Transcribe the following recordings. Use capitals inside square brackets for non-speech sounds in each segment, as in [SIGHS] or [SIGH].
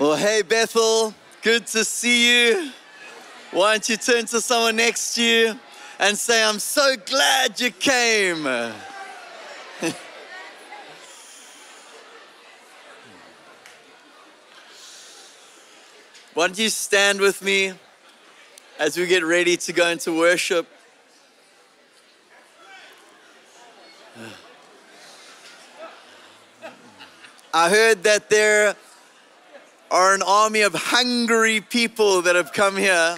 Well, hey, Bethel, good to see you. Why don't you turn to someone next to you and say, I'm so glad you came. [LAUGHS] Why don't you stand with me as we get ready to go into worship? [SIGHS] I heard that there are an army of hungry people that have come here.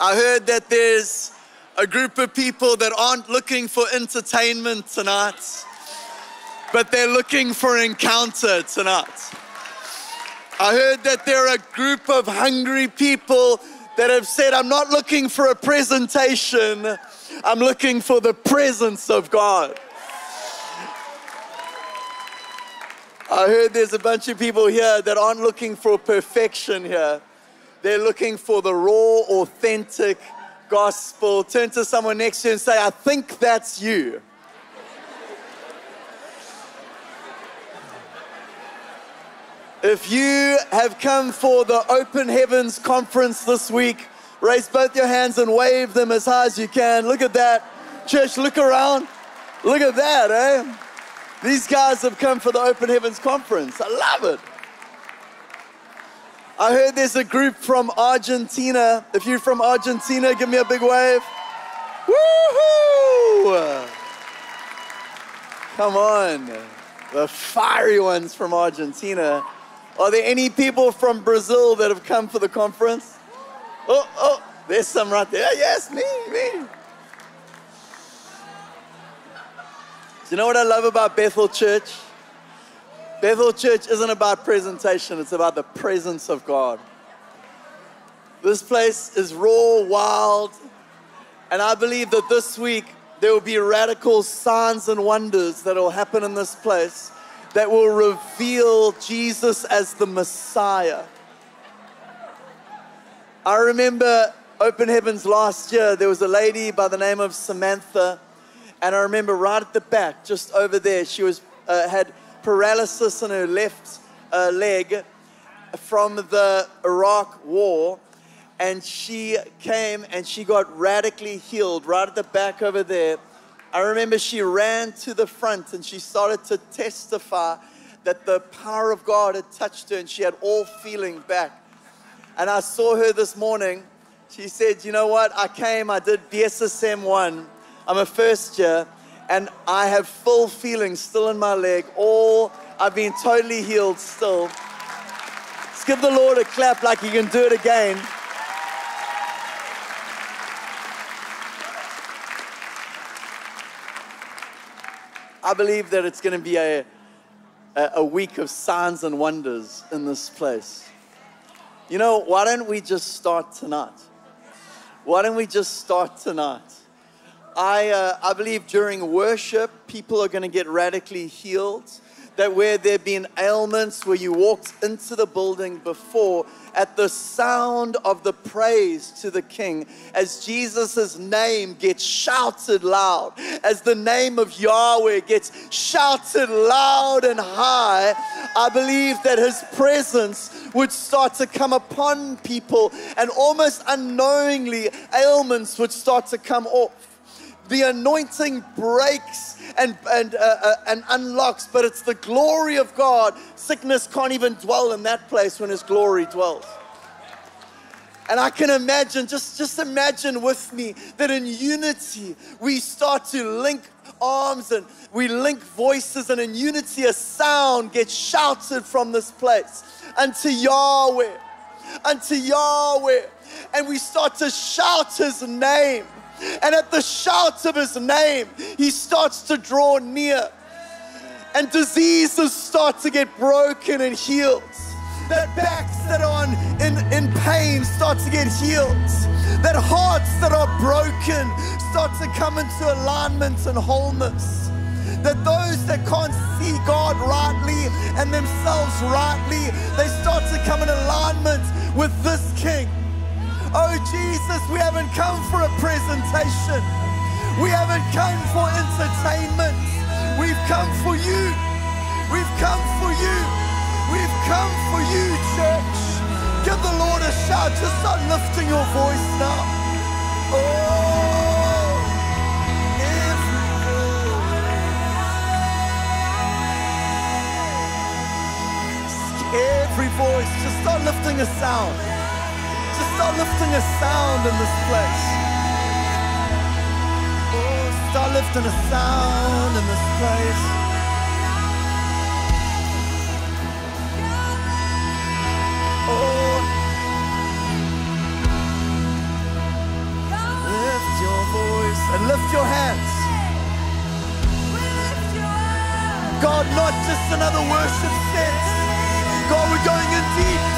I heard that there's a group of people that aren't looking for entertainment tonight, but they're looking for encounter tonight. I heard that there are a group of hungry people that have said, I'm not looking for a presentation, I'm looking for the presence of God. I heard there's a bunch of people here that aren't looking for perfection here. They're looking for the raw, authentic gospel. Turn to someone next to you and say, I think that's you. If you have come for the Open Heavens conference this week, raise both your hands and wave them as high as you can. Look at that. Church, look around. Look at that, eh? These guys have come for the Open Heavens Conference. I love it. I heard there's a group from Argentina. If you're from Argentina, give me a big wave. Woohoo! Come on. The fiery ones from Argentina. Are there any people from Brazil that have come for the conference? Oh, oh, there's some right there. Yes, me, me. You know what I love about Bethel Church? Bethel Church isn't about presentation, it's about the presence of God. This place is raw, wild, and I believe that this week there will be radical signs and wonders that will happen in this place that will reveal Jesus as the Messiah. I remember Open Heavens last year, there was a lady by the name of Samantha and I remember right at the back, just over there, she was uh, had paralysis in her left uh, leg from the Iraq war. And she came and she got radically healed right at the back over there. I remember she ran to the front and she started to testify that the power of God had touched her and she had all feeling back. And I saw her this morning. She said, You know what? I came, I did BSSM 1 I'm a first year and I have full feeling still in my leg. All I've been totally healed still. Let's give the Lord a clap like you can do it again. I believe that it's going to be a, a, a week of signs and wonders in this place. You know, why don't we just start tonight? Why don't we just start tonight? I, uh, I believe during worship, people are going to get radically healed. That where there have been ailments, where you walked into the building before, at the sound of the praise to the King, as Jesus' name gets shouted loud, as the name of Yahweh gets shouted loud and high, I believe that His presence would start to come upon people, and almost unknowingly, ailments would start to come off the anointing breaks and, and, uh, uh, and unlocks, but it's the glory of God. Sickness can't even dwell in that place when His glory dwells. And I can imagine, just, just imagine with me that in unity we start to link arms and we link voices, and in unity a sound gets shouted from this place unto Yahweh, unto Yahweh. And we start to shout His name and at the shouts of his name, he starts to draw near. And diseases start to get broken and healed. That backs that are in, in pain start to get healed. That hearts that are broken start to come into alignment and wholeness. That those that can't see God rightly and themselves rightly, they start to come in alignment with this King. Oh, Jesus, we haven't come for a presentation. We haven't come for entertainment. We've come for you. We've come for you. We've come for you, church. Give the Lord a shout. Just start lifting your voice now. Oh, every voice. Every voice. Just start lifting a sound. Just start lifting a sound in this place. Start lifting a sound in this place. Oh, lift your voice and lift your hands. God, not just another worship set. God, we're going in deep.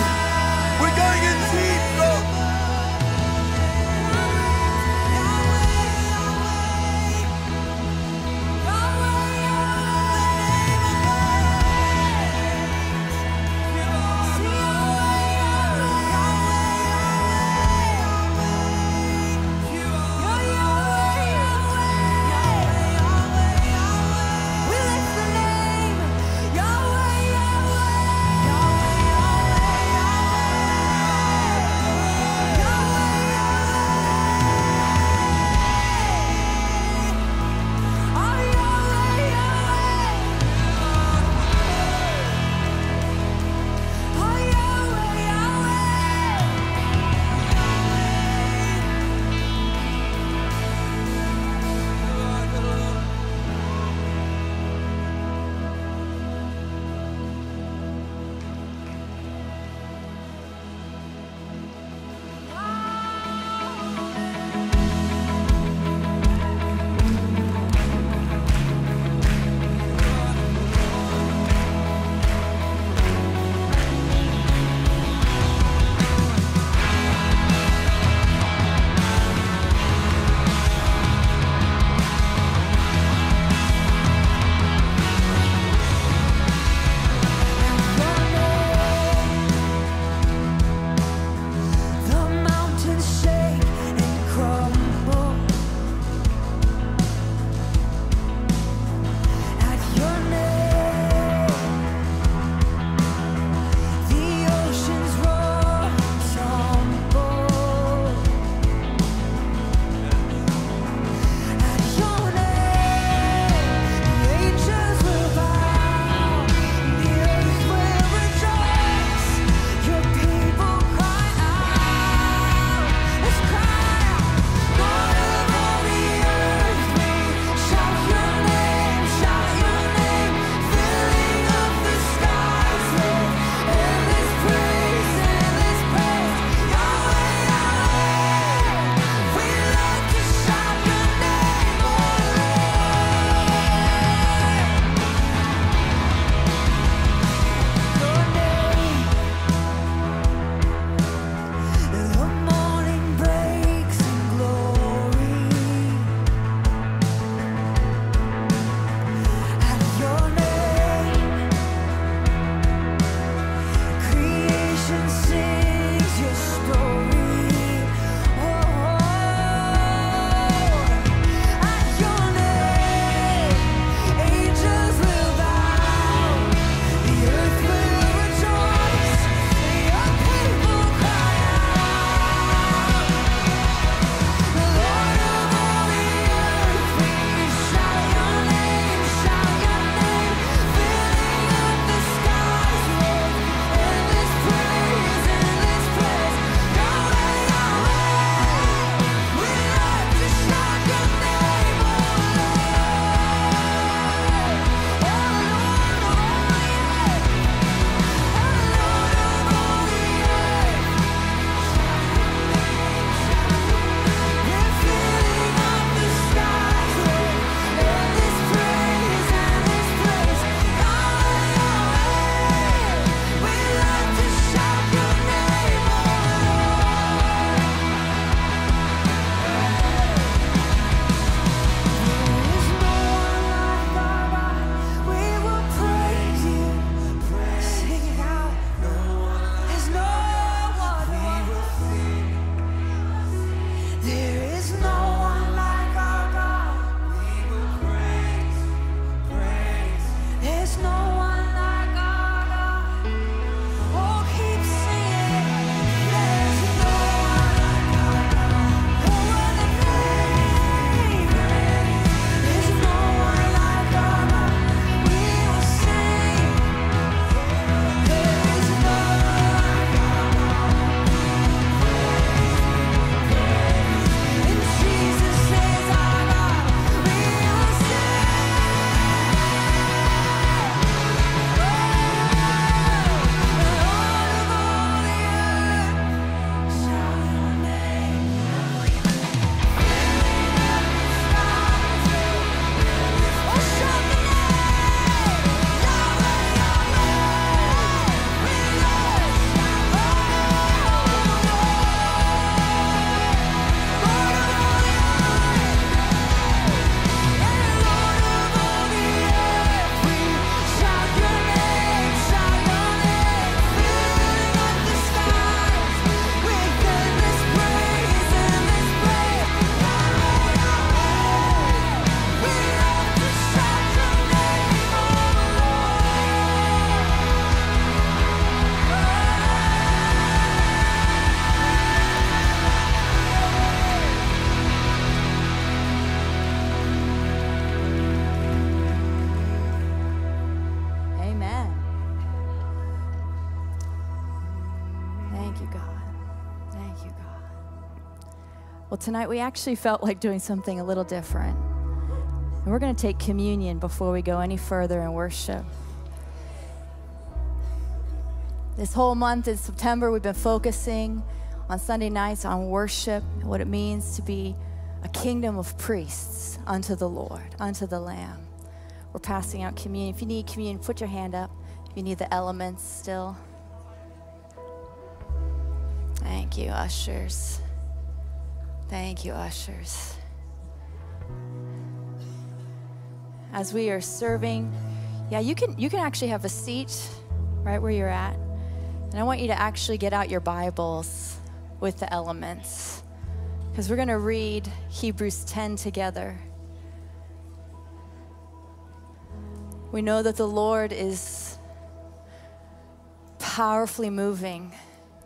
Tonight we actually felt like doing something a little different. And we're going to take communion before we go any further in worship. This whole month in September, we've been focusing on Sunday nights on worship, what it means to be a kingdom of priests unto the Lord, unto the Lamb. We're passing out communion. If you need communion, put your hand up. If you need the elements still. Thank you, ushers. Thank you, ushers. As we are serving, yeah, you can you can actually have a seat right where you're at. And I want you to actually get out your Bibles with the elements because we're going to read Hebrews 10 together. We know that the Lord is powerfully moving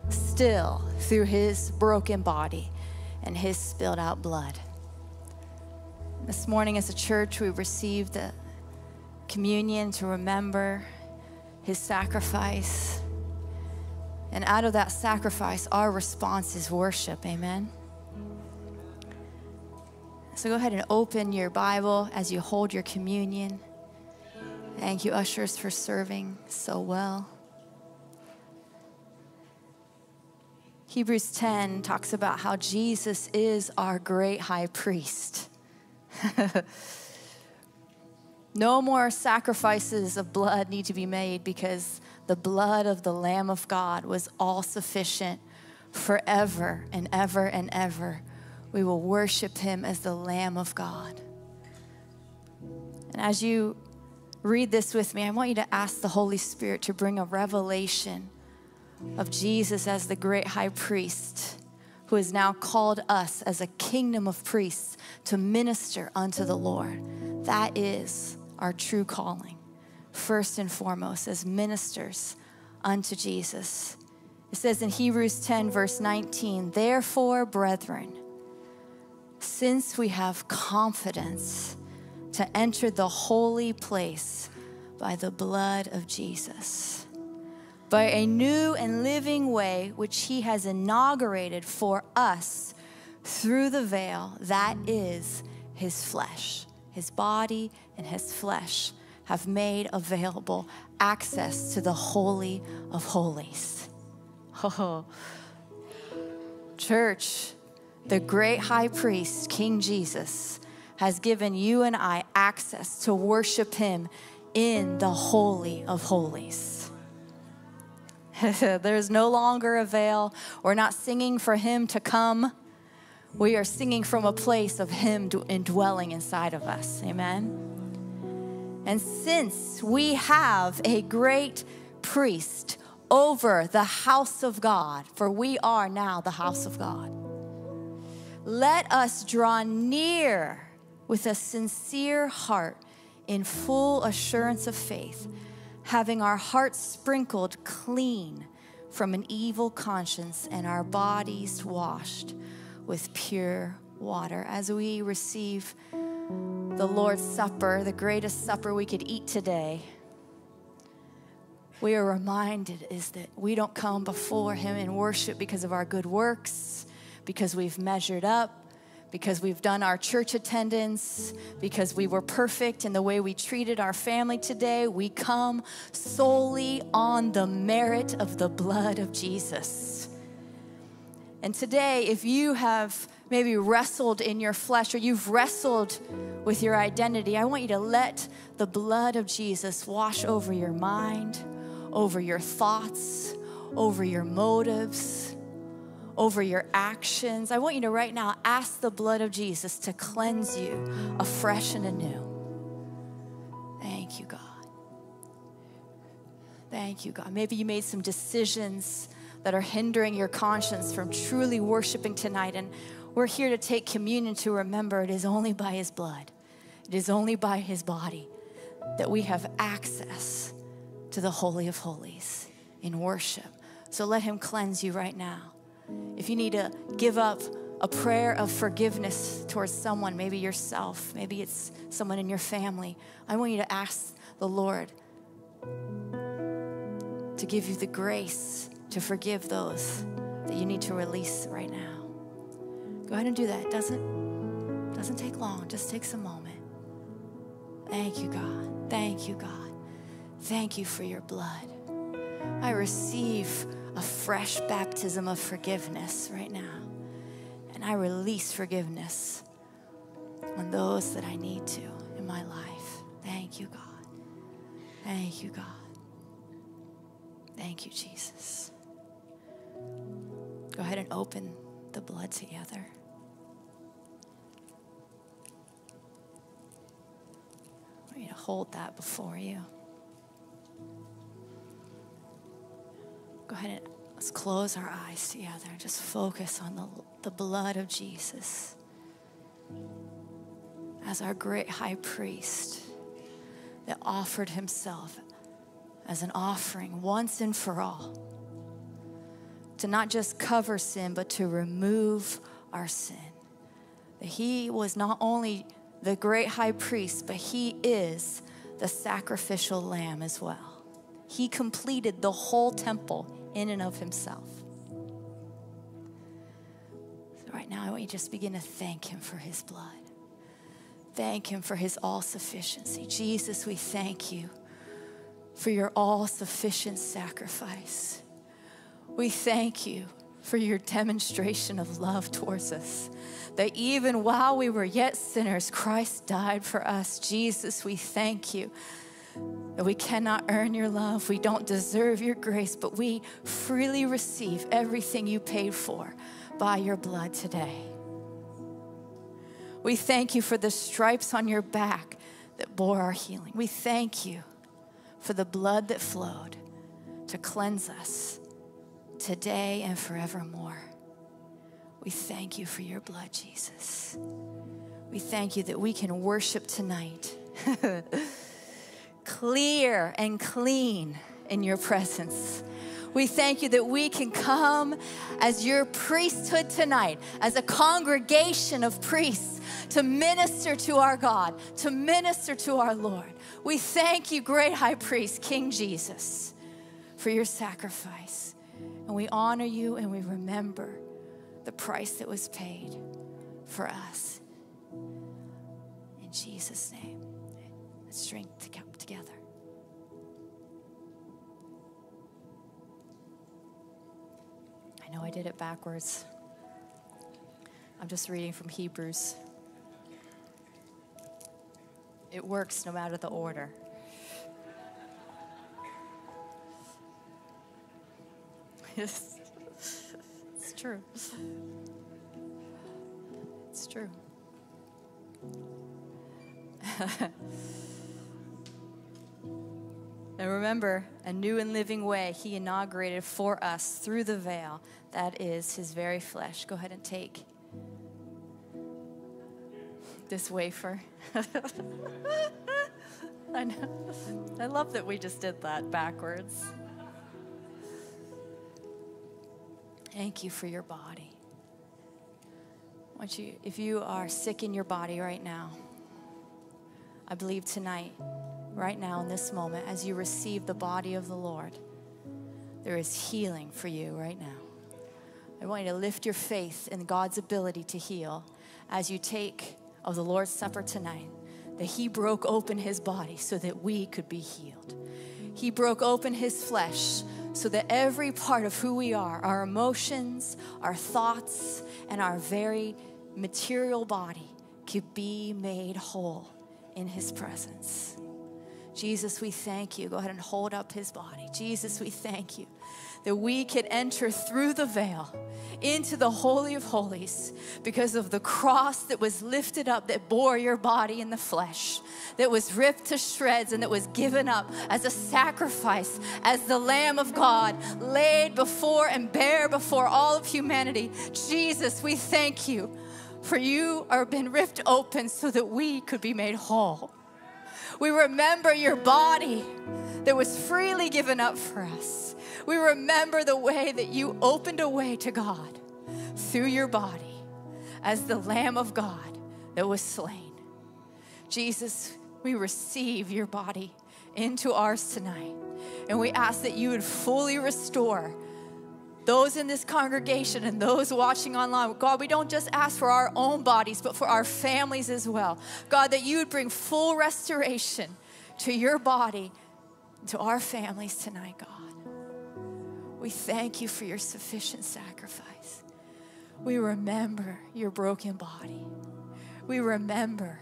still through his broken body and his spilled out blood. This morning, as a church, we received the communion to remember his sacrifice. And out of that sacrifice, our response is worship. Amen. So go ahead and open your Bible as you hold your communion. Thank you, ushers, for serving so well. Hebrews 10 talks about how Jesus is our great high priest. [LAUGHS] no more sacrifices of blood need to be made because the blood of the Lamb of God was all sufficient forever and ever and ever. We will worship him as the Lamb of God. And as you read this with me, I want you to ask the Holy Spirit to bring a revelation of Jesus as the great high priest who has now called us as a kingdom of priests to minister unto the Lord. That is our true calling, first and foremost, as ministers unto Jesus. It says in Hebrews 10, verse 19, Therefore, brethren, since we have confidence to enter the holy place by the blood of Jesus by a new and living way which he has inaugurated for us through the veil that is his flesh. His body and his flesh have made available access to the Holy of Holies. Oh, church, the great high priest, King Jesus, has given you and I access to worship him in the Holy of Holies. [LAUGHS] There's no longer a veil. We're not singing for Him to come. We are singing from a place of Him indwelling inside of us. Amen. And since we have a great priest over the house of God, for we are now the house of God, let us draw near with a sincere heart in full assurance of faith having our hearts sprinkled clean from an evil conscience and our bodies washed with pure water. As we receive the Lord's Supper, the greatest supper we could eat today, we are reminded is that we don't come before him in worship because of our good works, because we've measured up, because we've done our church attendance, because we were perfect in the way we treated our family today. We come solely on the merit of the blood of Jesus. And today, if you have maybe wrestled in your flesh or you've wrestled with your identity, I want you to let the blood of Jesus wash over your mind, over your thoughts, over your motives over your actions. I want you to right now ask the blood of Jesus to cleanse you afresh and anew. Thank you, God. Thank you, God. Maybe you made some decisions that are hindering your conscience from truly worshiping tonight. And we're here to take communion to remember it is only by His blood, it is only by His body that we have access to the Holy of Holies in worship. So let Him cleanse you right now. If you need to give up a prayer of forgiveness towards someone, maybe yourself, maybe it's someone in your family, I want you to ask the Lord to give you the grace to forgive those that you need to release right now. Go ahead and do that. It doesn't, doesn't take long, just takes a moment. Thank you, God. Thank you, God. Thank you for your blood. I receive a fresh baptism of forgiveness right now. And I release forgiveness on those that I need to in my life. Thank you, God. Thank you, God. Thank you, Jesus. Go ahead and open the blood together. I want you to hold that before you. Go ahead and let's close our eyes together and just focus on the, the blood of Jesus as our great high priest that offered himself as an offering once and for all to not just cover sin, but to remove our sin. That he was not only the great high priest, but he is the sacrificial lamb as well. He completed the whole temple in and of himself. So right now, I want you to just begin to thank him for his blood. Thank him for his all sufficiency. Jesus, we thank you for your all sufficient sacrifice. We thank you for your demonstration of love towards us. That even while we were yet sinners, Christ died for us. Jesus, we thank you we cannot earn your love, we don't deserve your grace, but we freely receive everything you paid for by your blood today. We thank you for the stripes on your back that bore our healing. We thank you for the blood that flowed to cleanse us today and forevermore. We thank you for your blood, Jesus. We thank you that we can worship tonight. [LAUGHS] clear and clean in your presence. We thank you that we can come as your priesthood tonight, as a congregation of priests to minister to our God, to minister to our Lord. We thank you, great high priest, King Jesus, for your sacrifice. And we honor you and we remember the price that was paid for us. In Jesus' name, come together. I know I did it backwards. I'm just reading from Hebrews. It works no matter the order. Yes, [LAUGHS] it's true. It's true. [LAUGHS] and remember, a new and living way he inaugurated for us through the veil. That is his very flesh. Go ahead and take this wafer. [LAUGHS] I know. I love that we just did that backwards. Thank you for your body. Want you, if you are sick in your body right now, I believe tonight, right now in this moment, as you receive the body of the Lord, there is healing for you right now. I want you to lift your faith in God's ability to heal as you take of the Lord's Supper tonight, that He broke open His body so that we could be healed. He broke open His flesh so that every part of who we are, our emotions, our thoughts, and our very material body could be made whole in His presence. Jesus, we thank you. Go ahead and hold up His body. Jesus, we thank you that we could enter through the veil into the Holy of Holies because of the cross that was lifted up, that bore your body in the flesh, that was ripped to shreds, and that was given up as a sacrifice, as the Lamb of God laid before and bare before all of humanity. Jesus, we thank you for you are been ripped open so that we could be made whole. We remember your body that was freely given up for us. We remember the way that you opened a way to God through your body as the Lamb of God that was slain. Jesus, we receive your body into ours tonight. And we ask that you would fully restore those in this congregation and those watching online. God, we don't just ask for our own bodies, but for our families as well. God, that you would bring full restoration to your body, to our families tonight, God. We thank you for your sufficient sacrifice. We remember your broken body. We remember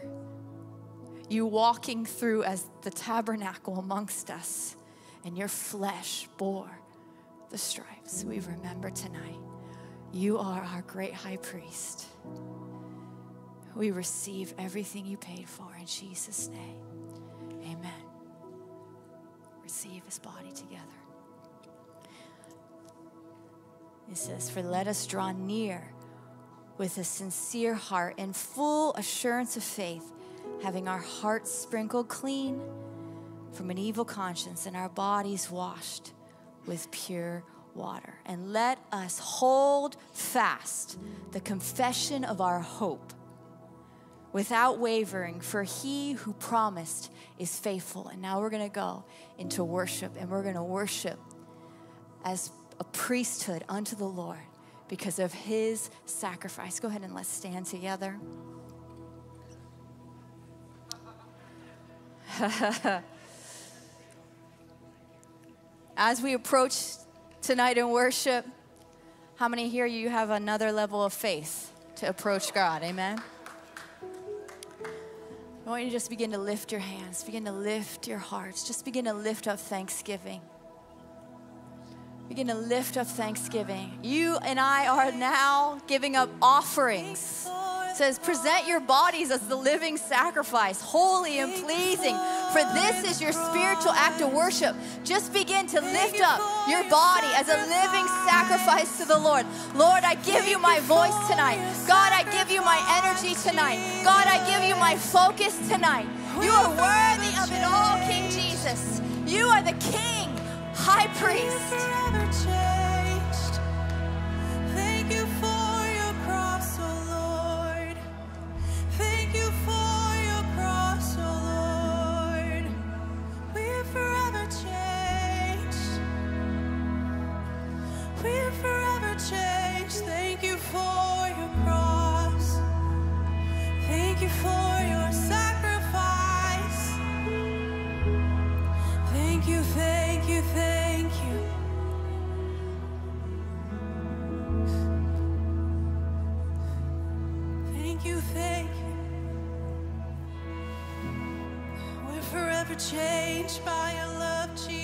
you walking through as the tabernacle amongst us, and your flesh bore the stripes. We remember tonight you are our great high priest. We receive everything you paid for in Jesus' name. Amen. Receive his body together. It says, For let us draw near with a sincere heart and full assurance of faith, having our hearts sprinkled clean from an evil conscience and our bodies washed with pure water. And let us hold fast the confession of our hope without wavering, for he who promised is faithful. And now we're going to go into worship, and we're going to worship as a priesthood unto the Lord because of his sacrifice. Go ahead and let's stand together. [LAUGHS] As we approach tonight in worship, how many here you have another level of faith to approach God? Amen. I want you to just begin to lift your hands, begin to lift your hearts, just begin to lift up thanksgiving. Begin to lift up thanksgiving. You and I are now giving up offerings. Says, present your bodies as the living sacrifice, holy and pleasing, for this is your spiritual act of worship. Just begin to lift up your body as a living sacrifice to the Lord. Lord, I give you my voice tonight. God, I give you my energy tonight. God, I give you my focus tonight. You are worthy of it all, King Jesus. You are the King, High Priest. Changed by your love, Jesus.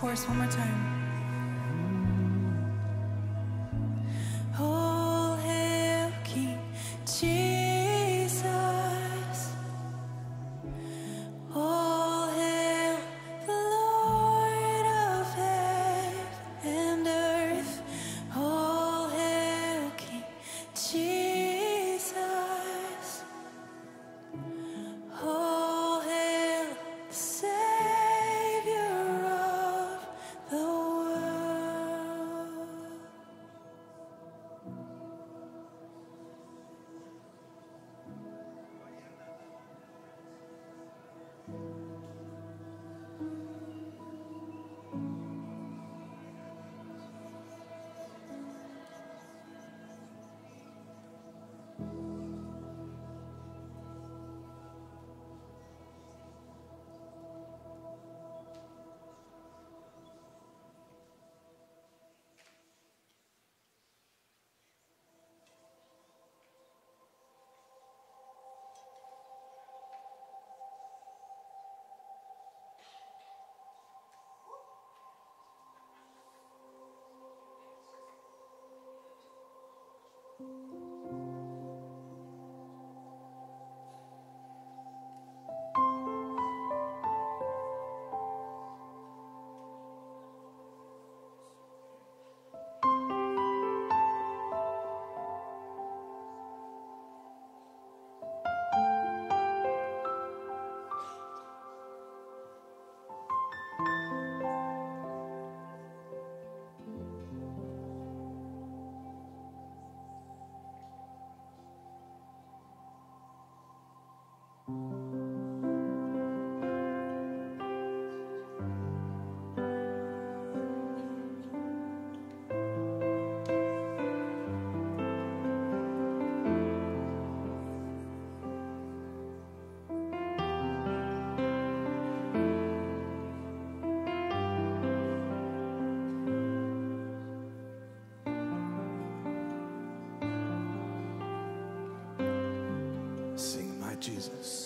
Chorus one more time. Jesus.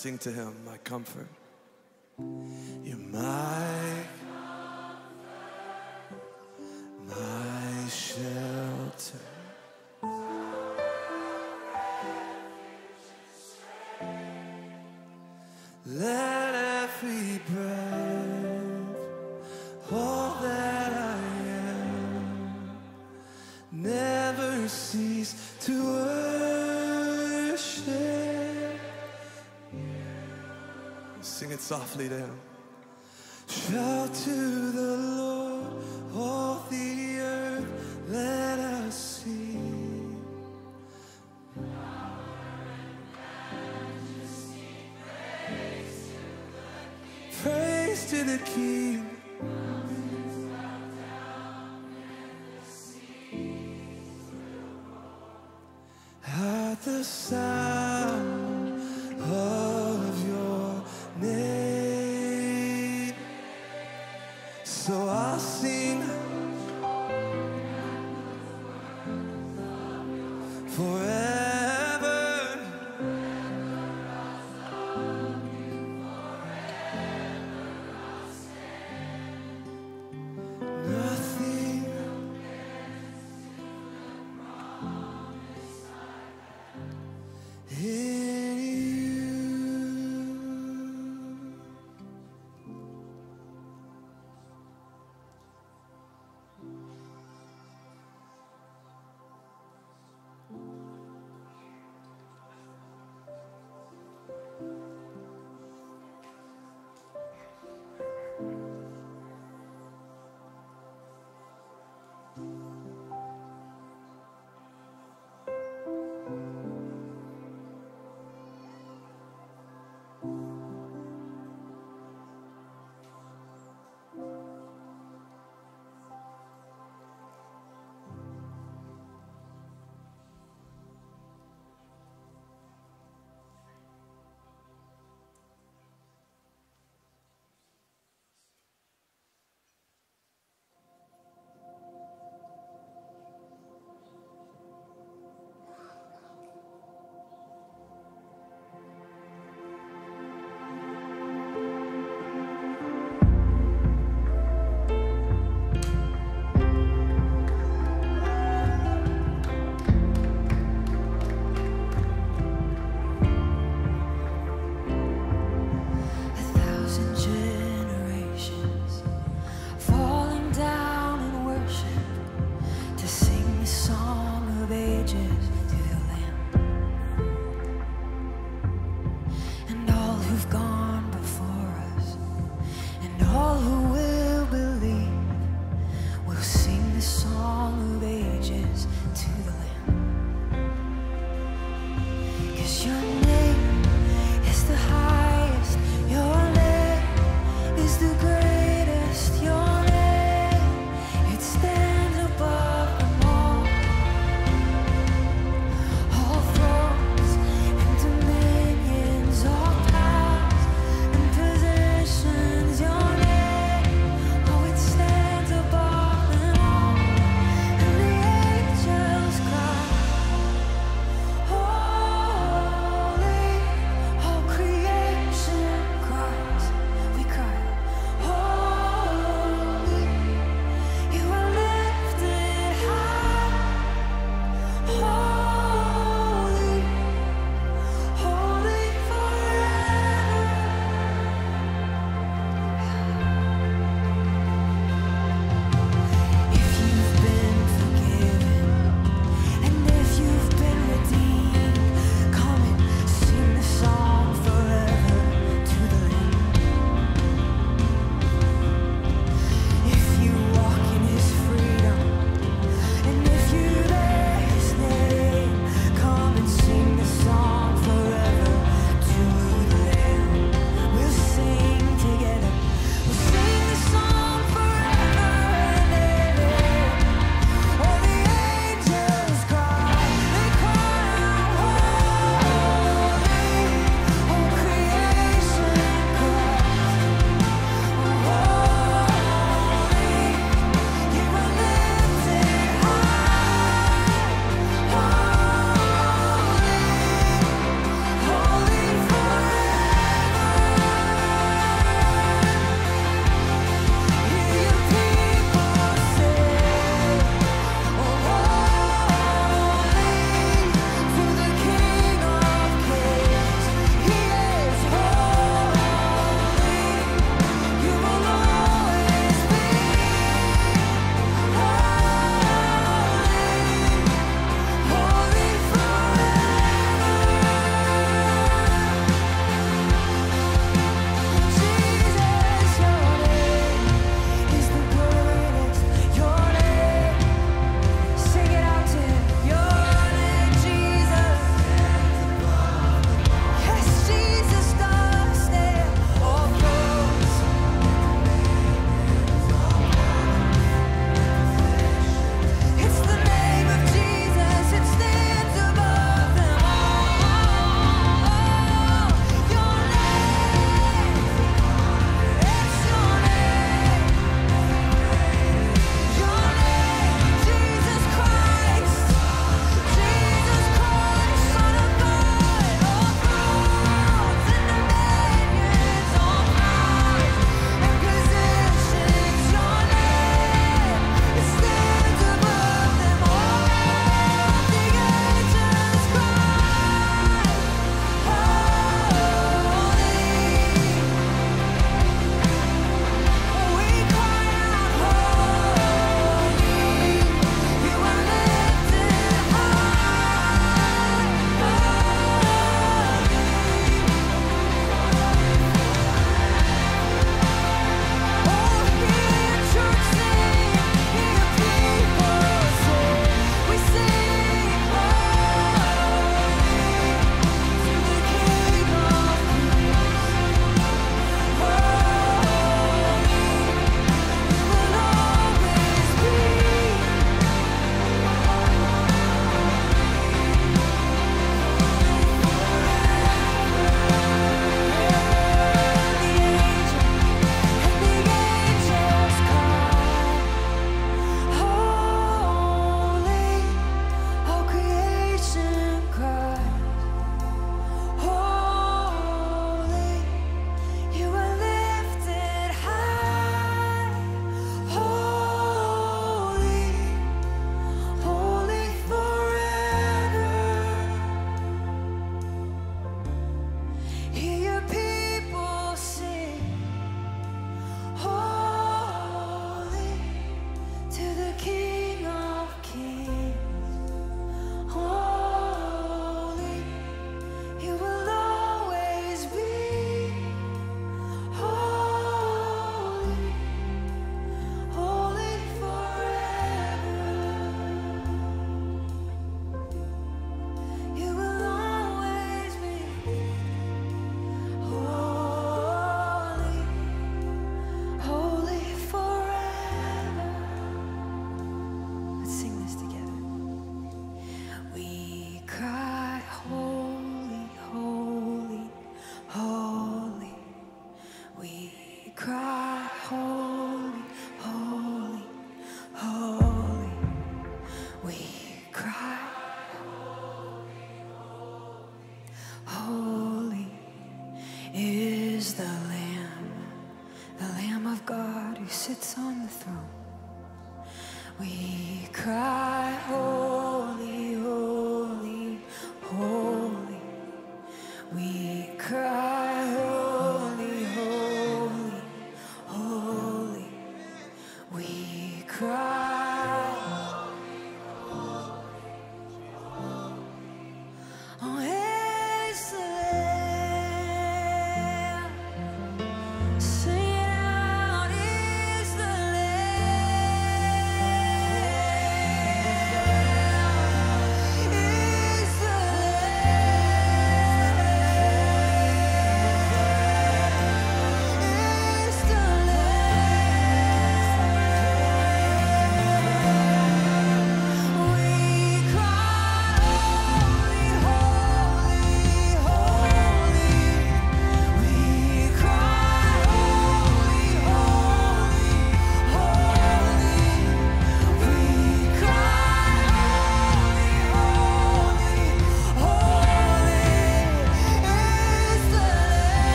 Sing to him, my comfort. You're my Sing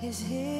is His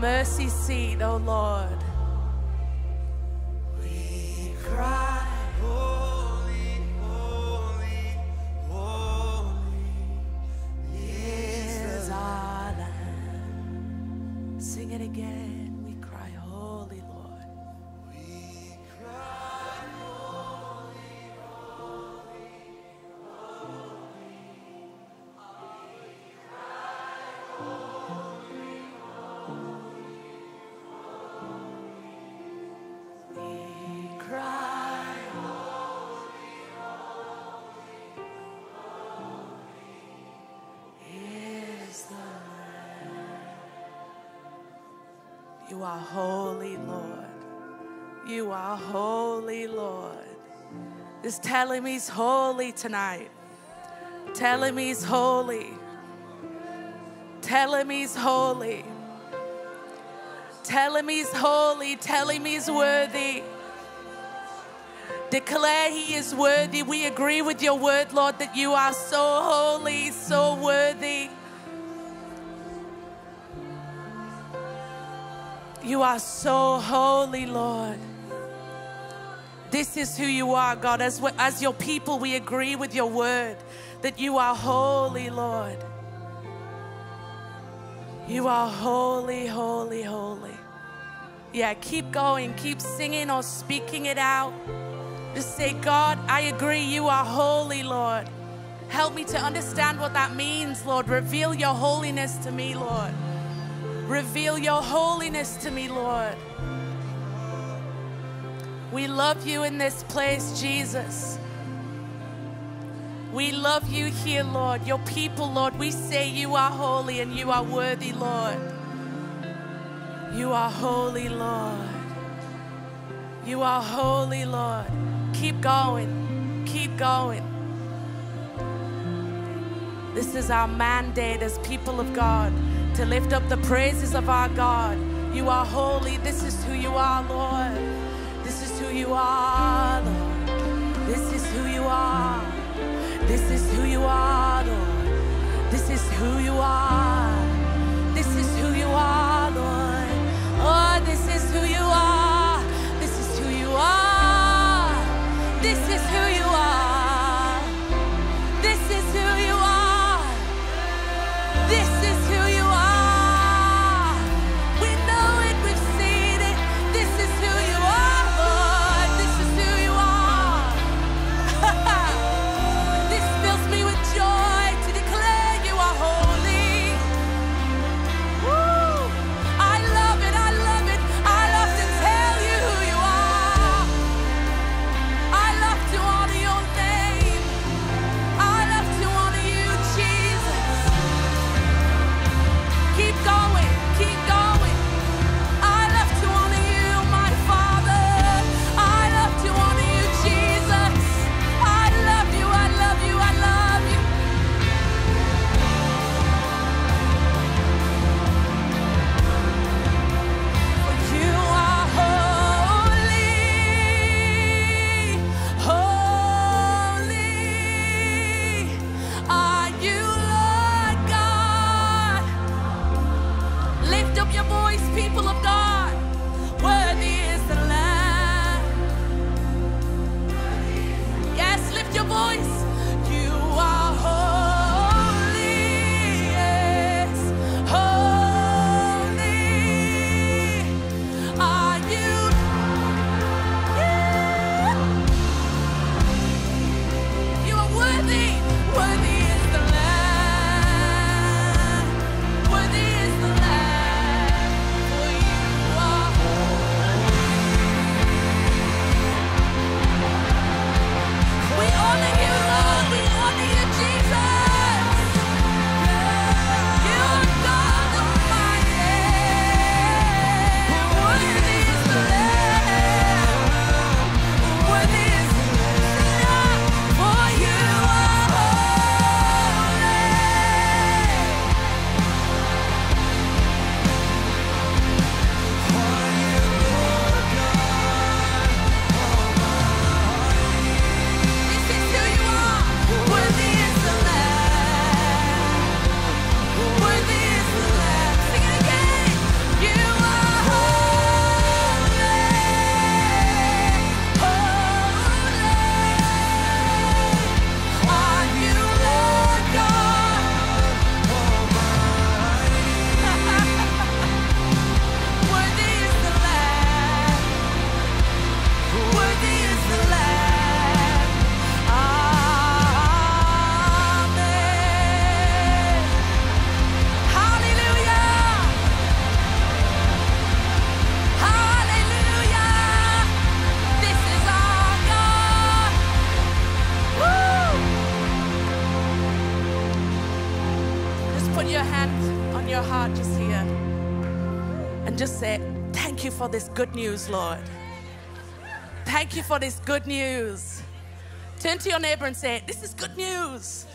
mercy seat, oh Lord. You are holy, Lord. You are holy, Lord. Just tell him he's holy tonight. Tell him he's holy. Tell him he's holy. Tell him he's holy. Tell him he's worthy. Declare he is worthy. We agree with your word, Lord, that you are so holy, so worthy. You are so holy, Lord. This is who you are, God. As, as your people, we agree with your word that you are holy, Lord. You are holy, holy, holy. Yeah, keep going, keep singing or speaking it out. Just say, God, I agree, you are holy, Lord. Help me to understand what that means, Lord. Reveal your holiness to me, Lord. Reveal your holiness to me, Lord. We love you in this place, Jesus. We love you here, Lord. Your people, Lord, we say you are holy and you are worthy, Lord. You are holy, Lord. You are holy, Lord. Keep going. Keep going. This is our mandate as people of God to lift up the praises of our God. You are holy. This is who you are, Lord. This is who you are, Lord. This is who you are. This is who you are, Lord. This is who you are. This is who you are, Lord. Oh, this is who you are. This is who you are. This is who you for this good news, Lord. Thank you for this good news. Turn to your neighbor and say, This is good news.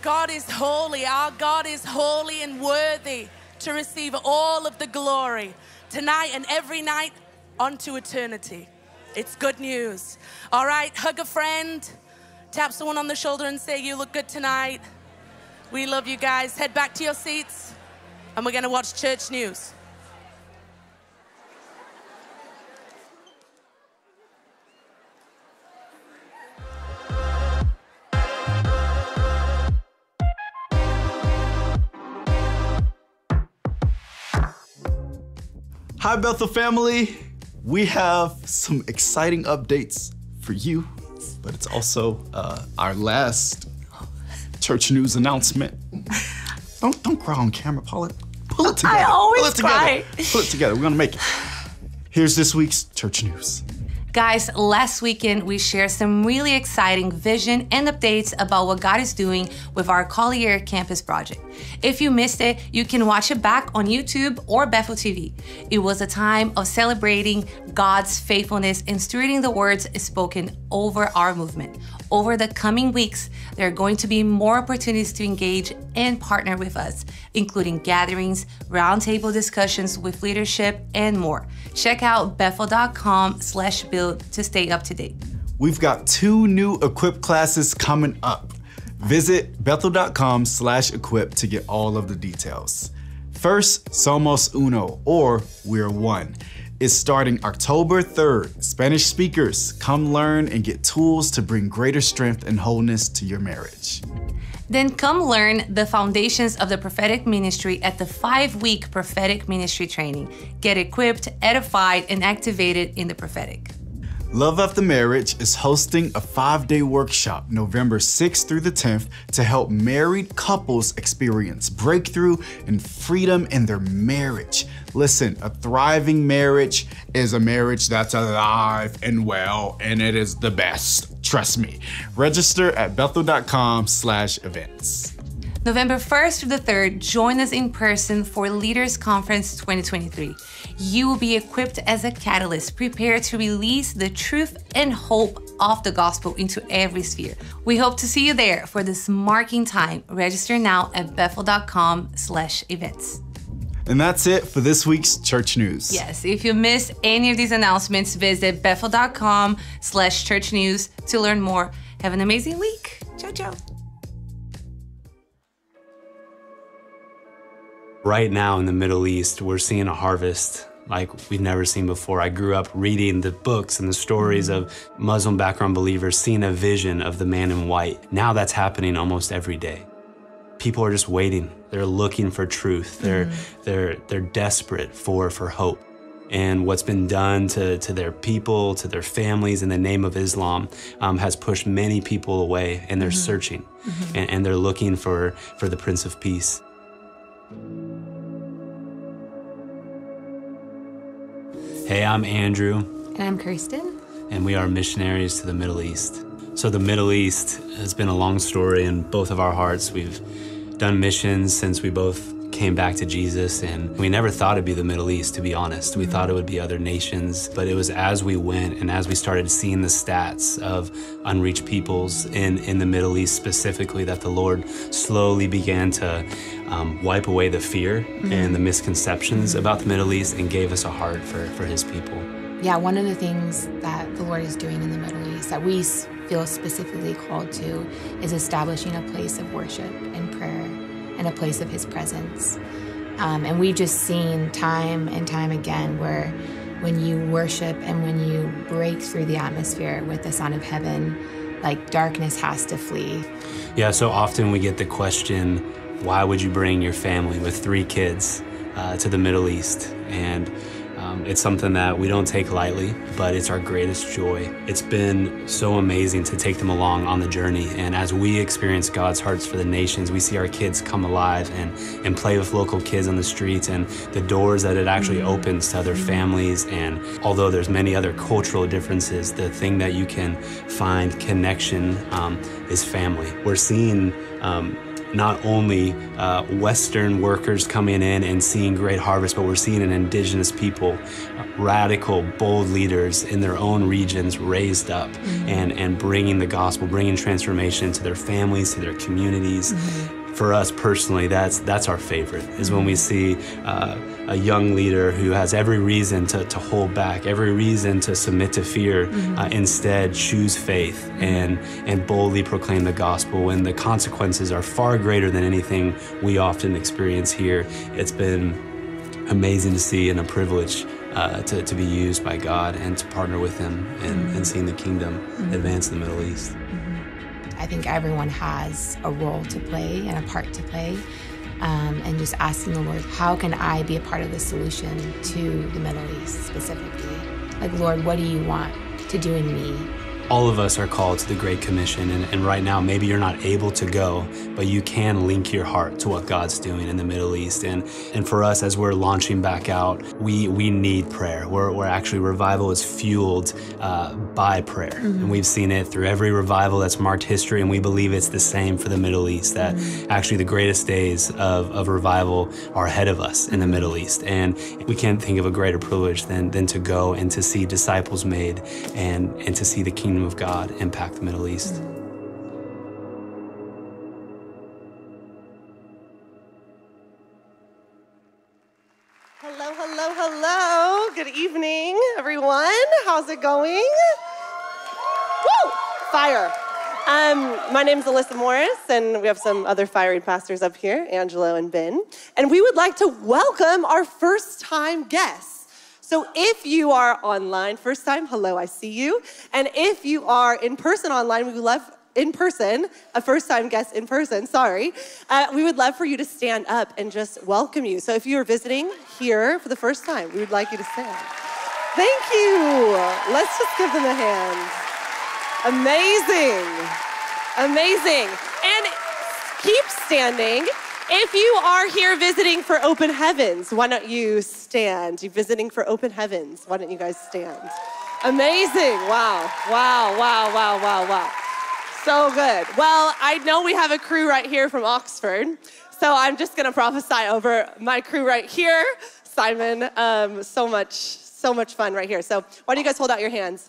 God is holy. Our God is holy and worthy to receive all of the glory tonight and every night onto eternity. It's good news. All right, hug a friend, tap someone on the shoulder and say, You look good tonight. We love you guys. Head back to your seats and we're going to watch church news. Hi, Bethel family. We have some exciting updates for you, but it's also uh, our last church news announcement. Don't don't cry on camera, Paula. Pull it together. I always Pull it together. cry. Pull it together. We're gonna make it. Here's this week's church news. Guys, last weekend we shared some really exciting vision and updates about what God is doing with our Collyer Campus project. If you missed it, you can watch it back on YouTube or Bethel TV. It was a time of celebrating God's faithfulness and stewarding the words spoken over our movement. Over the coming weeks, there are going to be more opportunities to engage and partner with us, including gatherings, roundtable discussions with leadership, and more. Check out bethel.com slash build to stay up to date. We've got two new equip classes coming up. Visit bethel.com slash equip to get all of the details. First, Somos Uno, or We're One, is starting October 3rd. Spanish speakers, come learn and get tools to bring greater strength and wholeness to your marriage. Then come learn the foundations of the prophetic ministry at the five week prophetic ministry training. Get equipped, edified, and activated in the prophetic. Love After Marriage is hosting a five day workshop November 6th through the 10th to help married couples experience breakthrough and freedom in their marriage. Listen, a thriving marriage is a marriage that's alive and well, and it is the best. Trust me. Register at bethel.com slash events. November 1st through the 3rd, join us in person for Leaders Conference 2023. You will be equipped as a catalyst, prepared to release the truth and hope of the gospel into every sphere. We hope to see you there for this marking time. Register now at bethel.com slash events. And that's it for this week's church news. Yes, if you missed any of these announcements, visit bethel.com slash church news to learn more. Have an amazing week. Ciao, ciao. right now in the Middle East, we're seeing a harvest like we've never seen before. I grew up reading the books and the stories mm-hmm. of Muslim background believers seeing a vision of the man in white. Now that's happening almost every day. People are just waiting. They're looking for truth. They're mm-hmm. they're they're desperate for for hope. And what's been done to, to their people, to their families in the name of Islam um, has pushed many people away and they're mm-hmm. searching and, and they're looking for, for the Prince of Peace. Hey, I'm Andrew, And I'm Kirsten. and we are missionaries to the Middle East. So, the Middle East has been a long story in both of our hearts. We've done missions since we both came back to Jesus, and we never thought it'd be the Middle East, to be honest. We thought it would be other nations, but it was as we went and as we started seeing the stats of unreached peoples in, in the Middle East specifically that the Lord slowly began to um, wipe away the fear and the misconceptions about the Middle East and gave us a heart for, for His people. Yeah, one of the things that the Lord is doing in the Middle East that we feel specifically called to is establishing a place of worship and prayer and a place of His presence. Um, and we've just seen time and time again where when you worship and when you break through the atmosphere with the sound of heaven, like darkness has to flee. Yeah, so often we get the question, why would you bring your family with three kids uh, to the Middle East? And um, it's something that we don't take lightly, but it's our greatest joy. It's been so amazing to take them along on the journey. And as we experience God's hearts for the nations, we see our kids come alive and, and play with local kids on the streets and the doors that it actually opens to other families. And although there's many other cultural differences, the thing that you can find connection um, is family. We're seeing um, not only uh, Western workers coming in and seeing great harvest, but we're seeing an indigenous people, uh, radical, bold leaders in their own regions raised up and, and bringing the gospel, bringing transformation to their families, to their communities. For us personally, that's that's our favorite. Is when we see uh, a young leader who has every reason to, to hold back, every reason to submit to fear, uh, instead choose faith and and boldly proclaim the gospel. When the consequences are far greater than anything we often experience here, it's been amazing to see and a privilege uh, to, to be used by God and to partner with Him and, and seeing the kingdom advance in the Middle East. I think everyone has a role to play and a part to play. Um, and just asking the Lord, how can I be a part of the solution to the Middle East specifically? Like, Lord, what do you want to do in me? All of us are called to the Great Commission. And, and right now, maybe you're not able to go, but you can link your heart to what God's doing in the Middle East. And, and for us, as we're launching back out, we, we need prayer. We're, we're actually, revival is fueled uh, by prayer. And we've seen it through every revival that's marked history. And we believe it's the same for the Middle East, that actually the greatest days of, of revival are ahead of us in the Middle East. And we can't think of a greater privilege than, than to go and to see disciples made and, and to see the kingdom of God impact the Middle East. Hello, hello, hello. Good evening, everyone. How's it going? Woo! Fire. Um, my name is Alyssa Morris, and we have some other fiery pastors up here, Angelo and Ben. And we would like to welcome our first time guests. So if you are online, first time, hello, I see you. And if you are in person online, we would love in person, a first time guest in person, sorry, uh, we would love for you to stand up and just welcome you. So if you are visiting here for the first time, we would like you to stand. Thank you. Let's just give them a hand. Amazing. Amazing. And keep standing. If you are here visiting for Open Heavens, why don't you stand? You're visiting for Open Heavens. Why don't you guys stand? Amazing. Wow. Wow, wow, wow, wow, wow. So good. Well, I know we have a crew right here from Oxford. So I'm just going to prophesy over my crew right here. Simon, um, so much, so much fun right here. So why don't you guys hold out your hands?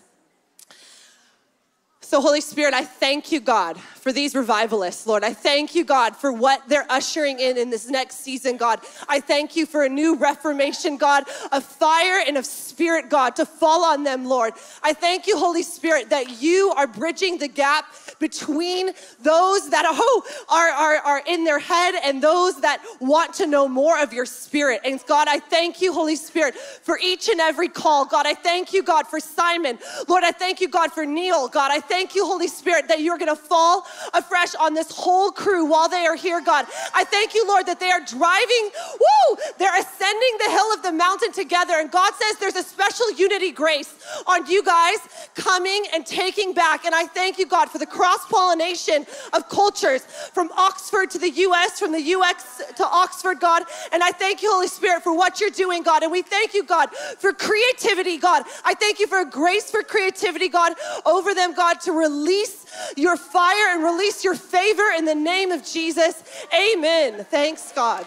So, Holy Spirit, I thank you, God, for these revivalists, Lord. I thank you, God, for what they're ushering in in this next season, God. I thank you for a new reformation, God, of fire and of spirit, God, to fall on them, Lord. I thank you, Holy Spirit, that you are bridging the gap between those that oh, are, are, are in their head and those that want to know more of your spirit. And God, I thank you, Holy Spirit, for each and every call. God, I thank you, God, for Simon. Lord, I thank you, God, for Neil. God, I thank you, Holy Spirit, that you're going to fall afresh on this whole crew while they are here, God. I thank you, Lord, that they are driving, woo, they're ascending the hill of the mountain together. And God says there's a special unity grace on you guys coming and taking back. And I thank you, God, for the cross pollination of cultures from Oxford to the US, from the US to Oxford, God. And I thank you, Holy Spirit, for what you're doing, God. And we thank you, God, for creativity, God. I thank you for a grace for creativity, God, over them, God, to release your fire and release your favor in the name of Jesus. Amen. Thanks, God.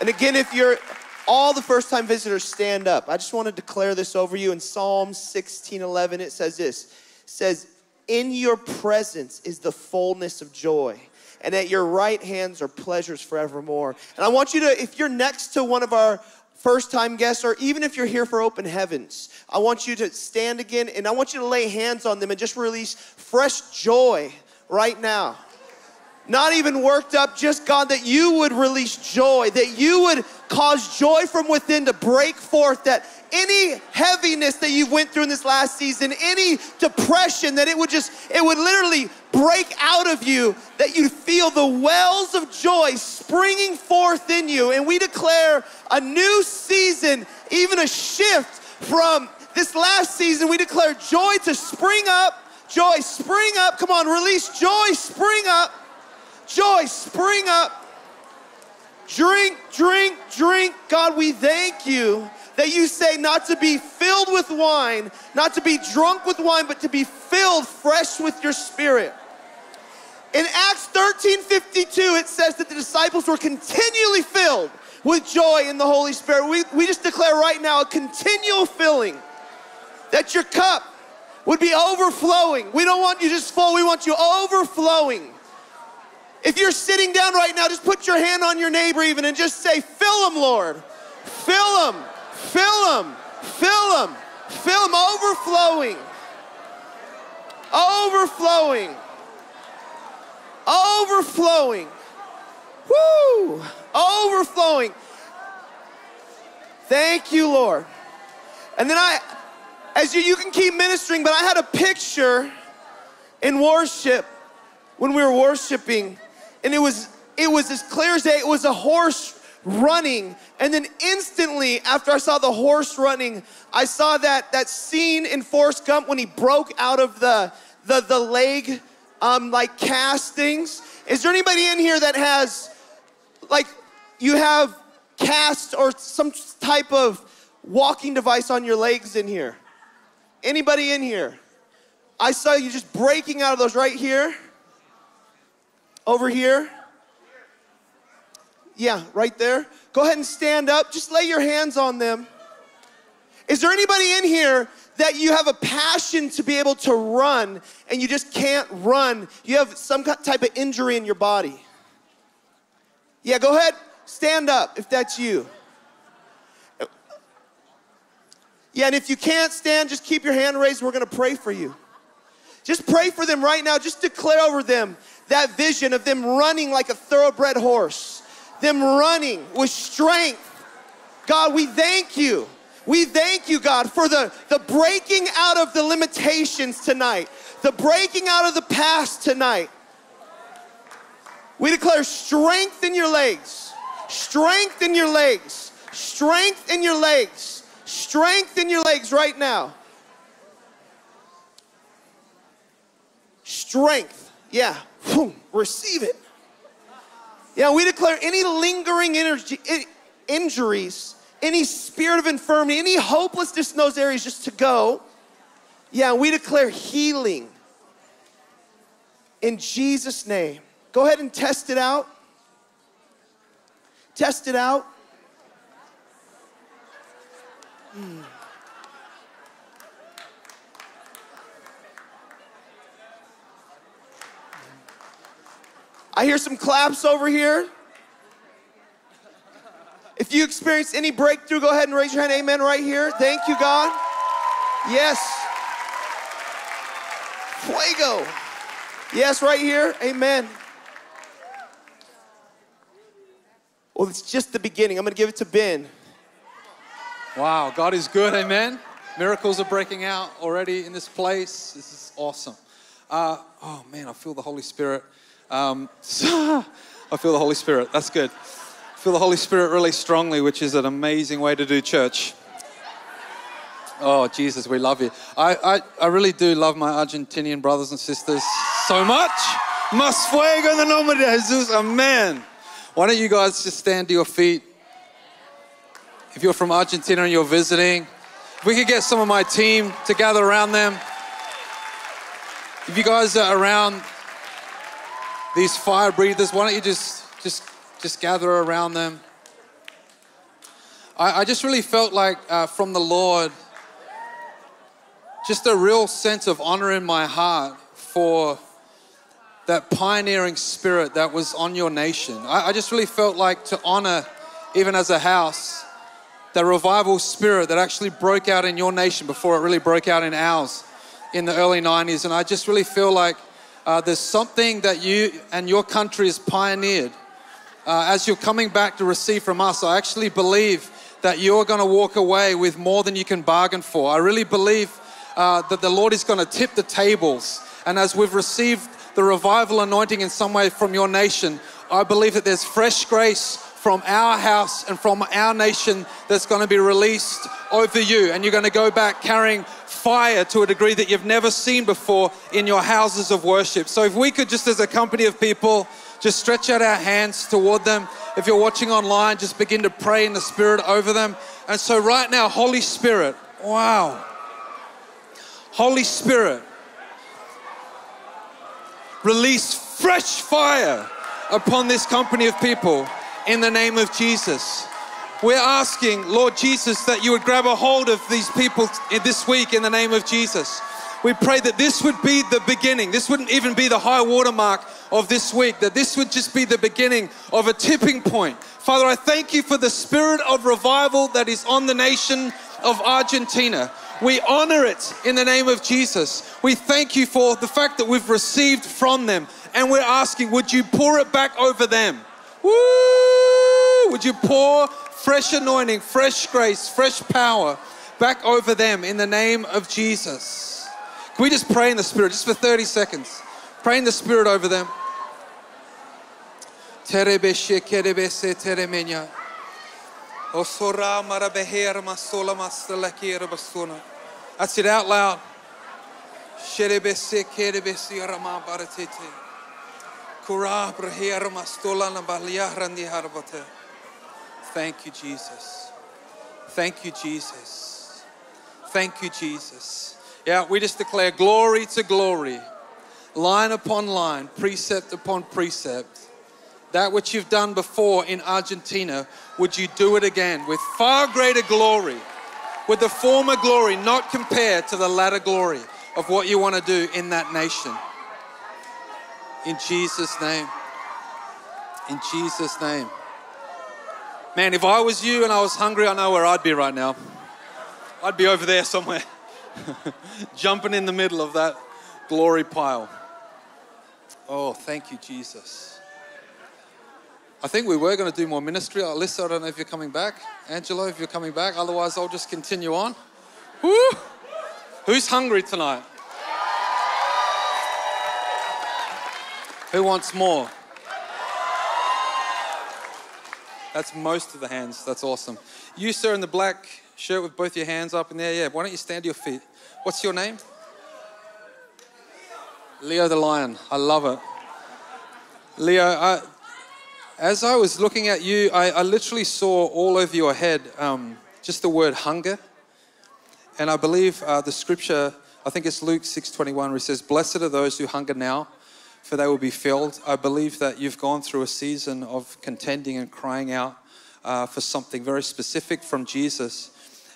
And again, if you're all the first time visitors, stand up. I just want to declare this over you. In Psalm 16 11, it says this it says, In your presence is the fullness of joy. And at your right hands are pleasures forevermore. And I want you to, if you're next to one of our first time guests, or even if you're here for open heavens, I want you to stand again and I want you to lay hands on them and just release fresh joy right now. Not even worked up, just God, that you would release joy, that you would cause joy from within to break forth, that any heaviness that you went through in this last season, any depression, that it would just, it would literally break out of you, that you feel the wells of joy springing forth in you. And we declare a new season, even a shift from this last season. We declare joy to spring up, joy spring up. Come on, release joy, spring up. Joy, spring up. Drink, drink, drink. God, we thank you that you say not to be filled with wine, not to be drunk with wine, but to be filled fresh with your spirit. In Acts 13 52, it says that the disciples were continually filled with joy in the Holy Spirit. We, we just declare right now a continual filling that your cup would be overflowing. We don't want you just full, we want you overflowing. If you're sitting down right now, just put your hand on your neighbor even and just say, Fill them, Lord. Fill them, fill them, fill them, fill them, overflowing. Overflowing. Overflowing. Woo! Overflowing. Thank you, Lord. And then I, as you, you can keep ministering, but I had a picture in worship when we were worshiping, and it was it was as clear as day. It was a horse running, and then instantly after I saw the horse running, I saw that that scene in Forrest Gump when he broke out of the the the leg um, like castings. Is there anybody in here that has like you have cast or some type of walking device on your legs in here? Anybody in here? I saw you just breaking out of those right here. Over here. Yeah, right there. Go ahead and stand up. Just lay your hands on them. Is there anybody in here that you have a passion to be able to run and you just can't run? You have some type of injury in your body. Yeah, go ahead. Stand up if that's you. Yeah, and if you can't stand, just keep your hand raised. We're going to pray for you. Just pray for them right now. Just declare over them that vision of them running like a thoroughbred horse, them running with strength. God, we thank you. We thank you, God, for the, the breaking out of the limitations tonight, the breaking out of the past tonight. We declare strength in your legs, strength in your legs, strength in your legs, strength in your legs right now. Strength, yeah, Boom. receive it. Yeah, we declare any lingering energy, injuries, any spirit of infirmity, any hopelessness in those areas just to go. Yeah, we declare healing in Jesus' name. Go ahead and test it out. Test it out. Hmm. I hear some claps over here. If you experience any breakthrough, go ahead and raise your hand. Amen, right here. Thank you, God. Yes. Fuego. Yes, right here. Amen. Well, it's just the beginning. I'm going to give it to Ben. Wow, God is good, amen. Miracles are breaking out already in this place. This is awesome. Uh, oh man, I feel the Holy Spirit. Um, [LAUGHS] I feel the Holy Spirit. That's good. I feel the Holy Spirit really strongly, which is an amazing way to do church. Oh, Jesus, we love you. I, I, I really do love my Argentinian brothers and sisters so much. Mas fuego en el nombre de Jesus. Amen. Why don't you guys just stand to your feet? If you're from Argentina and you're visiting, if we could get some of my team to gather around them. If you guys are around these fire breathers, why don't you just just just gather around them? I, I just really felt like uh, from the Lord, just a real sense of honor in my heart for that pioneering spirit that was on your nation. I, I just really felt like to honor, even as a house, the revival spirit that actually broke out in your nation before it really broke out in ours in the early 90s. And I just really feel like uh, there's something that you and your country has pioneered. Uh, as you're coming back to receive from us, I actually believe that you're going to walk away with more than you can bargain for. I really believe uh, that the Lord is going to tip the tables. And as we've received the revival anointing in some way from your nation, I believe that there's fresh grace from our house and from our nation that's going to be released over you. And you're going to go back carrying fire to a degree that you've never seen before in your houses of worship. So if we could just as a company of people, just stretch out our hands toward them. If you're watching online, just begin to pray in the Spirit over them. And so, right now, Holy Spirit, wow. Holy Spirit, release fresh fire upon this company of people in the name of Jesus. We're asking, Lord Jesus, that you would grab a hold of these people this week in the name of Jesus. We pray that this would be the beginning. This wouldn't even be the high watermark of this week, that this would just be the beginning of a tipping point. Father, I thank you for the spirit of revival that is on the nation of Argentina. We honor it in the name of Jesus. We thank you for the fact that we've received from them. And we're asking, would you pour it back over them? Woo! Would you pour fresh anointing, fresh grace, fresh power back over them in the name of Jesus? Can we just pray in the Spirit just for 30 seconds? Pray in the Spirit over them. That's it out loud. Thank you, Jesus. Thank you, Jesus. Thank you, Jesus. Yeah, we just declare glory to glory, line upon line, precept upon precept. That which you've done before in Argentina, would you do it again with far greater glory, with the former glory not compared to the latter glory of what you want to do in that nation? In Jesus' name. In Jesus' name. Man, if I was you and I was hungry, I know where I'd be right now. I'd be over there somewhere, [LAUGHS] jumping in the middle of that glory pile. Oh, thank you, Jesus. I think we were going to do more ministry. Alyssa, I don't know if you're coming back. Angelo, if you're coming back. Otherwise, I'll just continue on. Woo! Who's hungry tonight? Who wants more? That's most of the hands. That's awesome. You, sir, in the black shirt with both your hands up in there. Yeah, why don't you stand to your feet? What's your name? Leo the Lion. I love it. Leo, I, as I was looking at you, I, I literally saw all over your head um, just the word hunger. And I believe uh, the scripture, I think it's Luke 6.21, where it says, Blessed are those who hunger now, for they will be filled. I believe that you've gone through a season of contending and crying out uh, for something very specific from Jesus.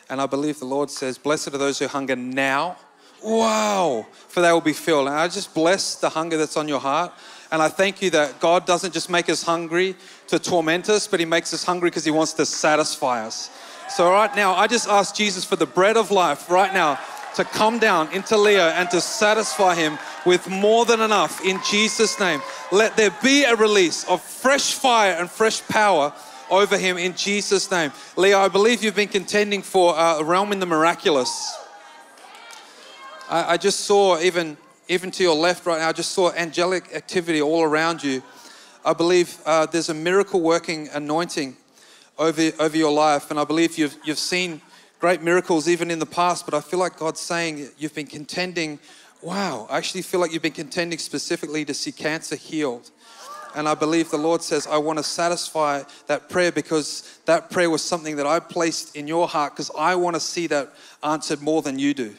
And I believe the Lord says, Blessed are those who hunger now. Wow, for they will be filled. And I just bless the hunger that's on your heart. And I thank you that God doesn't just make us hungry to torment us, but He makes us hungry because He wants to satisfy us. So, right now, I just ask Jesus for the bread of life right now to come down into Leo and to satisfy him with more than enough in Jesus' name. Let there be a release of fresh fire and fresh power over him in Jesus' name. Leo, I believe you've been contending for a realm in the miraculous. I, I just saw even even to your left right now, I just saw angelic activity all around you. I believe uh, there's a miracle working anointing over, over your life. And I believe you've, you've seen great miracles even in the past, but I feel like God's saying you've been contending. Wow, I actually feel like you've been contending specifically to see cancer healed. And I believe the Lord says, I want to satisfy that prayer because that prayer was something that I placed in your heart because I want to see that answered more than you do.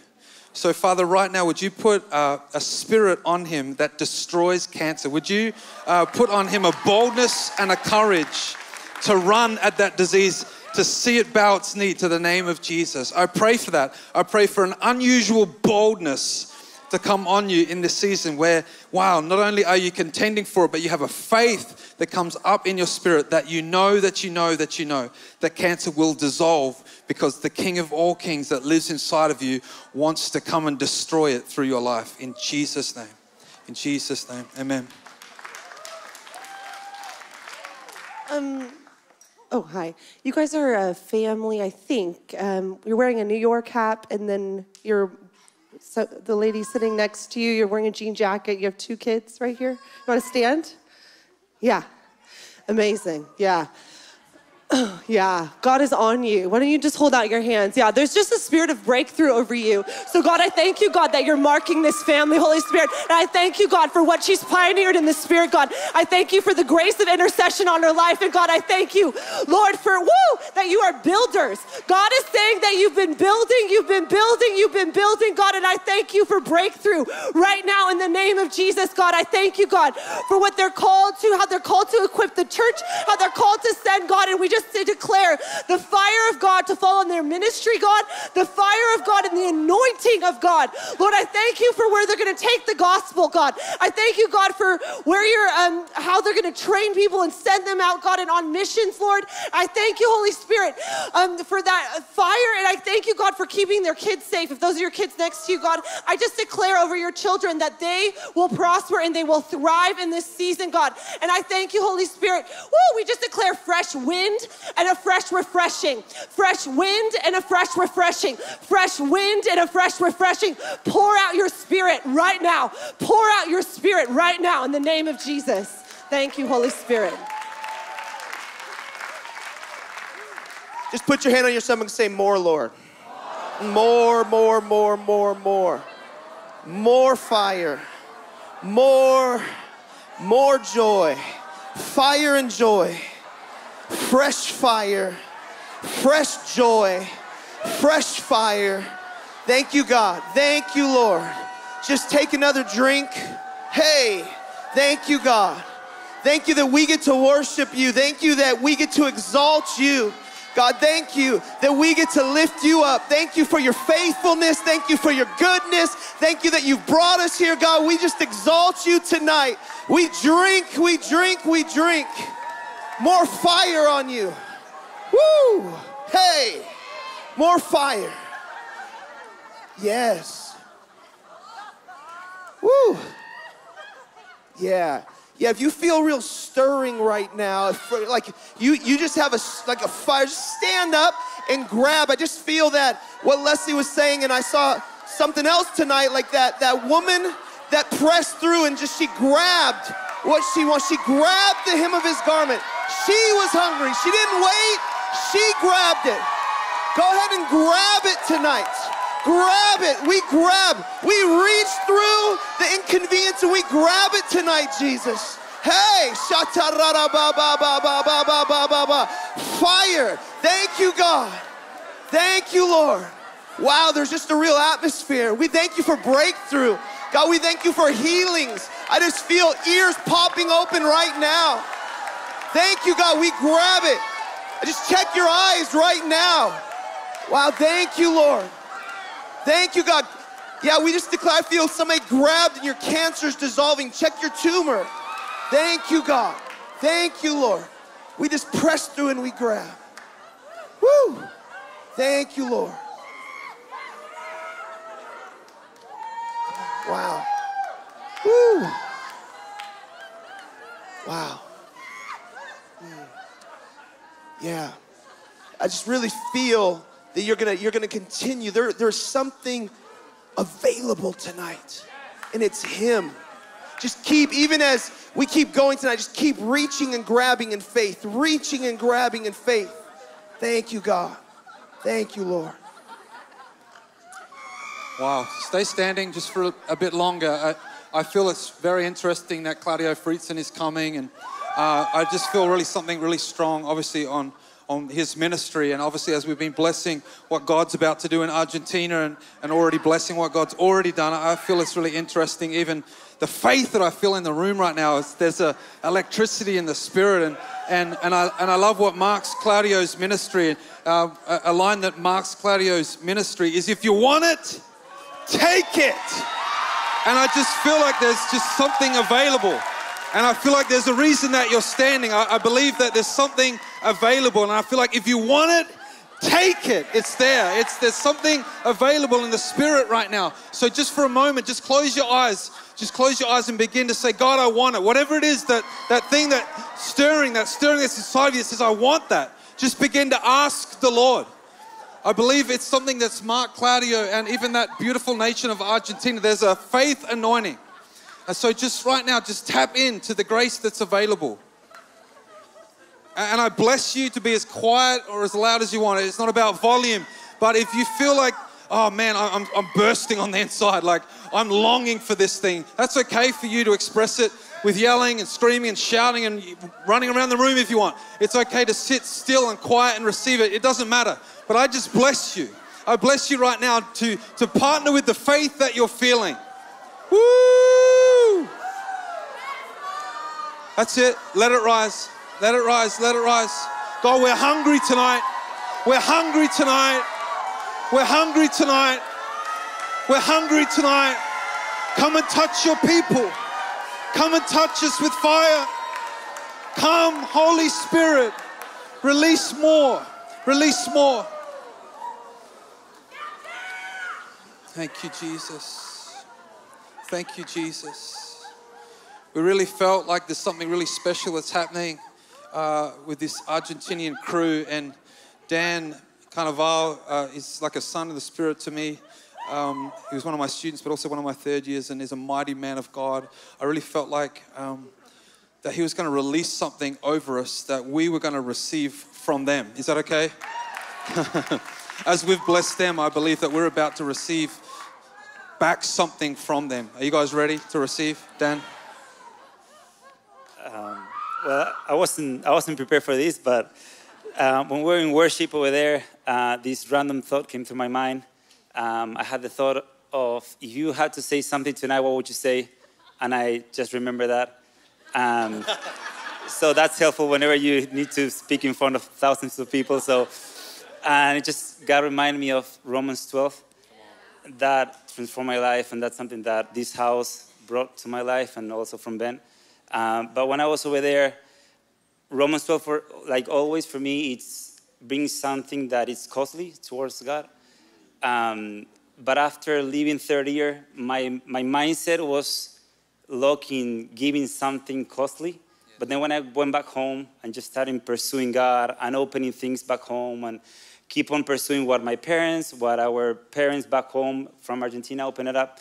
So, Father, right now, would you put uh, a spirit on him that destroys cancer? Would you uh, put on him a boldness and a courage to run at that disease, to see it bow its knee to the name of Jesus? I pray for that. I pray for an unusual boldness to come on you in this season where, wow, not only are you contending for it, but you have a faith that comes up in your spirit that you know that you know that you know that cancer will dissolve because the King of all kings that lives inside of you wants to come and destroy it through your life. In Jesus' name. In Jesus' name. Amen. Um, oh, hi. You guys are a family, I think. Um, you're wearing a New York hat, and then you're so the lady sitting next to you. You're wearing a jean jacket. You have two kids right here. You want to stand? Yeah. Amazing. Yeah. [CLEARS THROAT] Yeah, God is on you. Why don't you just hold out your hands? Yeah, there's just a spirit of breakthrough over you. So, God, I thank you, God, that you're marking this family, Holy Spirit. And I thank you, God, for what she's pioneered in the Spirit, God. I thank you for the grace of intercession on her life. And, God, I thank you, Lord, for woo, that you are builders. God is saying that you've been building, you've been building, you've been building, God. And I thank you for breakthrough right now in the name of Jesus, God. I thank you, God, for what they're called to, how they're called to equip the church, how they're called to send, God. And we just declare the fire of God to fall on their ministry, God, the fire of God and the anointing of God. Lord, I thank you for where they're going to take the gospel, God. I thank you, God, for where you're, um, how they're going to train people and send them out, God, and on missions, Lord. I thank you, Holy Spirit, um, for that fire. And I thank you, God, for keeping their kids safe. If those are your kids next to you, God, I just declare over your children that they will prosper and they will thrive in this season, God. And I thank you, Holy Spirit. Woo, we just declare fresh wind and a fresh refreshing, fresh wind and a fresh refreshing, fresh wind and a fresh refreshing. Pour out your spirit right now. Pour out your spirit right now in the name of Jesus. Thank you, Holy Spirit. Just put your hand on your stomach and say, More, Lord. More, more, more, more, more. More fire. More, more joy. Fire and joy. Fresh fire. Fresh joy. Fresh fire. Thank you, God. Thank you, Lord. Just take another drink. Hey, thank you, God. Thank you that we get to worship you. Thank you that we get to exalt you. God, thank you that we get to lift you up. Thank you for your faithfulness. Thank you for your goodness. Thank you that you've brought us here, God. We just exalt you tonight. We drink, we drink, we drink. More fire on you. Woo! Hey, more fire. Yes. Woo! Yeah. Yeah, if you feel real stirring right now, if, like you you just have a like a fire, just stand up and grab. I just feel that what Leslie was saying, and I saw something else tonight, like that that woman that pressed through and just she grabbed what she wants. She grabbed the hem of his garment. She was hungry. She didn't wait. She grabbed it. Go ahead and grab it tonight. Grab it. We grab. We reach through the inconvenience and we grab it tonight, Jesus. Hey, ba ba ba ba ba ba ba ba ba. Fire. Thank you, God. Thank you, Lord. Wow, there's just a real atmosphere. We thank you for breakthrough. God, we thank you for healings. I just feel ears popping open right now. Thank you, God. We grab it. I just check your eyes right now. Wow, thank you, Lord. Thank you, God. Yeah, we just declare, I feel somebody grabbed and your cancer's dissolving. Check your tumor. Thank you, God. Thank you, Lord. We just press through and we grab. Woo! Thank you, Lord. Wow. Woo! Wow. Mm. Yeah. I just really feel that you're gonna you're gonna continue. There, there's something available tonight, and it's Him. Just keep, even as we keep going tonight, just keep reaching and grabbing in faith, reaching and grabbing in faith. Thank you, God. Thank you, Lord. Wow. Stay standing just for a, bit longer. I, I feel it's very interesting that Claudio Freidzon is coming, and uh, I just feel really something really strong, obviously, on, on his ministry. And obviously, as we've been blessing what God's about to do in Argentina and, and already blessing what God's already done, I feel it's really interesting. Even the faith that I feel in the room right now is there's a electricity in the spirit, and and and I and I love what Mark's Claudio's ministry. Uh, a, a line that marks Claudio's ministry is, "If you want it, take it." And I just feel like there's just something available. And I feel like there's a reason that you're standing. I, I believe that there's something available. And I feel like if you want it, take it. It's there. It's there's something available in the spirit right now. So just for a moment, just close your eyes. Just close your eyes and begin to say, God, I want it. Whatever it is that that thing that stirring, that stirring that's inside of you that says, I want that. Just begin to ask the Lord. I believe it's something that's Mark Claudio and even that beautiful nation of Argentina. There's a faith anointing. And so just right now, just tap into the grace that's available. And I bless you to be as quiet or as loud as you want. It's not about volume. But if you feel like, oh man, I'm, I'm bursting on the inside, like I'm longing for this thing, that's okay for you to express it with yelling and screaming and shouting and running around the room if you want. It's okay to sit still and quiet and receive it. It doesn't matter. But I just bless you. I bless you right now to, to partner with the faith that you're feeling. Woo! That's it. Let it rise. Let it rise. Let it rise. God, we're hungry tonight. We're hungry tonight. We're hungry tonight. We're hungry tonight. Come and touch your people. Come and touch us with fire. Come, Holy Spirit. Release more. Release more. Thank you, Jesus. Thank you, Jesus. We really felt like there's something really special that's happening uh, with this Argentinian crew. And Dan Carnaval uh, is like a son of the Spirit to me. Um, he was one of my students, but also one of my third years, and is a mighty man of God. I really felt like um, that he was going to release something over us that we were going to receive from them. Is that okay? [LAUGHS] As we've blessed them, I believe that we're about to receive back something from them. Are you guys ready to receive, Dan? Um, well, I wasn't I wasn't prepared for this, but um, when we were in worship over there, uh, this random thought came to my mind. Um, I had the thought of if you had to say something tonight, what would you say? And I just remember that. Um, [LAUGHS] so that's helpful whenever you need to speak in front of thousands of people. So, and it just God reminded me of Romans 12. That transformed my life, and that's something that this house brought to my life, and also from Ben. Um, but when I was over there, Romans 12, for, like always for me, it's brings something that is costly towards God. Um, but after leaving third year, my, my mindset was looking, giving something costly. But then when I went back home and just started pursuing God and opening things back home and keep on pursuing what my parents, what our parents back home from Argentina opened it up,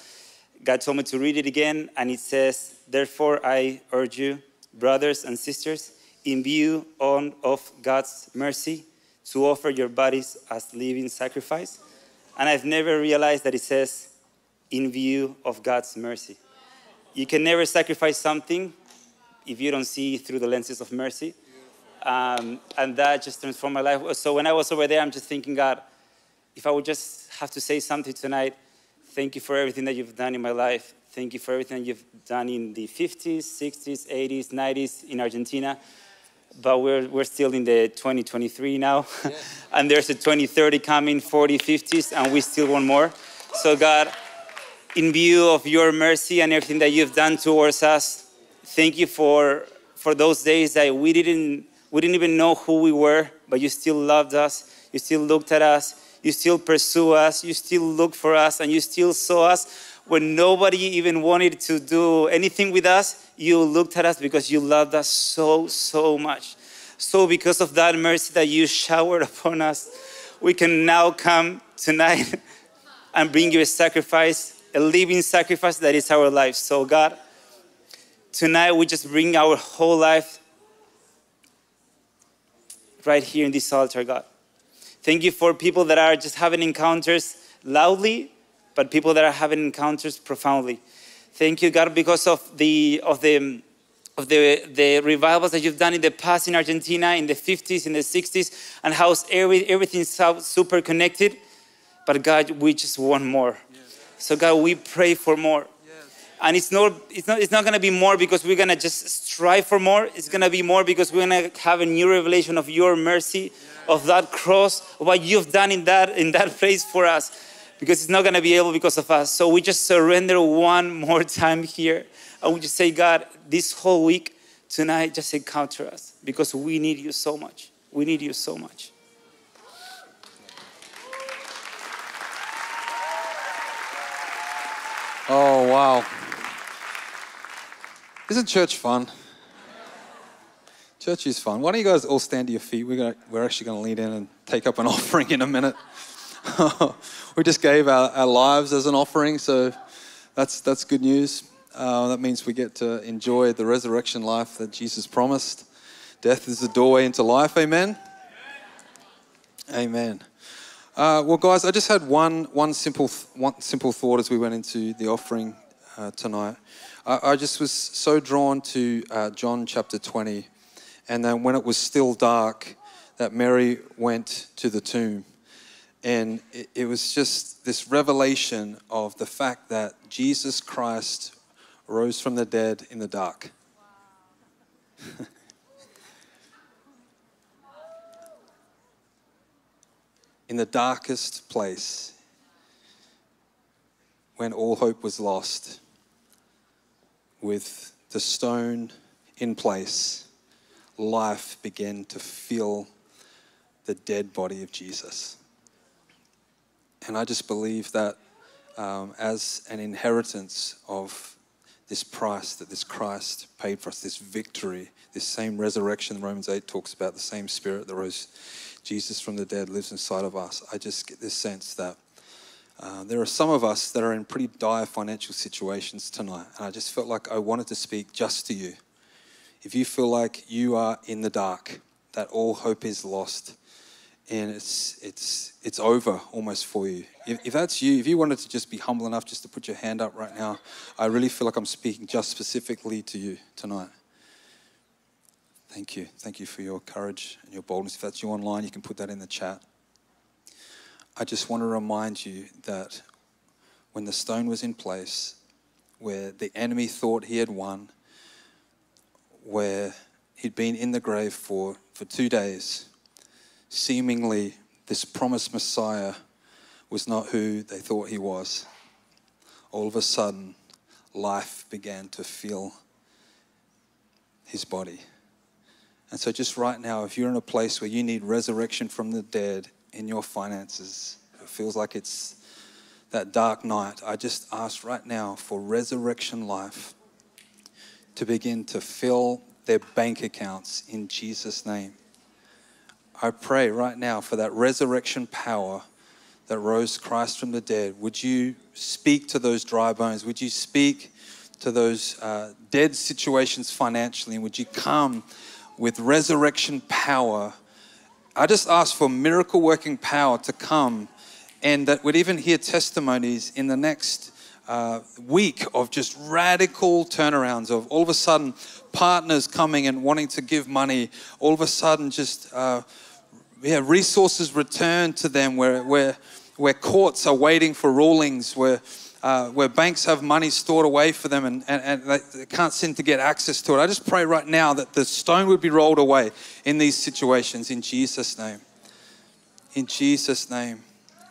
God told me to read it again, and it says, Therefore I urge you, brothers and sisters, in view on, of God's mercy, to offer your bodies as living sacrifice. And I've never realized that it says, in view of God's mercy. You can never sacrifice something if you don't see through the lenses of mercy. Um, and that just transformed my life. So when I was over there, I'm just thinking, God, if I would just have to say something tonight, thank you for everything that you've done in my life. Thank you for everything you've done in the 50s, 60s, 80s, 90s in Argentina. But we're, we're still in the 2023 now. [LAUGHS] and there's a 2030 coming, 40, 50s, and we still want more. So, God, in view of your mercy and everything that you've done towards us, thank you for, for those days that we didn't, we didn't even know who we were, but you still loved us. You still looked at us. You still pursue us. You still looked for us, and you still saw us when nobody even wanted to do anything with us. You looked at us because you loved us so, so much. So, because of that mercy that you showered [LAUGHS] upon us, we can now come tonight [LAUGHS] and bring you a sacrifice, a living sacrifice that is our life. So, God, tonight we just bring our whole life right here in this altar, God. Thank you for people that are just having encounters loudly, but people that are having encounters profoundly. Thank you, God, because of the of the of the, the revivals that you've done in the past in Argentina, in the 50s, in the 60s, and how every, everything's super connected. But God, we just want more. So God, we pray for more. And it's not, it's not, it's not going to be more because we're going to just strive for more. It's going to be more because we're going to have a new revelation of your mercy, of that cross, what you've done in that, in that place for us. Because it's not going to be able because of us. So we just surrender one more time here. And we just say, God, this whole week, tonight, just encounter us because we need you so much. We need you so much. Oh, wow. Isn't church fun? Church is fun. Why don't you guys all stand to your feet? We're, gonna, we're actually going to lead in and take up an [LAUGHS] offering in a minute. [LAUGHS] we just gave our, our lives as an offering, so that's, that's good news. Uh, that means we get to enjoy the resurrection life that Jesus promised. Death is the doorway into life. Amen. Amen. Uh, well, guys, I just had one one simple th- one simple thought as we went into the offering uh, tonight. I, I just was so drawn to uh, John chapter 20, and then when it was still dark, that Mary went to the tomb, and it, it was just this revelation of the fact that Jesus Christ rose from the dead in the dark. [LAUGHS] in the darkest place, when all hope was lost, with the stone in place, life began to fill the dead body of Jesus. And I just believe that um, as an inheritance of this price that this Christ paid for us, this victory, this same resurrection Romans 8 talks about, the same spirit that rose Jesus from the dead lives inside of us. I just get this sense that uh, there are some of us that are in pretty dire financial situations tonight. And I just felt like I wanted to speak just to you. If you feel like you are in the dark, that all hope is lost, and it's it's it's over almost for you. If, if that's you, if you wanted to just be humble enough just to put your hand up right now, I really feel like I'm speaking just specifically to you tonight. Thank you. Thank you for your courage and your boldness. If that's you online, you can put that in the chat. I just want to remind you that when the stone was in place, where the enemy thought he had won, where he'd been in the grave for, for two days, seemingly this promised Messiah was not who they thought he was. All of a sudden, life began to fill his body. And so, just right now, if you're in a place where you need resurrection from the dead in your finances, it feels like it's that dark night, I just ask right now for resurrection life to begin to fill their bank accounts in Jesus' name. I pray right now for that resurrection power that rose Christ from the dead. Would you speak to those dry bones? Would you speak to those uh, dead situations financially? And would you come with resurrection power? I just ask for miracle working power to come and that we'd even hear testimonies in the next uh, week of just radical turnarounds of all of a sudden partners coming and wanting to give money, all of a sudden just uh, yeah, resources returned to them where, where, where courts are waiting for rulings, where, uh, where banks have money stored away for them and, and, and they can't seem to get access to it. I just pray right now that the stone would be rolled away in these situations in Jesus' name. In Jesus' name.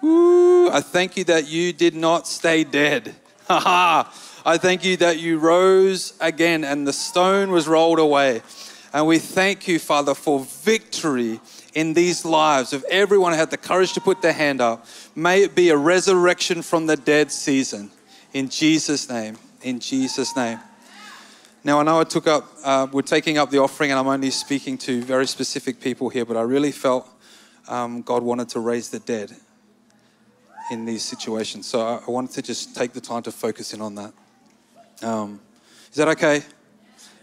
Woo, I thank you that you did not stay dead. [LAUGHS] I thank you that you rose again and the stone was rolled away. And we thank you, Father, for victory in these lives of everyone had the courage to put their hand up. May it be a resurrection from the dead season. In Jesus' name. In Jesus' name. Now, I know I took up, uh, we're taking up the offering, and I'm only speaking to very specific people here, but I really felt um, God wanted to raise the dead in these situations. So I, I wanted to just take the time to focus in on that. Um, is that okay?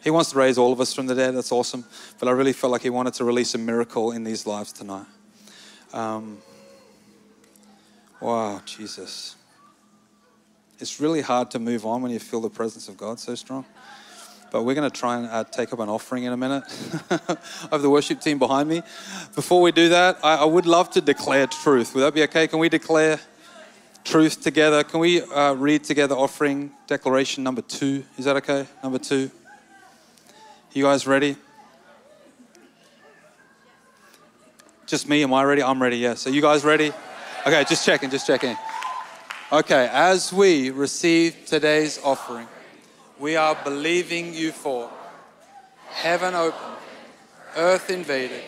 He wants to raise all of us from the dead. That's awesome. But I really felt like He wanted to release a miracle in these lives tonight. Um, wow, Jesus. It's really hard to move on when you feel the presence of God so strong. But we're going to try and uh, take up an offering in a minute. [LAUGHS] I have the worship team behind me. Before we do that, I, I, would love to declare truth. Would that be okay? Can we declare truth together? Can we uh, read together offering declaration number two? Is that okay? Number two. You guys ready? Just me? Am I ready? I'm ready, yes. Are you guys ready? Okay, just checking, just checking. Okay, as we receive today's offering, we are believing you for heaven open, earth invaded,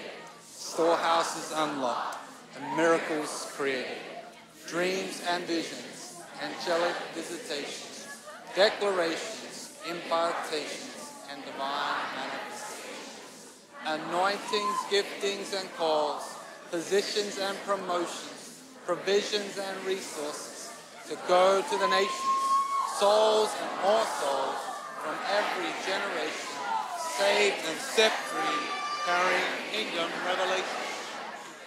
storehouses unlocked, and miracles created, dreams and visions, angelic visitations, declarations, impartations divine manifestations, anointings, giftings, and calls, positions and promotions, provisions and resources to go to the nations, souls and more souls from every generation, saved and set free carrying kingdom revelation.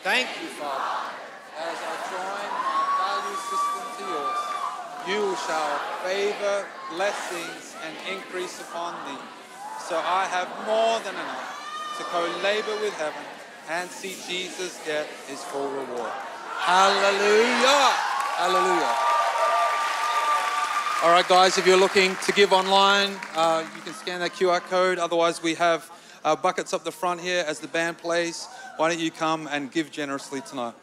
Thank you, Father, as I join my value system to yours. You shall favor blessings and increase upon thee. So I have more than enough to co-labor with heaven and see Jesus get his full reward. Hallelujah! Hallelujah. All right, guys, if you're looking to give online, uh, you can scan that QR code. Otherwise, we have uh, buckets up the front here as the band plays. Why don't you come and give generously tonight?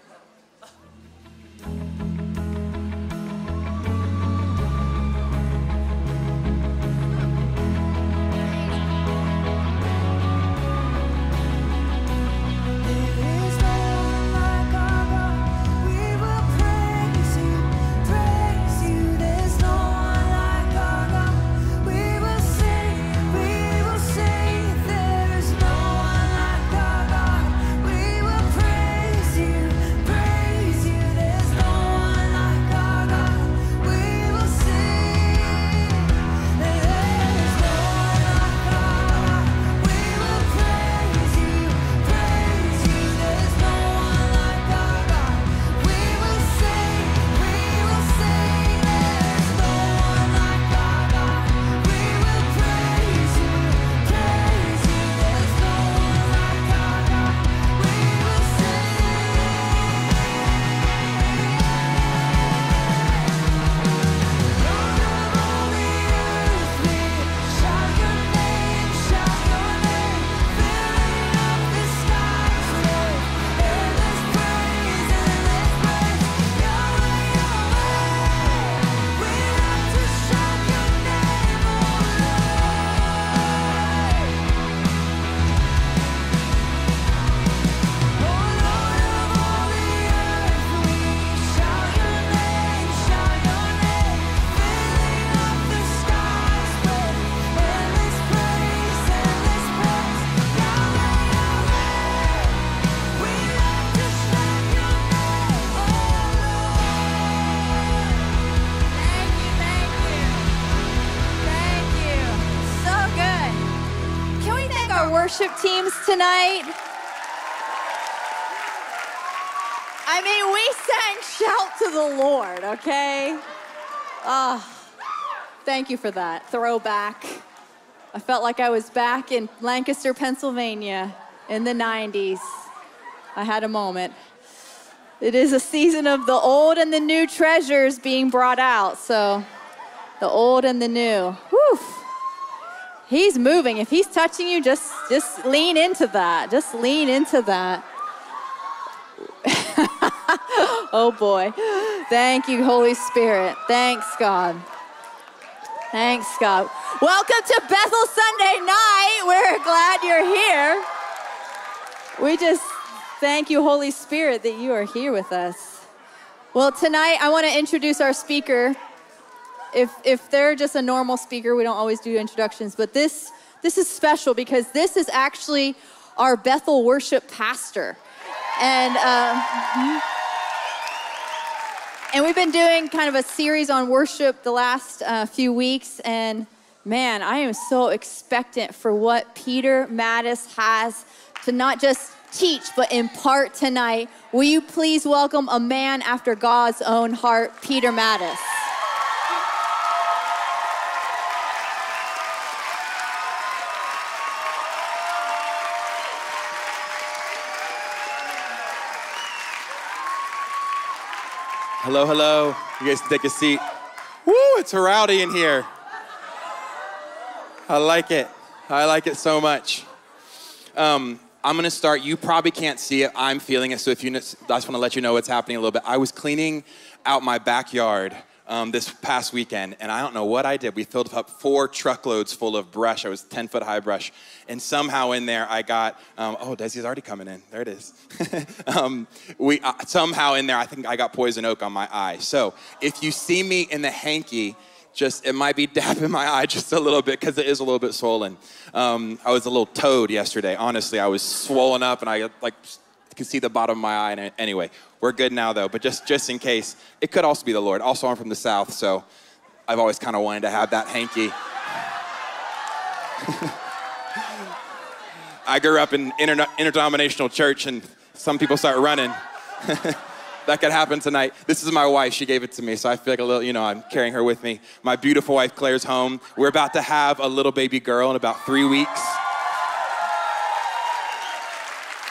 Thank you for that throwback. I felt like I was back in Lancaster, Pennsylvania in the 90s. I had a moment. It is a season of the old and the new treasures being brought out, so the old and the new. Whew. He's moving. If he's touching you, just just lean into that. Just lean into that. [LAUGHS] oh boy. Thank you, Holy Spirit. Thanks, God. Thanks, Scott. Welcome to Bethel Sunday night. We're glad you're here. We just thank you, Holy Spirit, that you are here with us. Well, tonight I want to introduce our speaker. If if they're just a normal speaker, we don't always do introductions, but this this is special because this is actually our Bethel worship pastor, and. Um, and we've been doing kind of a series on worship the last uh, few weeks, and man, I am so expectant for what Peter Mattis has to not just teach, but impart tonight. Will you please welcome a man after God's own heart, Peter Mattis? Hello, hello. You guys take a seat. Woo, it's rowdy in here. I like it. I like it so much. Um, I'm gonna start. You probably can't see it. I'm feeling it. So if you, I just want to let you know what's happening a little bit. I was cleaning out my backyard um, this past weekend, and I don't know what I did. We filled up four truckloads full of brush. I was 10 foot high brush, and somehow in there I got. Um, oh, Desi's already coming in. There it is. [LAUGHS] um, we uh, somehow in there I think I got poison oak on my eye. So if you see me in the hanky just it might be [LAUGHS] dapping my eye just a little bit because it is a little bit swollen. Um, I was a little toad yesterday. Honestly, I was swollen up and I like could see the bottom of my eye. And anyway, we're good now though. But just just in case, it could also be the Lord. Also, I'm from the South, so I've always kind of wanted to have that hanky. [LAUGHS] I grew up in inter- interdenominational church, and some people start running. [LAUGHS] that could happen tonight. This is my wife. She gave it to me, so I feel like a little, you know, I'm carrying her with me. My beautiful wife, Claire's home. We're about to have a little baby girl in about three weeks.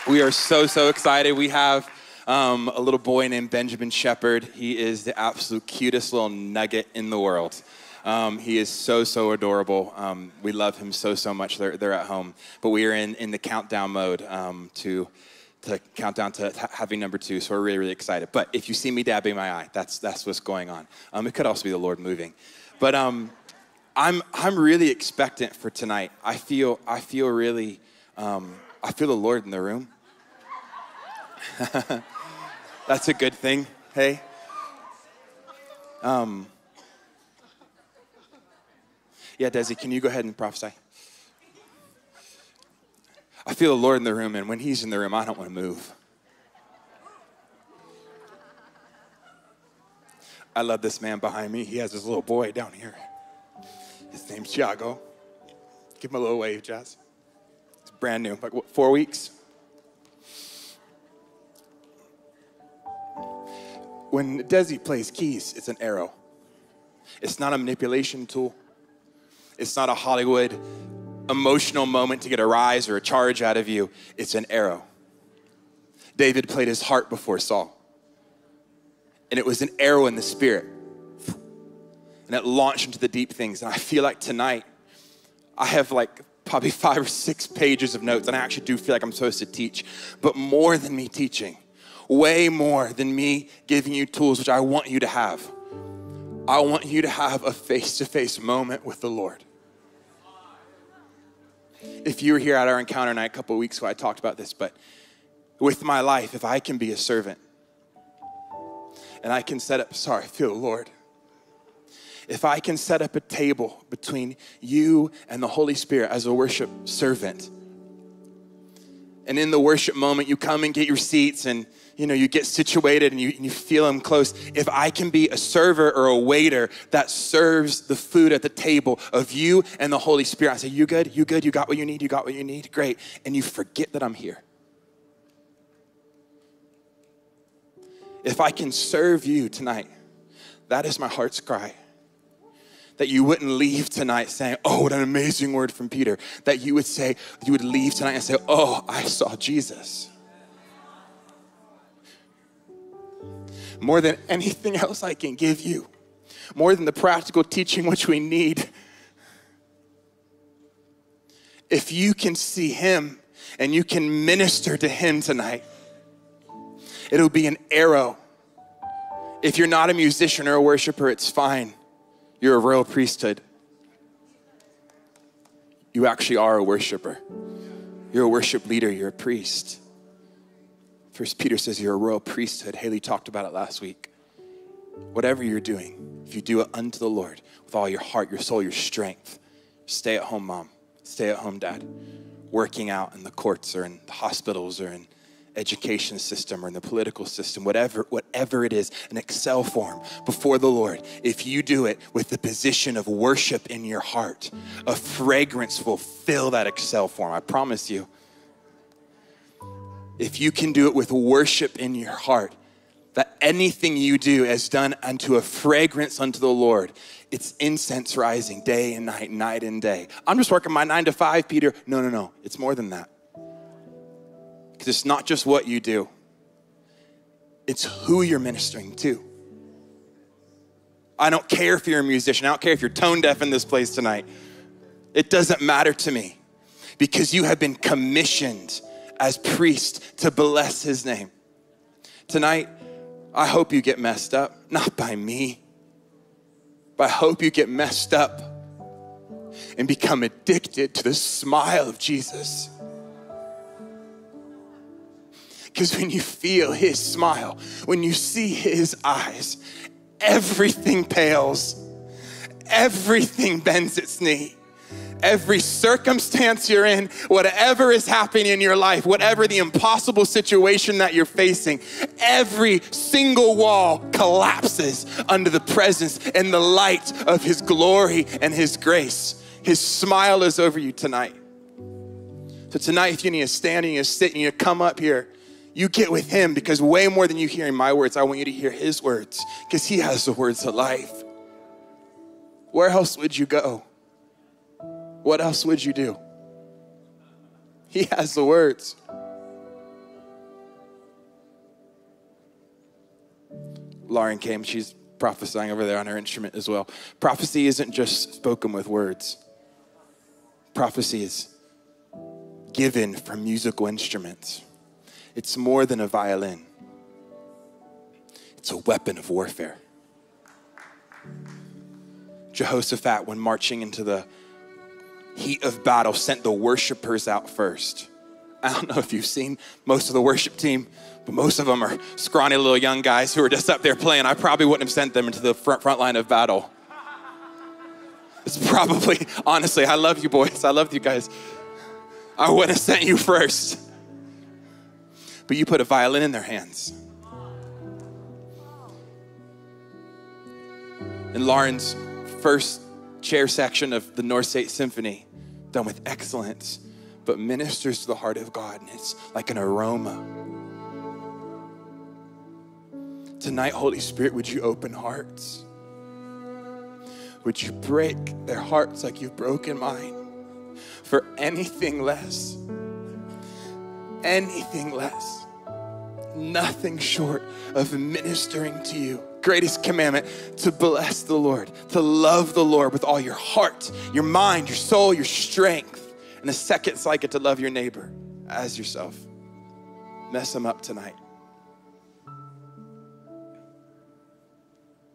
We are so, so excited. We have um, a little boy named Benjamin Shepherd. He is the absolute cutest little nugget in the world. Um, he is so, so adorable. Um, we love him so, so much. They're, they're at home. But we are in, in the countdown mode um, to, to count down to having number two. So we're really, really excited. But if you see me dabbing my eye, that's, that's what's going on. Um, it could also be the Lord moving. But um, I'm, I'm really expectant for tonight. I feel, I feel really, I feel the Lord in the room. [LAUGHS] That's a good thing. Hey. Um, yeah, Desi, can you go ahead and prophesy? I feel the Lord in the room, and when He's in the room, I don't want to move. I love this man behind me. He has his little boy down here. His name's Thiago. Give him a little wave, Jazz. It's brand new, like what, four weeks? When Desi plays keys, it's an arrow. It's not a manipulation tool. It's not a Hollywood emotional moment to get a rise or a charge out of you. It's an arrow. David played his heart before Saul. And it was an arrow in the spirit. And it launched into the deep things. And I feel like tonight, I have like probably [LAUGHS] five or six pages of notes, and I actually do feel like I'm supposed to teach. But more than me teaching, way more than me giving you tools, which I want you to have. I want you to have a face to face moment with the Lord. If you were here at our encounter night a couple weeks ago, I talked about this, but with my life, if I can be a servant and I can set up, sorry, feel the Lord. If I can set up a table between you and the Holy Spirit as a worship servant, and in the worship moment, you come and get your seats and you know, you get situated and you, and you feel them close. If I can be a server or a waiter that serves the food at the table of you and the Holy Spirit, I say, You good? You good? You got what you need? You got what you need? Great. And you forget that I'm here. If I can serve you tonight, that is my heart's cry. That you wouldn't leave tonight saying, Oh, what an amazing word from Peter. That you would say, you would leave tonight and say, Oh, I saw Jesus. More than anything else I can give you, more than the practical teaching which we need. If you can see Him and you can minister to Him tonight, it'll be an arrow. If you're not a musician or a worshiper, it's fine. You're a royal priesthood. You actually are a worshiper. You're a worship leader, you're a priest. First Peter says you're a royal priesthood. Haley talked about it last week. Whatever you're doing, if you do it unto the Lord with all your heart, your soul, your strength, stay at home, mom. Stay at home, dad. Working out in the courts or in the hospitals or in education system or in the political system, whatever, whatever it is, an Excel form before the Lord, if you do it with the position of worship in your heart, a fragrance will fill that Excel form. I promise you if you can do it with worship in your heart, that anything you do is done unto a fragrance unto the Lord. It's incense rising day and night, night and day. I'm just working my nine to five, Peter. No, no, no. It's more than that. Because it's not just what you do, it's who you're ministering to. I don't care if you're a musician, I don't care if you're tone deaf in this place tonight. It doesn't matter to me because you have been commissioned as priest to bless his name. Tonight, I hope you get messed up, not by me, but I hope you get messed up and become addicted to the smile of Jesus. Because when you feel his smile, when you see his eyes, everything pales, everything bends its knee every circumstance you're in, whatever is happening in your life, whatever the impossible situation that you're facing, every single wall collapses under the presence and the light of His glory and His grace. His smile is over you tonight. So tonight, if you need to stand, and you need to sit, you need to come up here. You get with him because way more than you hearing my words, I want you to hear his words because he has the words of life. Where else would you go? What else would you do? He has the words. Lauren came, she's prophesying over there on her instrument as well. Prophecy isn't just spoken with words, prophecy is given from musical instruments. It's more than a violin, it's a weapon of warfare. Jehoshaphat, when marching into the heat of battle, sent the worshipers out first. I don't know if you've seen most of the worship team, but most of them are scrawny little young guys who are just up there playing. I probably wouldn't have sent them into the front, front line of battle. It's probably, honestly, I love you boys. I love you guys. I would have sent you first. But you put a violin in their hands. And Lauren's first chair section of the North State Symphony, done with excellence, but ministers to the heart of God, and it's like an aroma. Tonight, Holy Spirit, would you open hearts? Would you break their hearts like you've broken mine for anything less? Anything less. Nothing short of ministering to you. Greatest commandment to bless the Lord, to love the Lord with all your heart, your mind, your soul, your strength. And the second it's like it to love your neighbor as yourself. Mess them up tonight.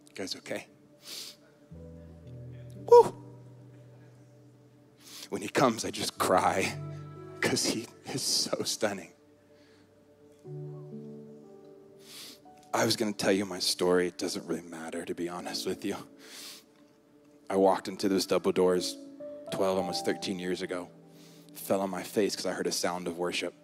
You guys okay? Woo! When he comes, I just cry because he is so stunning. I was going to tell you my story. It doesn't really matter, to be honest with you. I walked into those double doors 12, almost 13 years ago. Fell on my face because I heard a sound of worship.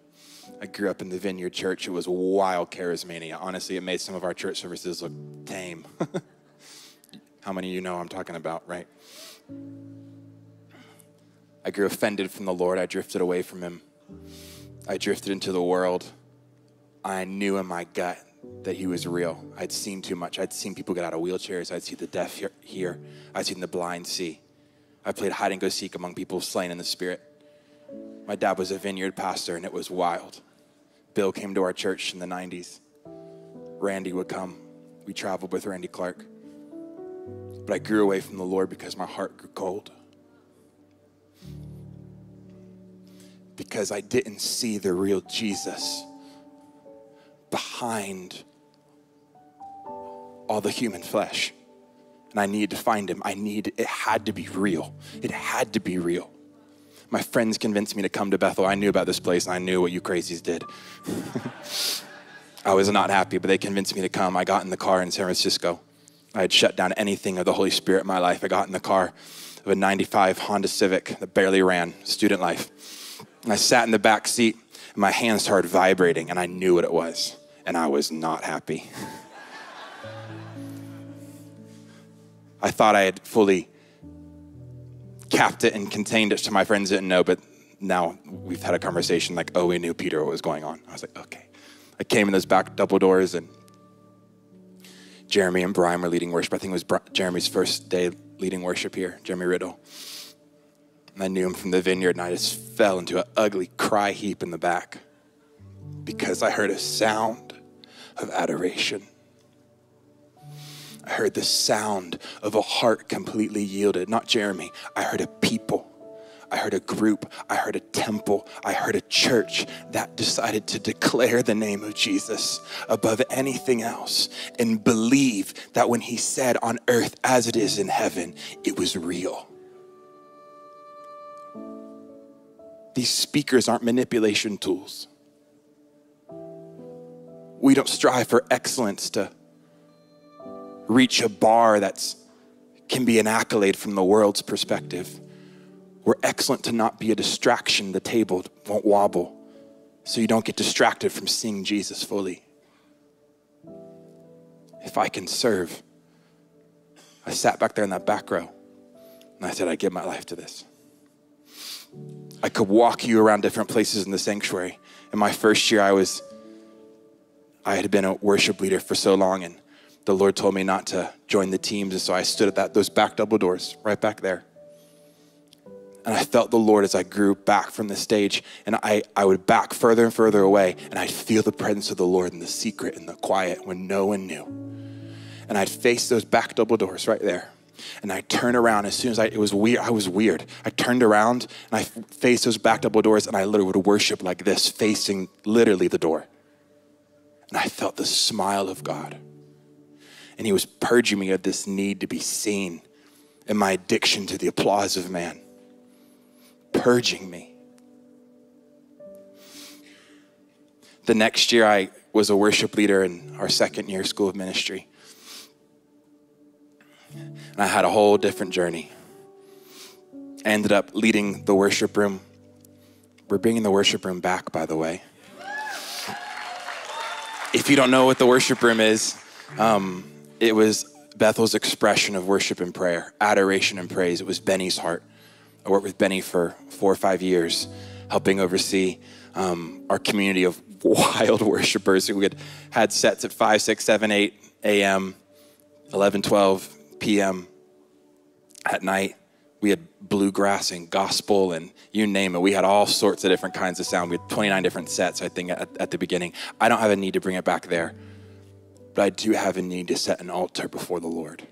I grew up in the Vineyard Church. It was wild charismania. Honestly, it made some of our church services look tame. [LAUGHS] How many of you know I'm talking about, right? I grew offended from the Lord. I drifted away from Him. I drifted into the world. I knew in my gut that He was real. I'd seen too much. I'd seen people get out of wheelchairs. I'd seen the deaf hear, hear. I'd seen the blind see. I played hide and go seek among people slain in the spirit. My dad was a vineyard pastor, and it was wild. Bill came to our church in the 90s. Randy would come. We traveled with Randy Clark. But I grew away from the Lord because my heart grew cold. Because I didn't see the real Jesus behind all the human flesh. And I needed to find him. I need it had to be real. It had to be real. My friends convinced me to come to Bethel. I knew about this place and I knew what you crazies did. [LAUGHS] I was not happy, but they convinced me to come. I got in the car in San Francisco. I had shut down anything of the Holy Spirit in my life. I got in the car of a 95 Honda Civic that barely ran, student life. And I sat in the back seat and my hands started vibrating and I knew what it was. And I was not happy. [LAUGHS] I thought I had fully capped it and contained it so my friends didn't know, but now we've had a conversation like, oh, we knew Peter what was going on. I was like, okay. I came in those back double doors and Jeremy and Brian were leading worship. I think it was Jeremy's first day leading worship here, Jeremy Riddle. And I knew him from the vineyard and I just fell into an ugly cry heap in the back because I heard a sound of adoration. I heard the sound of a heart completely yielded, not Jeremy. I heard a people. I heard a group. I heard a temple. I heard a church that decided to declare the name of Jesus above anything else and believe that when he said on earth as it is in heaven, it was real. These speakers aren't manipulation tools. We don't strive for excellence to reach a bar that's can be an accolade from the world's perspective. We're excellent to not be a distraction. The table won't wobble, so you don't get distracted from seeing Jesus fully. If I can serve, I sat back there in that back row and I said, I give my life to this. I could walk you around different places in the sanctuary. In my first year, I was, I had been a worship leader for so long, and the Lord told me not to join the teams, and so I stood at that those back double doors right back there. And I felt the Lord as I grew back from the stage, and I, I would back further and further away, and I'd feel the presence of the Lord in the secret and the quiet when no one knew. And I'd face those back double doors right there. And I turned around as soon as I, it was weird, I was weird. I turned around and I faced those back double doors and I literally would worship like this, facing literally the door. And I felt the smile of God. And He was purging me of this need to be seen and my addiction to the applause of man. Purging me. The next year, I was a worship leader in our second year school of ministry. And I had a whole different journey. I ended up leading the worship room. We're bringing the worship room back, by the way. If you don't know what the worship room is, um, it was Bethel's expression of worship and prayer, adoration and praise. It was Benny's heart. I worked with Benny for four or five years, helping oversee um, our community of [LAUGHS] wild worshipers who had had sets at 5, 6, 7, 8 a.m., 11, 12 p.m. at night. We had bluegrass and gospel and you name it. We had all sorts of different kinds of sound. We had 29 different sets, I think, at, at the beginning. I don't have a need to bring it back there, but I do have a need to set an altar before the Lord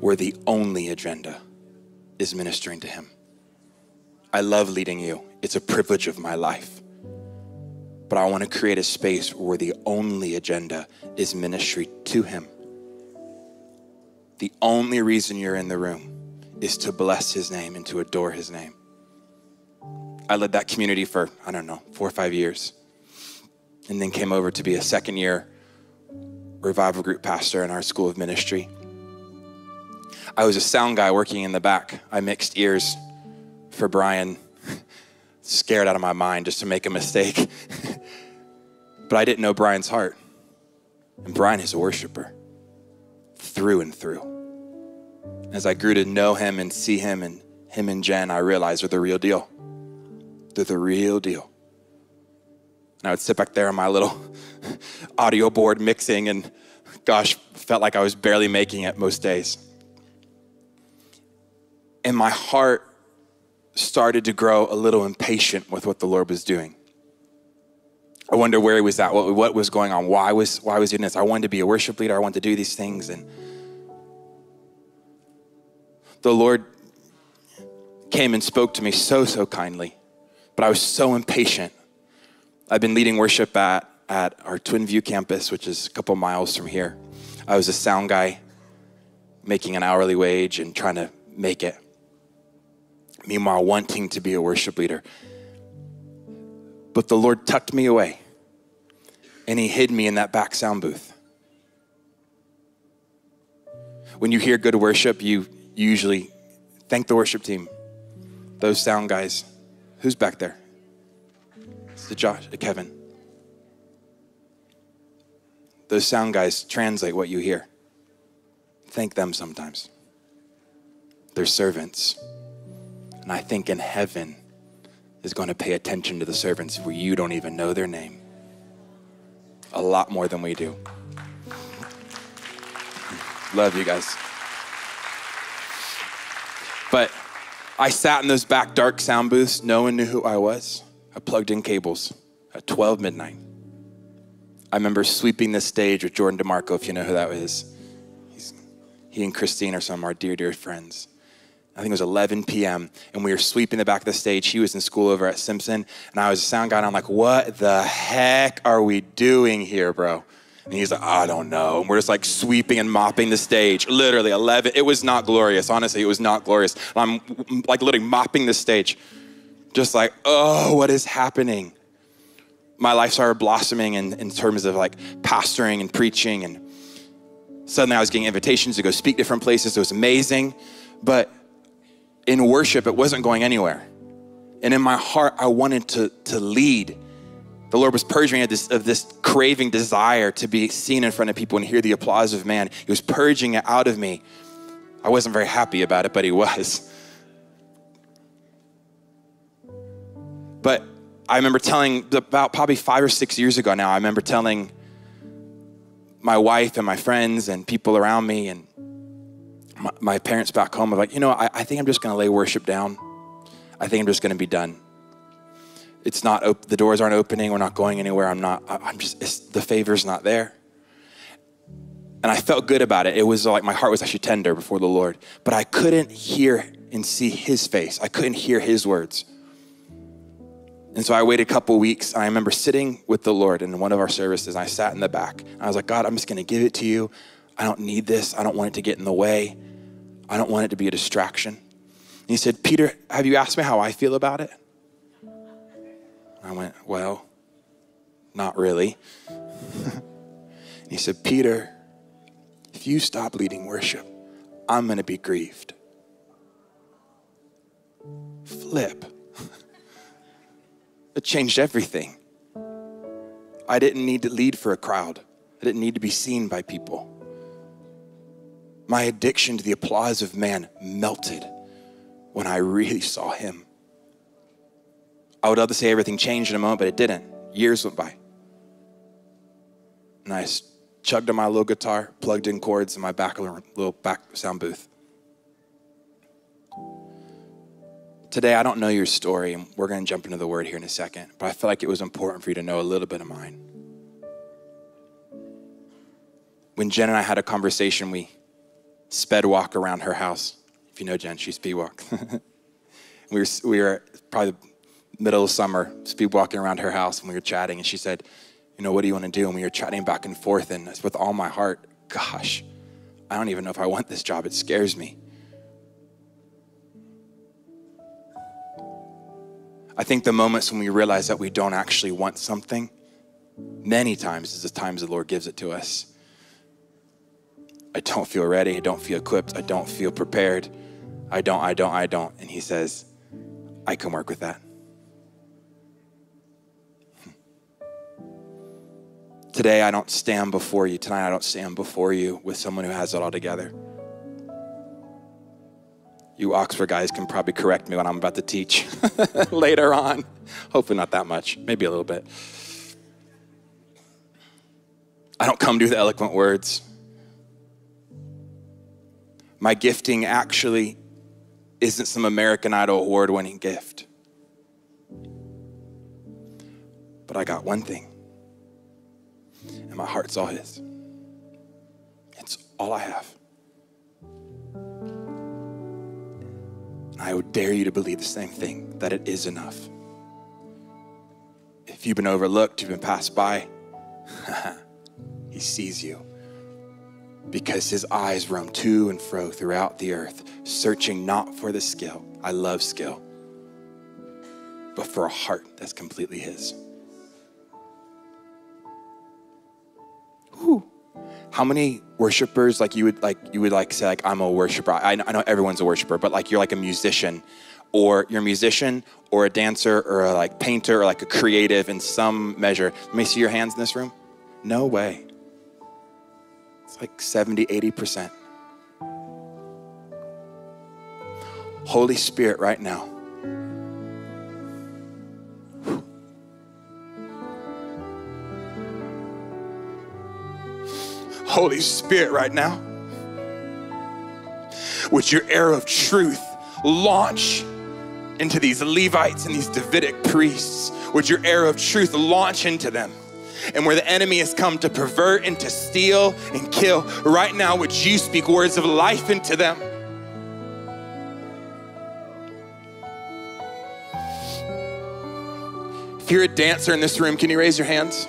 where the only agenda is ministering to Him. I love leading you, it's a privilege of my life. But I want to create a space where the only agenda is ministry to Him. The only reason you're in the room is to bless His name and to adore His name. I led that community for, I don't know, four or five years. And then came over to be a second year revival group pastor in our school of ministry. I was a sound guy working in the back. I mixed ears for Brian, [LAUGHS] scared out of my mind just to make a mistake. [LAUGHS] but I didn't know Brian's heart. And Brian is a worshiper through and through. As I grew to know him and see him and him and Jenn, I realized they're the real deal. They're the real deal. And I would sit back there in my little audio board mixing and gosh, felt like I was barely making it most days. And my heart started to grow a little impatient with what the Lord was doing. I wonder where he was at, what, what was going on, why was why was he doing this? I wanted to be a worship leader, I wanted to do these things, and the Lord came and spoke to me so, so kindly, but I was so impatient. I've been leading worship at, at our Twin View campus, which is a couple miles from here. I was a sound guy, making an hourly wage and trying to make it. Meanwhile, wanting to be a worship leader. But the Lord tucked me away and He hid me in that back sound booth. When you hear good worship, you usually thank the worship team, those sound guys. Who's back there? It's the Josh, the Kevin. Those sound guys translate what you hear. Thank them sometimes. They're servants. And I think in heaven is going to pay attention to the servants where you don't even know their name. A lot more than we do. Love you guys. But I sat in those back dark sound booths. No one knew who I was. I plugged in cables at 12 midnight. I remember sweeping the stage with Jordan DeMarco, if you know who that is. He's, he and Christine are some of our dear, dear friends. I think it was 11 p.m. and we were sweeping the back of the stage. He was in school over at Simpson, and I was a sound guy, and I'm like, "What the heck are we doing here, bro?" And he's like, "I don't know." And we're just like sweeping and mopping the stage. Literally 11. It was not glorious. Honestly, it was not glorious. I'm like literally mopping the stage, just like, "Oh, what is happening?" My life started blossoming in, in terms of like pastoring and preaching, and suddenly I was getting invitations to go speak different places. It was amazing, but in worship, it wasn't going anywhere. And in my heart, I wanted to, to lead. The Lord was purging me of this, of this craving desire to be seen in front of people and hear the applause of man. He was purging it out of me. I wasn't very happy about it, but He was. But I remember telling about probably five or six years ago now, I remember telling my wife and my friends and people around me and my, parents back home, I'm like, you know, I, I think I'm just going to lay worship down. I think I'm just going to be done. It's not, op- the doors aren't opening. We're not going anywhere. I'm not, I- I'm just, the favor's not there. And I felt good about it. It was like my heart was actually tender before the Lord, but I couldn't hear and see his face. I couldn't hear his words. And so I waited a couple weeks. I remember sitting with the Lord in one of our services. I sat in the back. I was like, God, I'm just going to give it to you. I don't need this. I don't want it to get in the way. I don't want it to be a distraction. And he said, Peter, have you asked me how I feel about it? I went, Well, not really. and [LAUGHS] he said, Peter, if you stop leading worship, I'm going to be grieved. Flip. It changed everything. I didn't need to lead for a crowd, I didn't need to be seen by people. My addiction to the applause of man melted when I really saw him. I would love to say everything changed in a moment, but it didn't. Years went by. And I chugged on my little guitar, plugged in chords in my back little back sound booth. Today, I don't know your story, and we're going to jump into the word here in a second, but I feel like it was important for you to know a little bit of mine. When Jenn and I had a conversation, we sped walk around her house. If you know Jenn, she speed walk. [LAUGHS] we were we were probably middle of summer, speed walking around her house, and we were chatting, and she said, "You know, what do you want to do?" And we were chatting back and forth, and with all my heart, gosh, I don't even know if I want this job. It scares me. I think the moments when we realize that we don't actually want something, many times is the times the Lord gives it to us. I don't feel ready. I don't feel equipped. I don't feel prepared. I don't, I don't, I don't. And He says, I can work with that. Today, I don't stand before you. Tonight, I don't stand before you with someone who has it all together. You Oxford guys can probably correct me when I'm about to teach [LAUGHS] later on. Hopefully, not that much, maybe a little bit. I don't come to you with eloquent words. My gifting actually isn't some American Idol award winning gift. But I got one thing, and my heart's all His. It's all I have. I would dare you to believe the same thing that it is enough. If you've been overlooked, you've been passed by, [LAUGHS] He sees you because His eyes roam to and fro throughout the earth, searching not for the skill. I love skill, but for a heart that's completely His. Whew. How many worshipers like you would like you would like say like I'm a worshiper. I, I know everyone's a worshiper, but like you're like a musician, or you're a musician, or a dancer, or a like painter, or like a creative in some measure. Let me see your hands in this room. No way. It's like 70, 80 percent. Holy Spirit, right now. Holy Spirit, right now, would your arrow of truth launch into these Levites and these Davidic priests? Would your arrow of truth launch into them? And where the enemy has come to pervert and to steal and kill, right now, would you speak words of life into them? If you're a dancer in this room, can you raise your hands?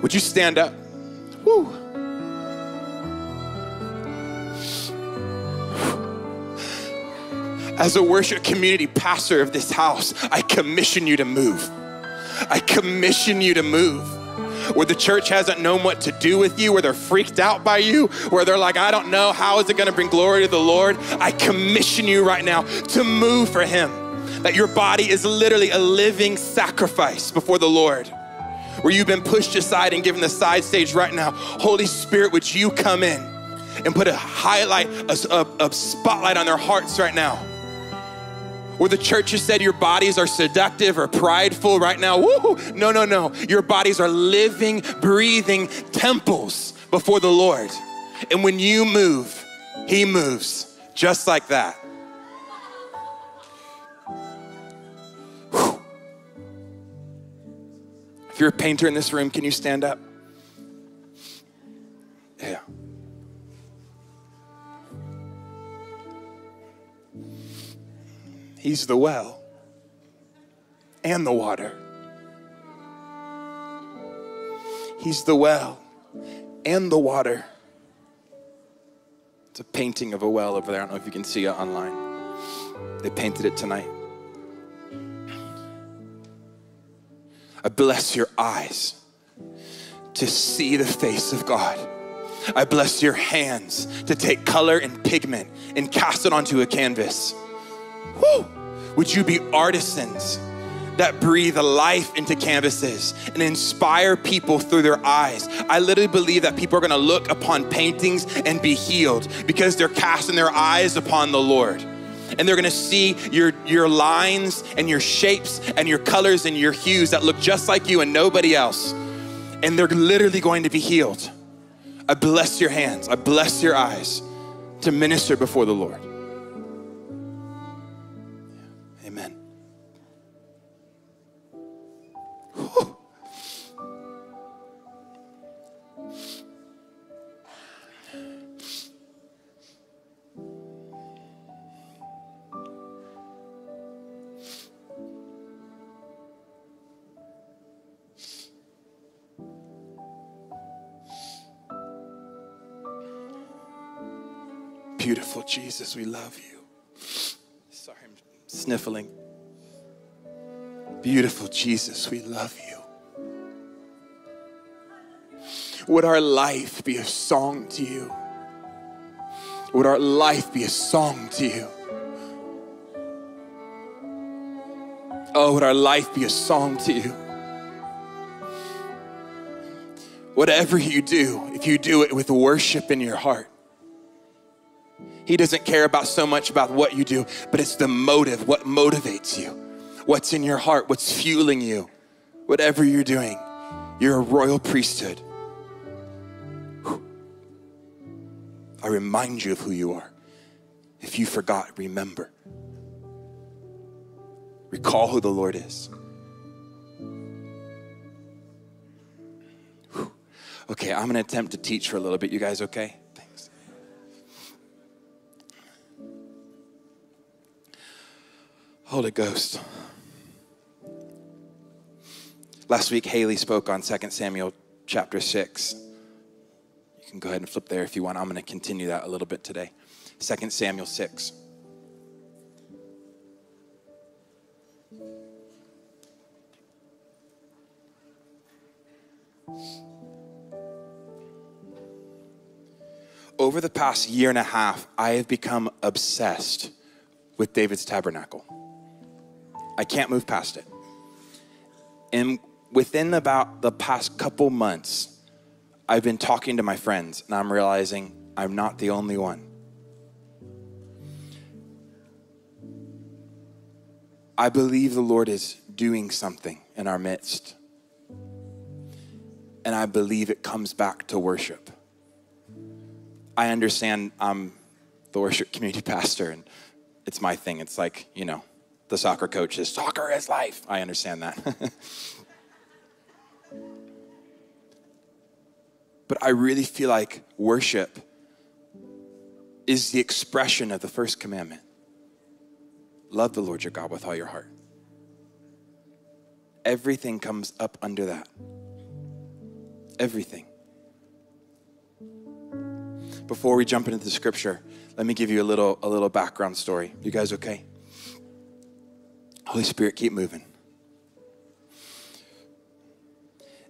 Would you stand up? Woo. As a worship community pastor of this house, I commission you to move. I commission you to move. Where the church hasn't known what to do with you, where they're freaked out by you, where they're like, I don't know, how is it gonna bring glory to the Lord? I commission you right now to move for Him. That your body is literally a living sacrifice before the Lord where you've been pushed aside and given the side stage right now, Holy Spirit, would you come in and put a highlight, a, a, a spotlight on their hearts right now? Where the church has said your bodies are seductive or prideful right now. Woo! No, no, no. Your bodies are living, breathing temples before the Lord. And when you move, He moves just like that. You're a painter in this room, can you stand up? Yeah. He's the well and the water. He's the well and the water. It's a painting of a well over there. I don't know if you can see it online. They painted it tonight. I bless your eyes to see the face of God. I bless your hands to take color and pigment and cast it onto a canvas. Woo! Would you be artisans that breathe life into canvases and inspire people through their eyes? I literally believe that people are gonna look upon paintings and be healed because they're casting their eyes upon the Lord. And they're gonna see your, your lines and your shapes and your colors and your hues that look just like you and nobody else. And they're literally going to be healed. I bless your hands, I bless your eyes to minister before the Lord. Love you. Sorry, I'm sniffling. Beautiful Jesus, we love you. Would our life be a song to you? Would our life be a song to you? Oh, would our life be a song to you? Whatever you do, if you do it with worship in your heart, he doesn't care about so much about what you do, but it's the motive, what motivates you, what's in your heart, what's fueling you. Whatever you're doing, you're a royal priesthood. I remind you of who you are. If you forgot, remember. Recall who the Lord is. Okay, I'm gonna attempt to teach for a little bit. You guys okay? Holy Ghost. Last week, Haley spoke on 2 Samuel chapter 6. You can go ahead and flip there if you want. I'm going to continue that a little bit today. 2 Samuel 6. Over the past year and a half, I have become obsessed with David's tabernacle. I can't move past it. And within about the past couple months, I've been talking to my friends and I'm realizing I'm not the only one. I believe the Lord is doing something in our midst. And I believe it comes back to worship. I understand I'm the worship [LAUGHS] community pastor and it's my thing. It's like, you know, the soccer coach says, soccer is life. I understand that. [LAUGHS] but I really feel like worship is the expression of the first commandment love the Lord your God with all your heart. Everything comes up under that. Everything. Before we jump into the scripture, let me give you a little a little background story. You guys okay? Holy Spirit, keep moving.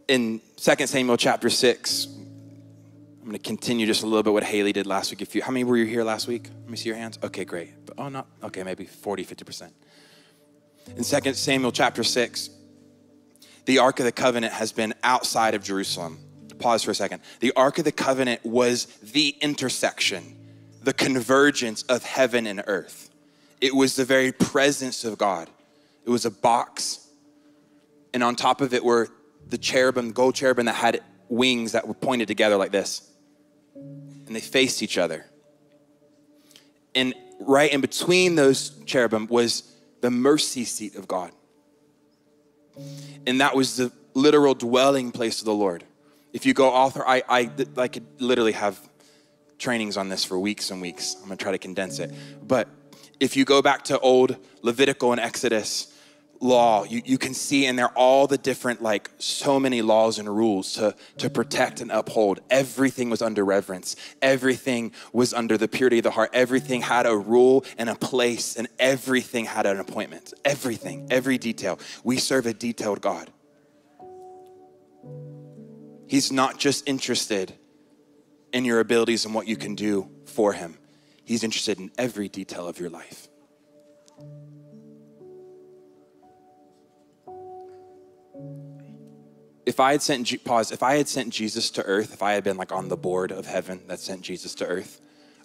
In 2 Samuel chapter 6, I'm going to continue just a little bit what Haley did last week. If you, how many were you here last week? Let me see your hands. Okay, great. But, oh, not okay. Maybe 40, 50 percent. In 2 Samuel chapter 6, the Ark of the Covenant has been outside of Jerusalem. Pause for a second. The Ark of the Covenant was the intersection, the convergence of heaven and earth. It was the very presence of God. It was a box. And on top of it were the cherubim, gold cherubim that had wings that were pointed together like this. And they faced each other. And right in between those cherubim was the mercy seat of God. And that was the literal dwelling place of the Lord. If you go author, I, I, I could literally have trainings on this for weeks and weeks. I'm gonna try to condense it. But if you go back to old Levitical and Exodus law, you, you can see in there all the different, like so many laws and rules to, to protect and uphold. Everything was under reverence. Everything was under the purity of the heart. Everything had a rule and a place, and everything had an appointment. Everything, every detail. We serve a detailed God. He's not just interested in your abilities and what you can do for Him, He's interested in every detail of your life. If I had sent, pause, if I had sent Jesus to earth, if I had been like on the board of heaven that sent Jesus to earth,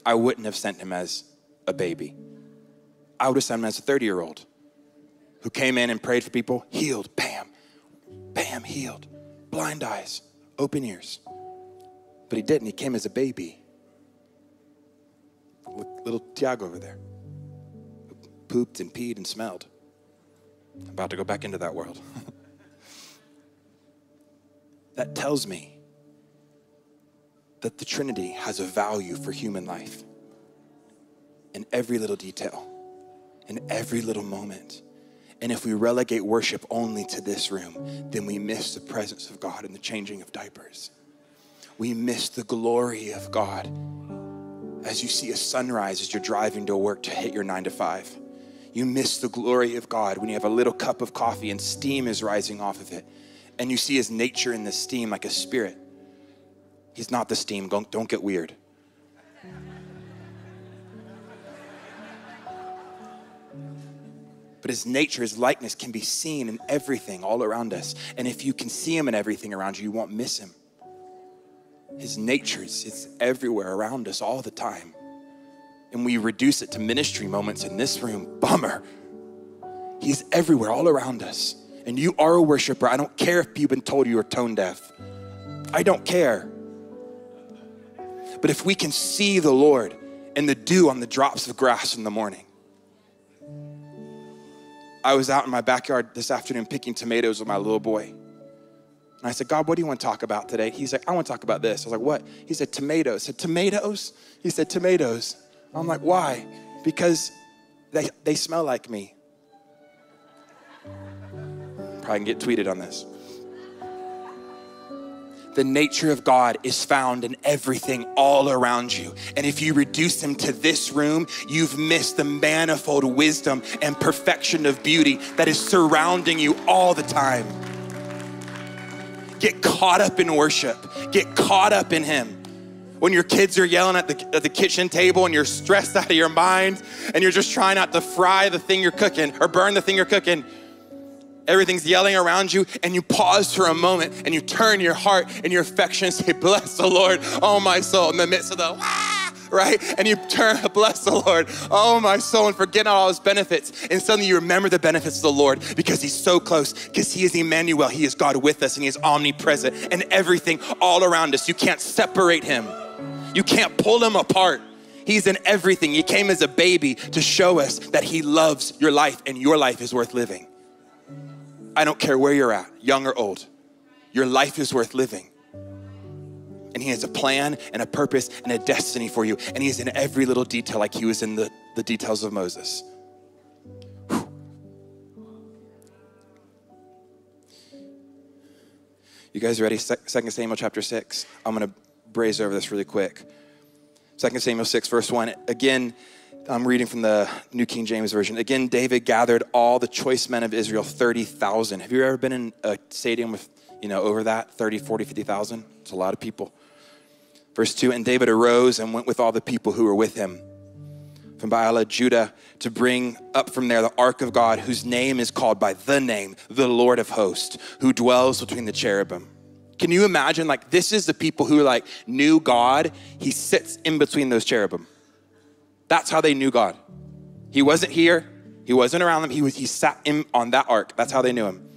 I wouldn't have sent him as a baby. I would have sent him as a 30 year old who came in and prayed for people, healed, bam, bam, healed, blind eyes, open ears. But he didn't. He came as a baby. Look, Little Tiago over there. Pooped and peed and smelled. About to go back into that world. [LAUGHS] that tells me that the Trinity has a value for human life in every little detail, in every little moment. And if we relegate worship only to this room, then we miss the presence of God and the changing of diapers. We miss the glory of God as you see a sunrise as you're driving to work to hit your nine to five. You miss the glory of God when you have a little cup of coffee and steam is rising off of it. And you see his nature in the steam like a spirit. He's not the steam, don't, don't get weird. But his nature, his likeness can be seen in everything all around us. And if you can see him in everything around you, you won't miss him. His nature is it's everywhere around us all the time. And we reduce it to ministry moments in this room. Bummer. He's everywhere, all around us. And you are a worshiper. I don't care if you've been told you are tone deaf. I don't care. But if we can see the Lord and the dew on the drops of grass in the morning, I was out in my backyard this afternoon picking tomatoes with my little boy. And I said, God, what do you want to talk about today? He's like, I want to talk about this. I was like, what? He said, tomatoes. I said, tomatoes? He said, tomatoes. I'm like, why? Because they, they smell like me. Probably can get tweeted on this. The nature of God is found in everything all around you. And if you reduce him to this room, you've missed the manifold wisdom and perfection of beauty that is surrounding you all the time. Get caught up in worship, get caught up in him. When your kids are yelling at the, at the kitchen table and you're stressed [LAUGHS] out of your mind and you're just trying not to fry the thing you're cooking or burn the thing you're cooking, everything's yelling around you, and you pause for a moment and you turn your heart and your affection say, Bless the Lord, oh my soul, in the midst of the "Wah!" right? And you turn, [LAUGHS] bless the Lord, oh my soul, and forget all his benefits. And suddenly you remember the benefits of the Lord because he's so close, because he is Emmanuel, he is God with us, and he is omnipresent and everything all around us. You can't separate him, you can't pull him apart. He's in everything. He came as a baby to show us that he loves your life and your life is worth living. I don't care where you're at, young or old. Your life is worth living. And He has a plan and a purpose and a destiny for you. And He is in every little detail, like He was in the, the details of Moses. Whew. You guys ready? Second Samuel chapter 6. I'm going to braze over this really quick. Second Samuel 6, verse 1. Again, I'm reading from the New King James Version. Again, David gathered all the choice men of Israel, 30,000. Have you ever been in a stadium with, you know, over that, 30, 40, 50,000? It's a lot of people. Verse 2 And David arose and went with all the people who were with him from Baalah, Judah, to bring up from there the ark of God, whose name is called by the name, the Lord of hosts, who dwells between the cherubim. Can you imagine? Like, this is the people who like knew God. He sits in between those cherubim. That's how they knew God. He wasn't here. He wasn't around them. He was he sat in on that ark. That's how they knew him.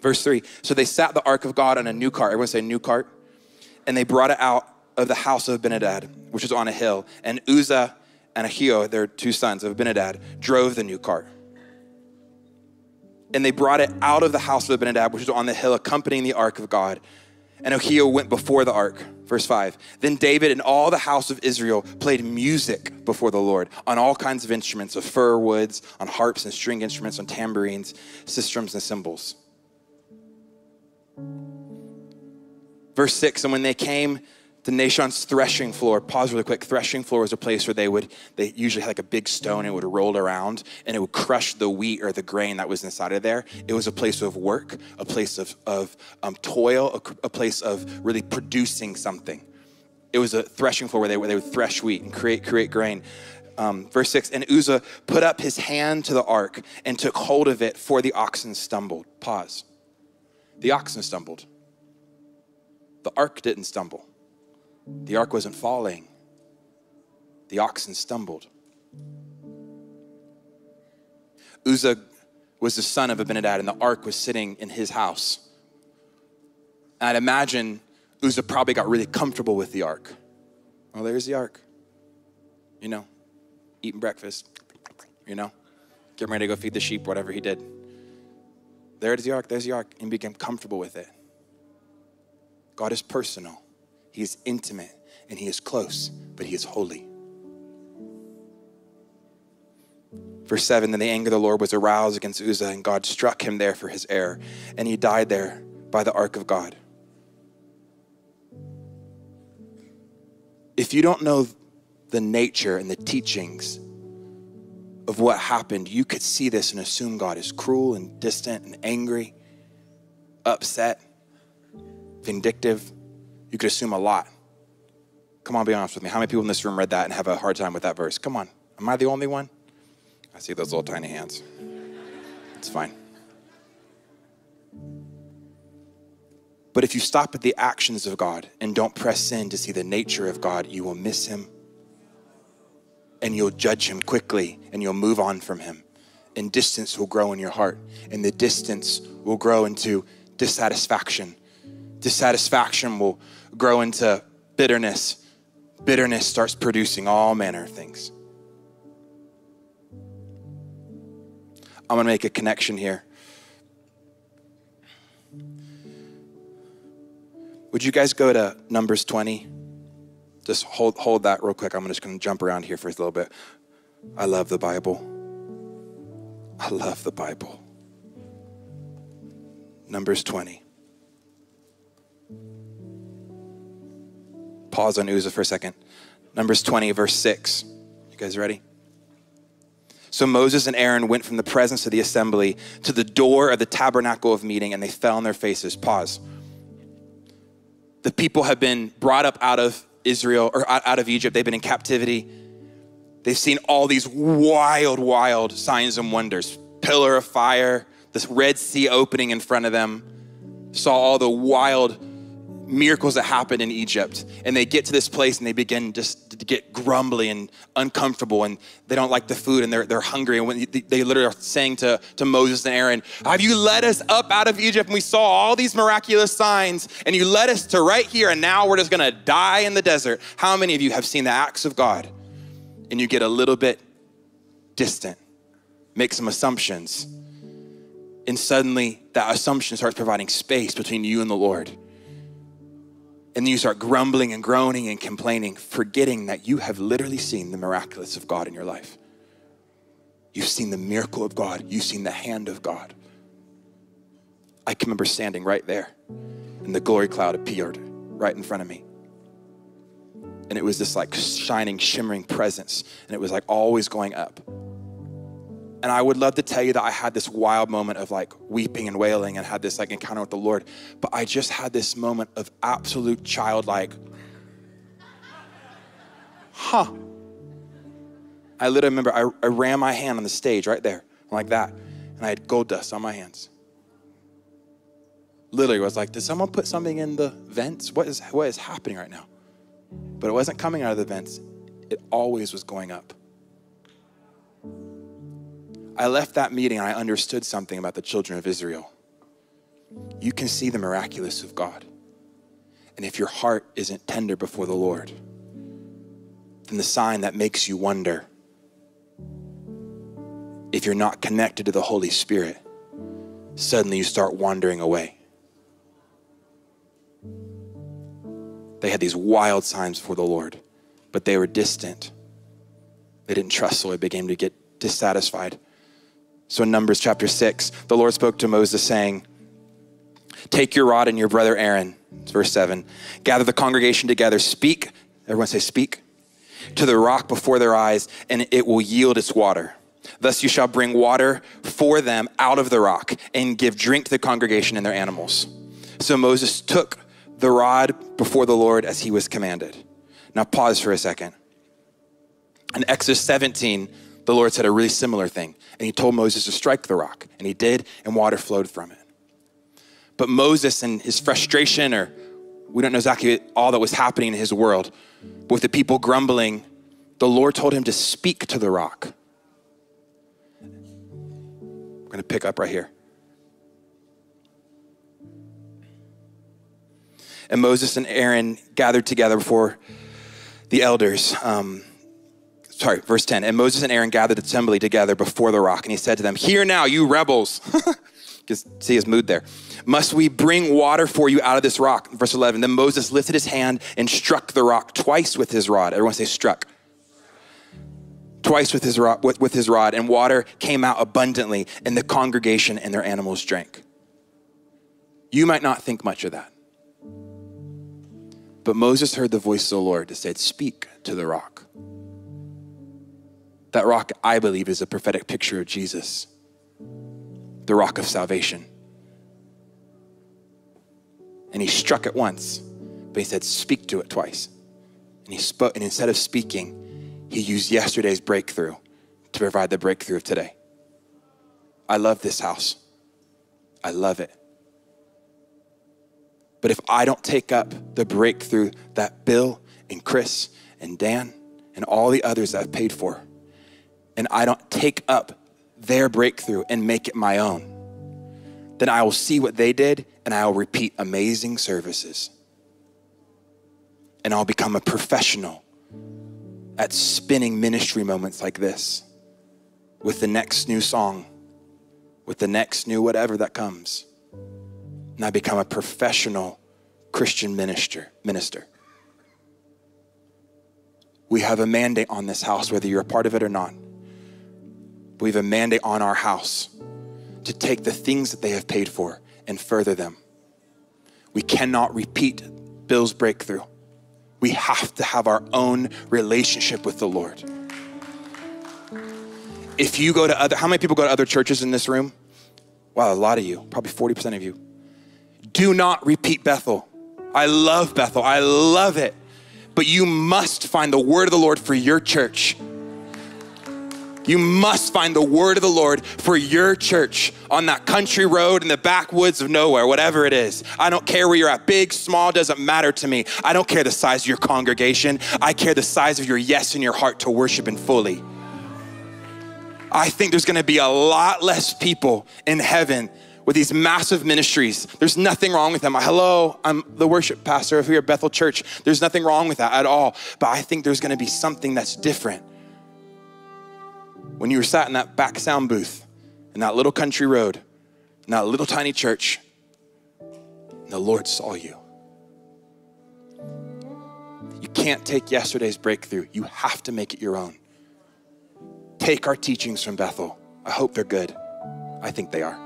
Verse 3. So they sat the ark of God on a new cart. Everyone say new cart. And they brought it out of the house of Abinadab, which was on a hill. And Uzzah and Ahio, their two sons of Abinadab, drove the new cart. And they brought it out of the house of Abinadab, which was on the hill, accompanying the ark of God. And Ahio went before the ark. Verse 5. Then David and all the house of Israel played music before the Lord on all kinds of instruments, of fir woods, on harps and string instruments, on tambourines, sistrums, and cymbals. Verse 6 And when they came to Nachon's threshing floor, pause really quick. Threshing floor was a place where they would, they usually had like a big stone and it would roll around and it would crush the wheat or the grain that was inside of there. It was a place of work, a place of, of um, toil, a, a place of really producing something. It was a threshing floor where they, where they would thresh wheat and create, create grain. Um, verse 6 And Uzzah put up his hand to the ark and took hold of it, for the oxen stumbled. Pause. The oxen stumbled. The ark didn't stumble. The ark wasn't falling. The oxen stumbled. Uzzah was the son of Abinadab, and the ark was sitting in his house. And I'd imagine Uzzah probably got really comfortable with the ark. Oh, there's the ark. You know, eating breakfast, you know, getting ready to go feed the sheep, whatever he did. There's the ark, there's the ark, and became comfortable with it. God is personal, He is intimate, and He is close, but He is holy. Verse 7 Then the anger of the Lord was aroused against Uzzah, and God struck him there for his error, and he died there by the ark of God. If you don't know the nature and the teachings of what happened, you could see this and assume God is cruel and distant and angry, upset, vindictive. You could assume a lot. Come on, be honest with me. How many people in this room read that and have a hard time with that verse? Come on. Am I the only one? I see those little tiny hands. It's fine. But if you stop at the actions of God and don't press in to see the nature of God, you will miss Him and you'll judge Him quickly and you'll move on from Him. And distance will grow in your heart, and the distance will grow into dissatisfaction. Dissatisfaction will grow into bitterness. Bitterness starts producing all manner of things. I'm going to make a connection here. Would you guys go to Numbers 20? Just hold, hold that real quick. I'm just going to jump around here for a little bit. I love the Bible. I love the Bible. Numbers 20. Pause on Uzzah for a second. Numbers 20, verse 6. You guys ready? So Moses and Aaron went from the presence of the assembly to the door of the tabernacle of meeting, and they fell on their faces. Pause. The people have been brought up out of Israel or out of Egypt. They've been in captivity. They've seen all these wild, wild signs and wonders pillar of fire, the Red Sea opening in front of them, saw all the wild miracles that happened in Egypt. And they get to this place and they begin just to get grumbly and uncomfortable and they don't like the food and they're, they're hungry. And when they literally are saying to, to Moses and Aaron, Have you led us up out of Egypt? And we saw all these miraculous signs and you led us to right here and now we're just gonna die in the desert. How many of you have seen the acts of God and you get a little bit distant, make some assumptions, and suddenly that assumption starts providing space between you and the Lord? And then you start grumbling and groaning and complaining, forgetting that you have literally seen the miraculous of God in your life. You've seen the miracle of God, you've seen the hand of God. I can remember standing right there, and the glory cloud appeared right in front of me. And it was this like shining, shimmering presence, and it was like always going up. And I would love to tell you that I had this wild moment of like weeping and wailing and had this like encounter with the Lord. But I just had this moment of absolute childlike, huh. I literally remember I, I ran my hand on the stage right there, like that. And I had gold dust on my hands. Literally was like, did someone put something in the vents? What is, what is happening right now? But it wasn't coming out of the vents. It always was going up. I left that meeting and I understood something about the children of Israel. You can see the miraculous of God. And if your heart isn't tender before the Lord, then the sign that makes you wonder if you're not connected to the Holy Spirit, suddenly you start wandering away. They had these wild signs for the Lord, but they were distant. They didn't trust, so they began to get dissatisfied. So in Numbers chapter 6, the Lord spoke to Moses, saying, Take your rod and your brother Aaron, it's verse 7, gather the congregation together, speak, everyone say, speak, to the rock before their eyes, and it will yield its water. Thus you shall bring water for them out of the rock and give drink to the congregation and their animals. So Moses took the rod before the Lord as he was commanded. Now pause for a second. In Exodus 17, the Lord said a really similar thing, and he told Moses to strike the rock, and he did, and water flowed from it. But Moses and his frustration, or we don't know exactly all that was happening in his world, but with the people grumbling, the Lord told him to speak to the rock. We're going to pick up right here. And Moses and Aaron gathered together before the elders. Um, sorry, verse 10. And Moses and Aaron gathered the assembly together before the rock, and he said to them, Hear now, you rebels. [LAUGHS] Just see his mood there. Must we bring water for you out of this rock? Verse 11. Then Moses lifted his hand and struck the rock twice with his rod. Everyone say, struck. Twice with his rod, with, with his rod, and water came out abundantly, and the congregation and their animals drank. You might not think much of that. But Moses heard the voice of the Lord that said, Speak to the rock. That rock, I believe, is a prophetic picture of Jesus, the rock of salvation. And he struck it once, but he said, Speak to it twice. And he spoke, and instead of speaking, he used yesterday's breakthrough to provide the breakthrough of today. I love this house. I love it. But if I don't take up the breakthrough that Bill and Kris and Dann and all the others I've paid for, and I don't take up their breakthrough and make it my own, then I will see what they did and I will repeat amazing services. And I'll become a professional at spinning ministry moments like this with the next new song, with the next new whatever that comes and I become a professional Christian minister. Minister. We have a mandate on this house, whether you're a part of it or not. We have a mandate on our house to take the things that they have paid for and further them. We cannot repeat Bill's breakthrough. We have to have our own relationship with the Lord. If you go to other, how many people go to other churches in this room? Wow, a lot of you, probably 40% of you do not repeat Bethel. I love Bethel. I love it. But you must find the word of the Lord for your church. You must find the word of the Lord for your church on that country road in the backwoods of nowhere, whatever it is. I don't care where you're at, big, small, doesn't matter to me. I don't care the size of your congregation. I care the size of your yes in your heart to worship and fully. I think there's gonna be a lot less people in heaven with these massive ministries. There's nothing wrong with them. Hello, I'm the worship pastor here at Bethel Church. There's nothing wrong with that at all. But I think there's gonna be something that's different. When you were sat in that back sound booth in that little country road, in that little tiny church, the Lord saw you. You can't take yesterday's breakthrough, you have to make it your own. Take our teachings from Bethel. I hope they're good. I think they are.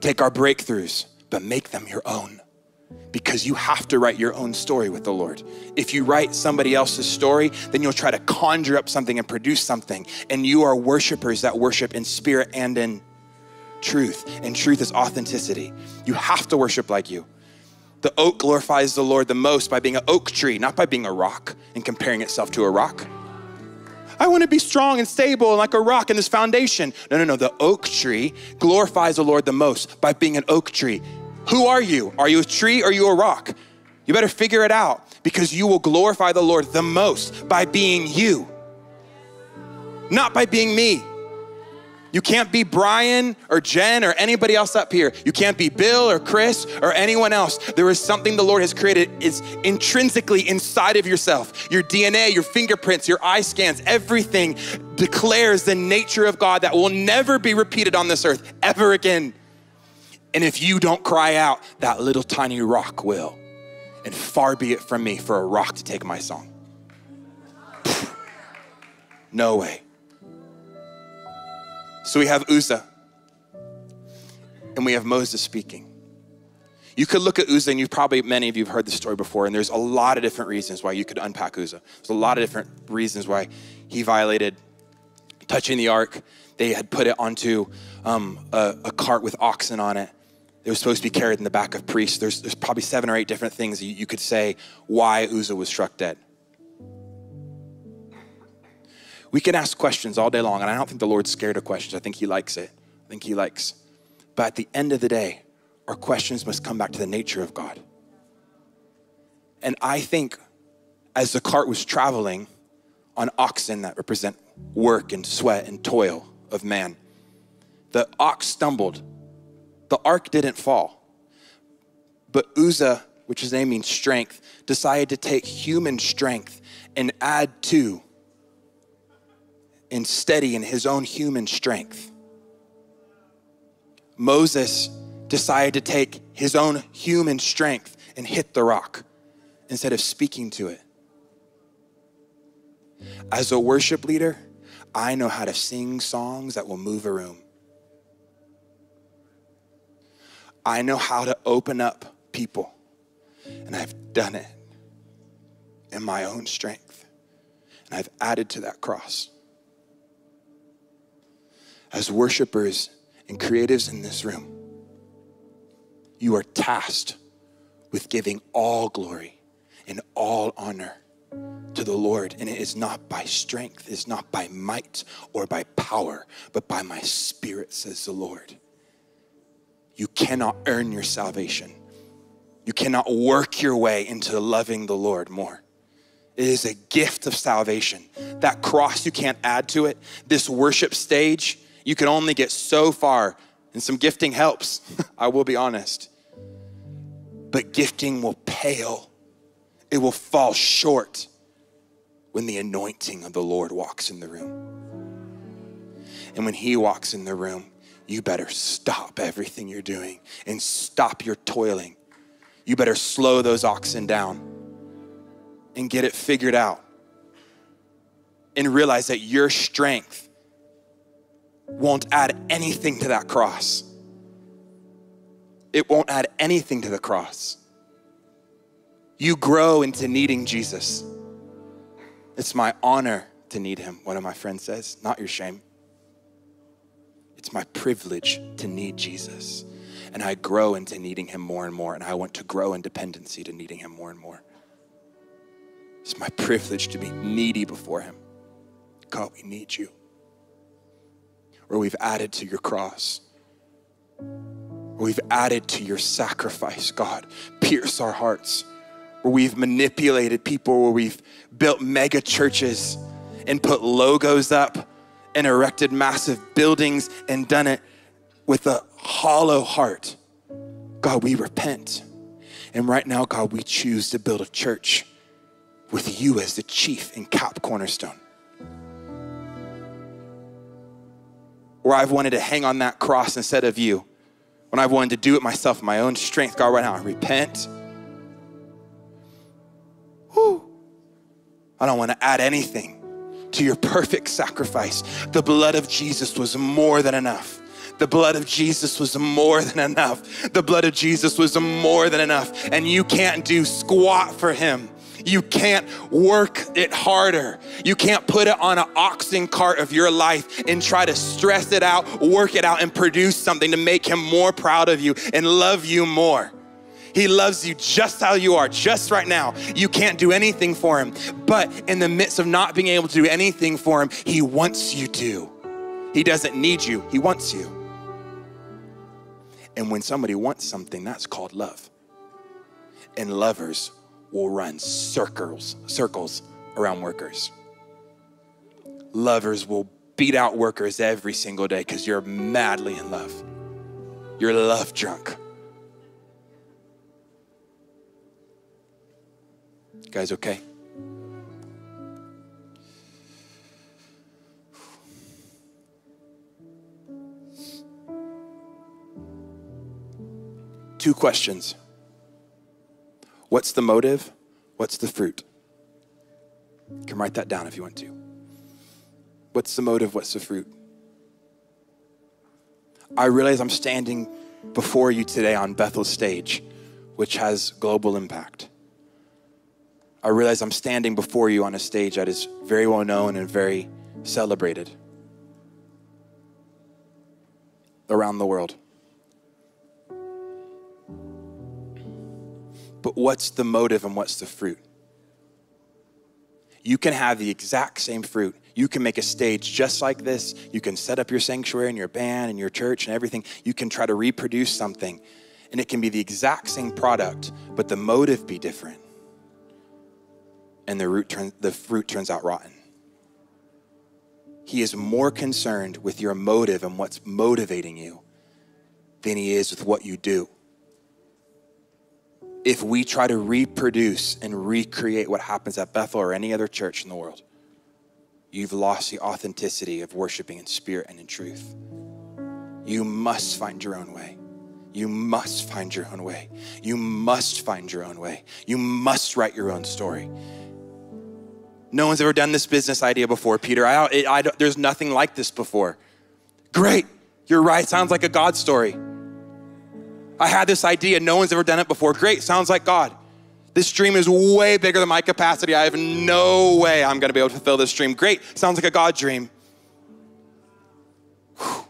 Take our breakthroughs, but make them your own because you have to write your own story with the Lord. If you write somebody else's story, then you'll try to conjure up something and produce something. And you are worshipers that worship in spirit and in truth. And truth is authenticity. You have to worship like you. The oak glorifies the Lord the most by being an oak tree, not by being a rock and comparing itself to a rock. I want to be strong and stable and like a rock in this foundation. No, no, no. The oak tree glorifies the Lord the most by being an oak tree. Who are you? Are you a tree or are you a rock? You better figure it out because you will glorify the Lord the most by being you, not by being me. You can't be Brian or Jenn or anybody else up here. You can't be Bill or Kris or anyone else. There is something the Lord has created is intrinsically inside of yourself. Your DNA, your fingerprints, your eye scans, everything declares the nature of God that will never be repeated on this earth ever again. And if you don't cry out, that little tiny rock will. And far be it from me for a rock to take my song. No way. So we have Uzzah, and we have Moses speaking. You could look at Uzzah, and you probably, many of you have heard the story before, and there's a lot of different reasons why you could unpack Uzzah. There's a lot of different reasons why he violated touching the ark. They had put it onto um, a, a cart with oxen on it. It was supposed to be carried in the back of priests. There's, there's probably seven or eight different things you, you could say why Uzzah was struck dead. We can ask questions all day long, and I don't think the Lord's scared of questions. I think He likes it. I think He likes. But at the end of the day, our questions must come back to the nature of God. And I think as the cart was traveling on oxen that represent work and sweat and toil of man, the ox stumbled. The ark didn't fall. But Uzzah, which his name means strength, decided to take human strength and add to and steady in his own human strength. Moses decided to take his own human strength and hit the rock instead of speaking to it. As a worship leader, I know how to sing songs that will move a room. I know how to open up people, and I've done it in my own strength, and I've added to that cross as worshipers and creatives in this room, you are tasked with giving all glory and all honor to the Lord. And it is not by strength, it's not by might or by power, but by my spirit, says the Lord. You cannot earn your salvation. You cannot work your way into loving the Lord more. It is a gift of salvation. That cross, you can't add to it. This worship stage, you can only get so far, and some gifting helps, [LAUGHS] I will be honest. But gifting will pale, it will fall short when the anointing of the Lord walks in the room. And when He walks in the room, you better stop everything you're doing and stop your toiling. You better slow those oxen down and get it figured out and realize that your strength won't add anything to that cross. It won't add anything to the cross. You grow into needing Jesus. It's my honor to need him, one of my friends says, not your shame. It's my privilege to need Jesus. And I grow into needing him more and more, and I want to grow in dependency to needing him more and more. It's my privilege to be needy before him. God, we need you where we've added to your cross, where we've added to your sacrifice, God. Pierce our hearts, where we've manipulated people, where we've built mega churches and put logos up and erected massive buildings and done it with a hollow heart. God, we repent. And right now, God, we choose to build a church with you as the chief and cap cornerstone. where I've wanted to hang on that cross instead of you, when I've wanted to do it myself my own strength, God, right now, I repent. Whew. I don't want to add anything to your perfect sacrifice. The blood of Jesus was more than enough. The blood of Jesus was more than enough. The blood of Jesus was more than enough. And you can't do squat for him. You can't work it harder. You can't put it on an oxen cart of your life and try to stress it out, work it out, and produce something to make him more proud of you and love you more. He loves you just how you are, just right now. You can't do anything for him. But in the midst of not being able to do anything for him, he wants you to. He doesn't need you, he wants you. And when somebody wants something, that's called love. And lovers will run circles, circles around workers. Lovers will beat out workers every single day because you're madly in love. You're love drunk. You guys okay? Two questions. What's the motive? What's the fruit? You can write that down if you want to. What's the motive? What's the fruit? I realize I'm standing before you today on Bethel's stage, which has global impact. I realize I'm standing before you on a stage that is very well known and very celebrated around the world. But what's the motive and what's the fruit? You can have the exact same fruit. You can make a stage just like this. You can set up your sanctuary and your band and your church and everything. You can try to reproduce something, and it can be the exact same product, but the motive be different. And the, root turn, the fruit turns out rotten. He is more concerned with your motive and what's motivating you than he is with what you do if we try to reproduce and recreate what happens at Bethel or any other church in the world, you've lost the authenticity of worshiping in spirit and in truth. You must find your own way. You must find your own way. You must find your own way. You must write your own story. No one's ever done this business idea before, Peter. I, I, I, there's nothing like this before. Great. You're right. Sounds like a God story. I had this idea. No one's ever done it before. Great, sounds like God. This dream is way bigger than my capacity. I have no way I'm going to be able to fulfill this dream. Great, sounds like a God dream. Whew.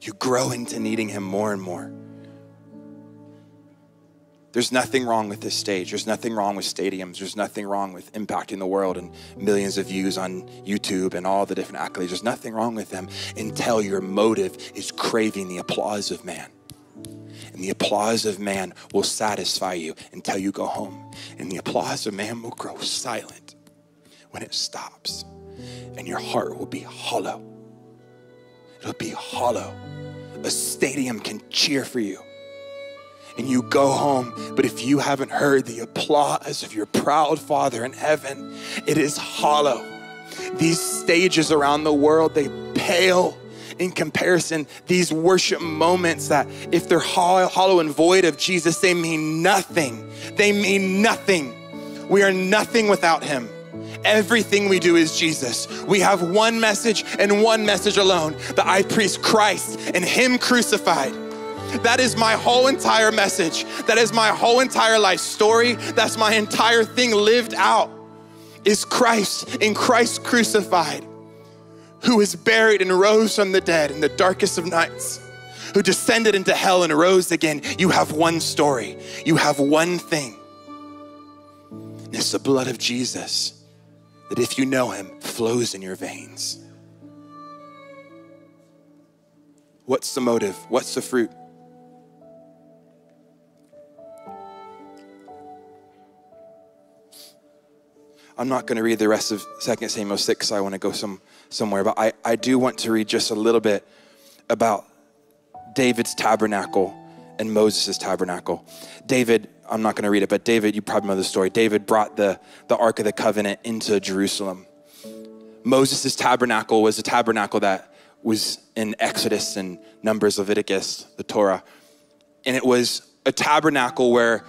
You grow into needing Him more and more. There's nothing wrong with this stage. There's nothing wrong with stadiums. There's nothing wrong with impacting the world and millions of views on YouTube and all the different accolades. There's nothing wrong with them until your motive is craving the applause of man and the applause of man will satisfy you until you go home. And the applause of man will grow silent when it stops, and your heart will be hollow. It'll be hollow. A stadium can cheer for you. And you go home, but if you haven't heard the applause of your proud Father in heaven, it is hollow. These stages around the world, they pale in comparison, these worship moments that if they're hollow and void of Jesus, they mean nothing. They mean nothing. We are nothing without Him. Everything we do is Jesus. We have one message and one message alone the high priest Christ and Him crucified. That is my whole entire message. That is my whole entire life story. That's my entire thing lived out. Is Christ in Christ crucified who was buried and rose from the dead in the darkest of nights, who descended into hell and rose again. You have one story, you have one thing. It's the blood of Jesus that, if you know him, flows in your veins. What's the motive? What's the fruit? I'm not going to read the rest of 2 Samuel 6. I want to go some, somewhere, but I, I do want to read just a little bit about David's tabernacle and Moses' tabernacle. David, I'm not going to read it, but David, you probably know the story. David brought the, the Ark of the Covenant into Jerusalem. Moses' tabernacle was a tabernacle that was in Exodus and Numbers, Leviticus, the Torah. And it was a tabernacle where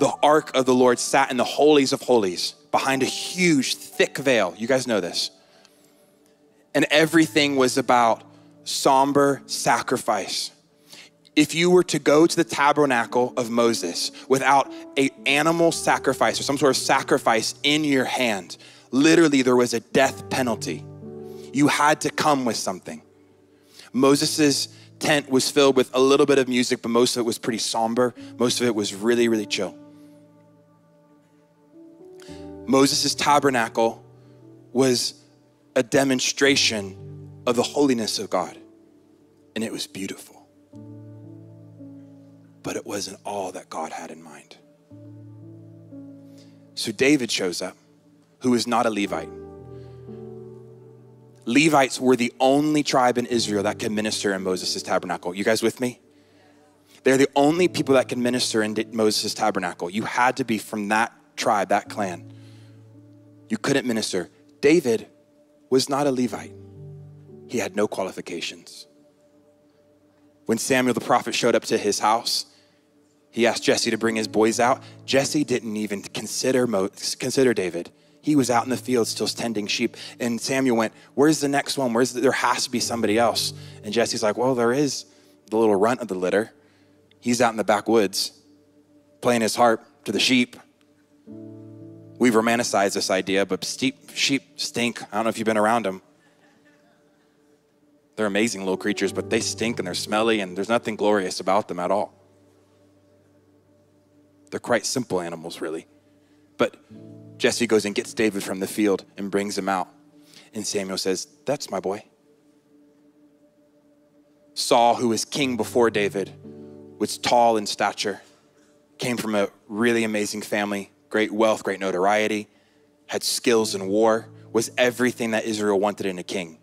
the Ark of the Lord sat in the holies of holies behind a huge, thick veil. You guys know this. And everything was about somber sacrifice. If you were to go to the tabernacle of Moses without a animal sacrifice or some sort of sacrifice in your hand, literally there was a death penalty. You had to come with something. Moses's tent was filled with a little bit of music, but most of it was pretty somber. Most of it was really, really chill. Moses' tabernacle was a demonstration of the holiness of God, and it was beautiful. But it wasn't all that God had in mind. So David shows up, who is not a Levite. Levites were the only tribe in Israel that could minister in Moses' tabernacle. You guys with me? They're the only people that can minister in Moses' tabernacle. You had to be from that tribe, that clan. You couldn't minister. David was not a Levite, he had no qualifications. When Samuel the prophet showed up to his house, he asked Jesse to bring his boys out. Jesse didn't even consider, consider David. He was out in the field still tending sheep. And Samuel went, Where's the next one? Where's the, there has to be somebody else. And Jesse's like, Well, there is the little runt of the litter. He's out in the backwoods playing his harp to the sheep. We've romanticized this idea, but steep, sheep stink. I don't know if you've been around them. They're amazing little creatures, but they stink and they're smelly, and there's nothing glorious about them at all. They're quite simple animals, really. But Jesse goes and gets David from the field and brings him out. And Samuel says, That's my boy. Saul, who was king before David, was tall in stature, came from a really amazing family, great wealth, great notoriety, had skills in war, was everything that Israel wanted in a king.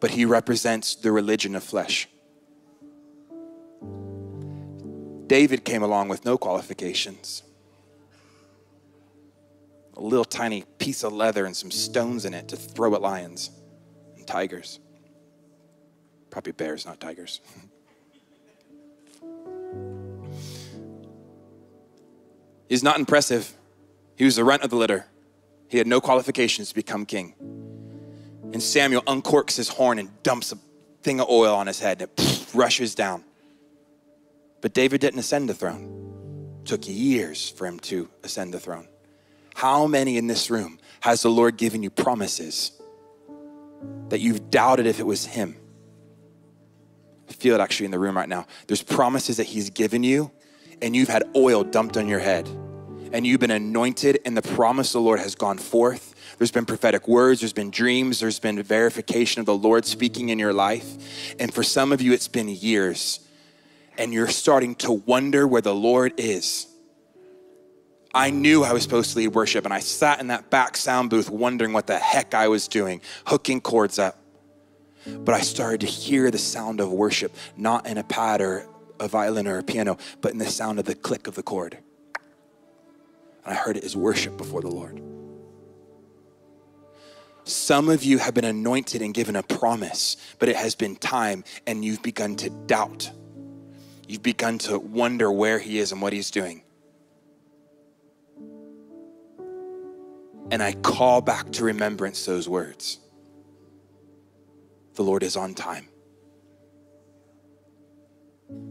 But he represents the religion of flesh. David came along with no qualifications. A little tiny piece of leather and some stones in it to throw at lions and tigers. Probably bears, not tigers. [LAUGHS] He's not impressive. He was the runt of the litter. He had no qualifications to become king. And Samuel uncorks his horn and dumps a thing of oil on his head and it rushes down. But David didn't ascend the throne. It took years for him to ascend the throne. How many in this room has the Lord given you promises that you've doubted if it was him? I feel it actually in the room right now. There's promises that he's given you and you've had oil dumped on your head and you've been anointed and the promise of the Lord has gone forth. There's been prophetic words, there's been dreams, there's been verification of the Lord speaking in your life. And for some of you, it's been years and you're starting to wonder where the Lord is. I knew I was supposed to lead worship and I sat in that back sound booth wondering what the heck I was doing, hooking chords up. But I started to hear the sound of worship, not in a pad or a violin or a piano, but in the sound of the click of the chord. And I heard it as worship before the Lord. Some of you have been anointed and given a promise, but it has been time and you've begun to doubt. You've begun to wonder where He is and what He's doing. And I call back to remembrance those words The Lord is on time,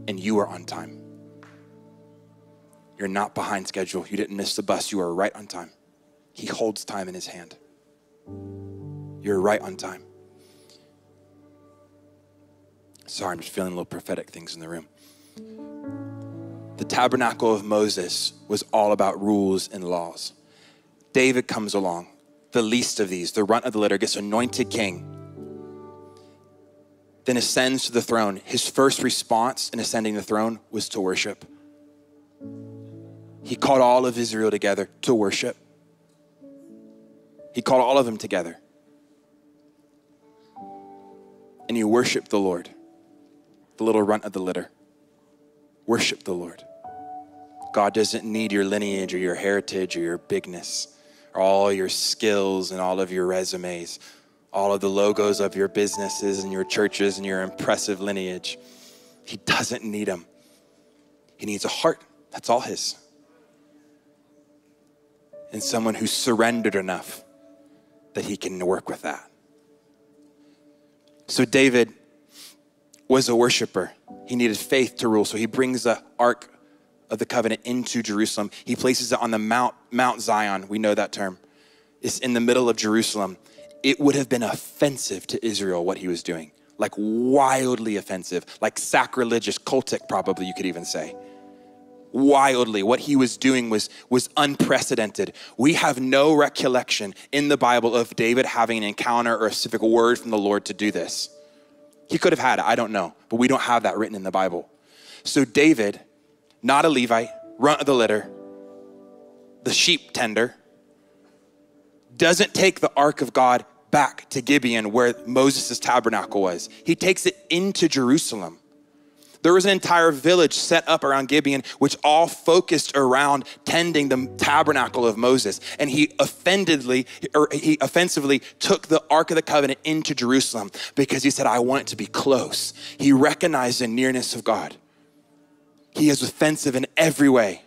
and you are on time. You're not behind schedule. You didn't miss the bus. You are right on time. He holds time in his hand. You're right on time. Sorry, I'm just feeling a little prophetic things in the room. The tabernacle of Moses was all about rules and laws. David comes along, the least of these, the runt of the litter, gets anointed king, then ascends to the throne. His first response in ascending the throne was to worship. He called all of Israel together to worship. He called all of them together. And he worshiped the Lord, the little runt of the litter. Worship the Lord. God doesn't need your lineage or your heritage or your bigness or all your skills and all of your resumes, all of the logos of your businesses and your churches and your impressive lineage. He doesn't need them. He needs a heart. That's all His. And someone who's surrendered enough that He can work with that. So, David was a worshiper. He needed faith to rule. So, he brings the ark of the covenant into Jerusalem. He places it on the Mount, Mount Zion. We know that term. It's in the middle of Jerusalem. It would have been offensive to Israel what he was doing, like wildly offensive, like sacrilegious, cultic, probably you could even say. Wildly, what he was doing was, was unprecedented. We have no recollection in the Bible of David having an encounter or a specific word from the Lord to do this. He could have had it, I don't know, but we don't have that written in the Bible. So, David, not a Levite, runt of the litter, the sheep tender, doesn't take the ark of God back to Gibeon where Moses' tabernacle was. He takes it into Jerusalem. There was an entire village set up around Gibeon, which all focused around tending the tabernacle of Moses. And he offendedly, or he offensively took the Ark of the Covenant into Jerusalem because he said, I want it to be close. He recognized the nearness of God. He is offensive in every way.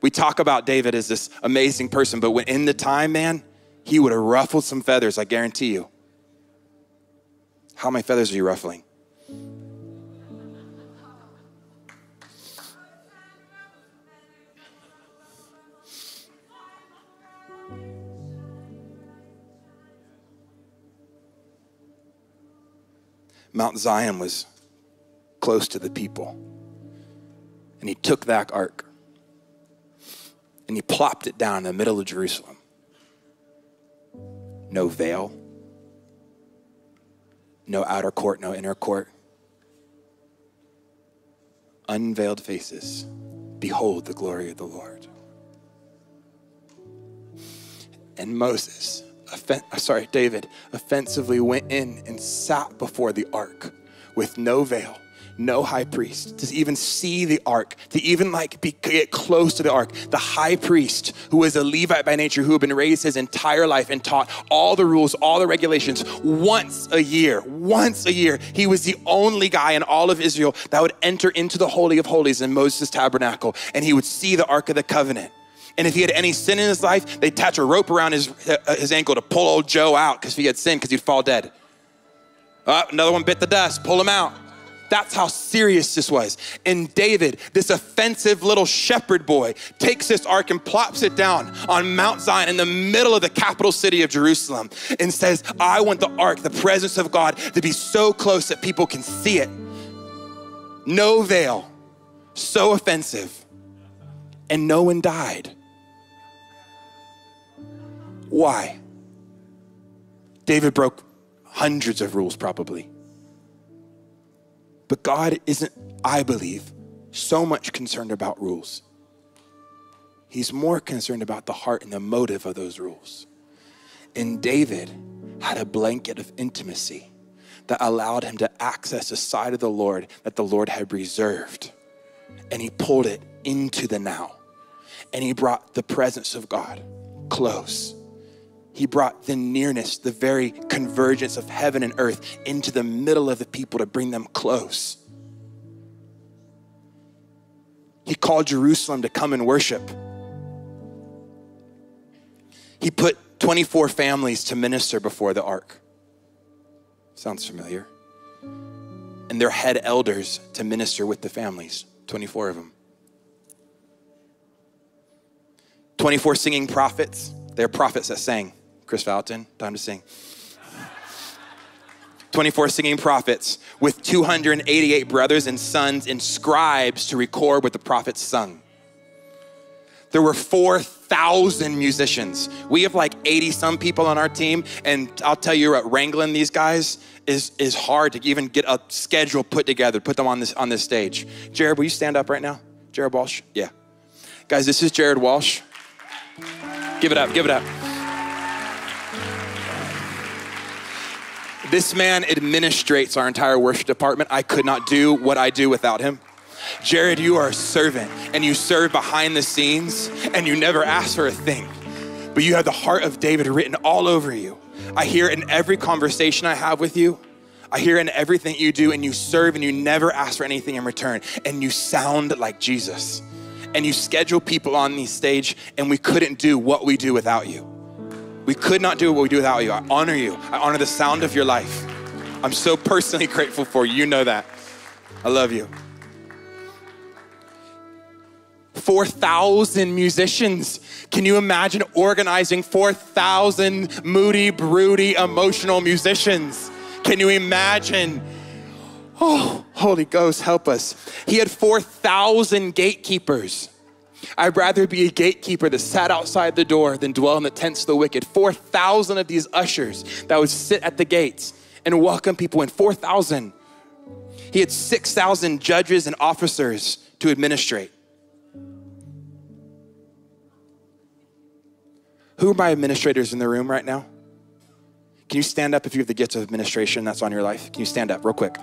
We talk about David as this amazing person, but when in the time, man, he would have ruffled some feathers, I guarantee you. How many feathers are you ruffling? Mount Zion was close to the people. And he took that ark and he plopped it down in the middle of Jerusalem. No veil, no outer court, no inner court. Unveiled faces. Behold the glory of the Lord. And Moses, offen- uh, sorry, David, offensively went in and sat before the ark with no veil, no high priest to even see the ark, to even like be, get close to the ark. The high priest, who was a Levite by nature, who had been raised his entire life and taught all the rules, all the regulations once a year. Once a year, he was the only guy in all of Israel that would enter into the Holy of Holies in Moses' tabernacle, and he would see the Ark of the Covenant. And if he had any sin in his life, they'd attach a rope around his, uh, his ankle to pull old Joe out because he had sin, because he'd fall dead. Oh, another one bit the dust, pull him out. That's how serious this was. And David, this offensive little shepherd boy, takes this ark and plops it down on Mount Zion in the middle of the capital city of Jerusalem and says, I want the ark, the presence of God, to be so close that people can see it. No veil, so offensive. And no one died. Why? David broke hundreds of rules, probably. But God isn't, I believe, so much concerned about rules. He's more concerned about the heart and the motive of those rules. And David had a blanket of intimacy that allowed him to access a side of the Lord that the Lord had reserved. And he pulled it into the now. And he brought the presence of God close. He brought the nearness, the very convergence of heaven and earth into the middle of the people to bring them close. He called Jerusalem to come and worship. He put 24 families to minister before the ark. Sounds familiar. And their head elders to minister with the families, 24 of them. 24 singing prophets. They're prophets that sang. Chris Fountain, time to sing. 24 singing prophets with 288 brothers and sons and scribes to record what the prophets sung. There were 4,000 musicians. We have like 80 some people on our team, and I'll tell you what, wrangling these guys is, is hard to even get a schedule put together, put them on this, on this stage. Jared, will you stand up right now? Jared Walsh? Yeah. Guys, this is Jared Walsh. Give it up, give it up. This man administrates our entire worship department. I could not do what I do without him. Jared, you are a servant and you serve behind the scenes and you never ask for a thing, but you have the heart of David written all over you. I hear in every conversation I have with you. I hear in everything you do, and you serve and you never ask for anything in return, and you sound like Jesus. And you schedule people on the stage, and we couldn't do what we do without you. We could not do what we do without you. I honor you. I honor the sound of your life. I'm so personally [LAUGHS] grateful for you. You know that. I love you. 4,000 musicians. Can you imagine organizing 4,000 moody, broody, emotional musicians? Can you imagine? Oh, Holy Ghost, help us. He had 4,000 gatekeepers. I'd rather be a gatekeeper that sat outside the door than dwell in the tents of the wicked. 4,000 of these ushers that would sit at the gates and welcome people in. 4,000. He had 6,000 judges and officers to administrate. Who are my administrators in the room right now? Can you stand up if you have the gift of administration that's on your life? Can you stand up real quick?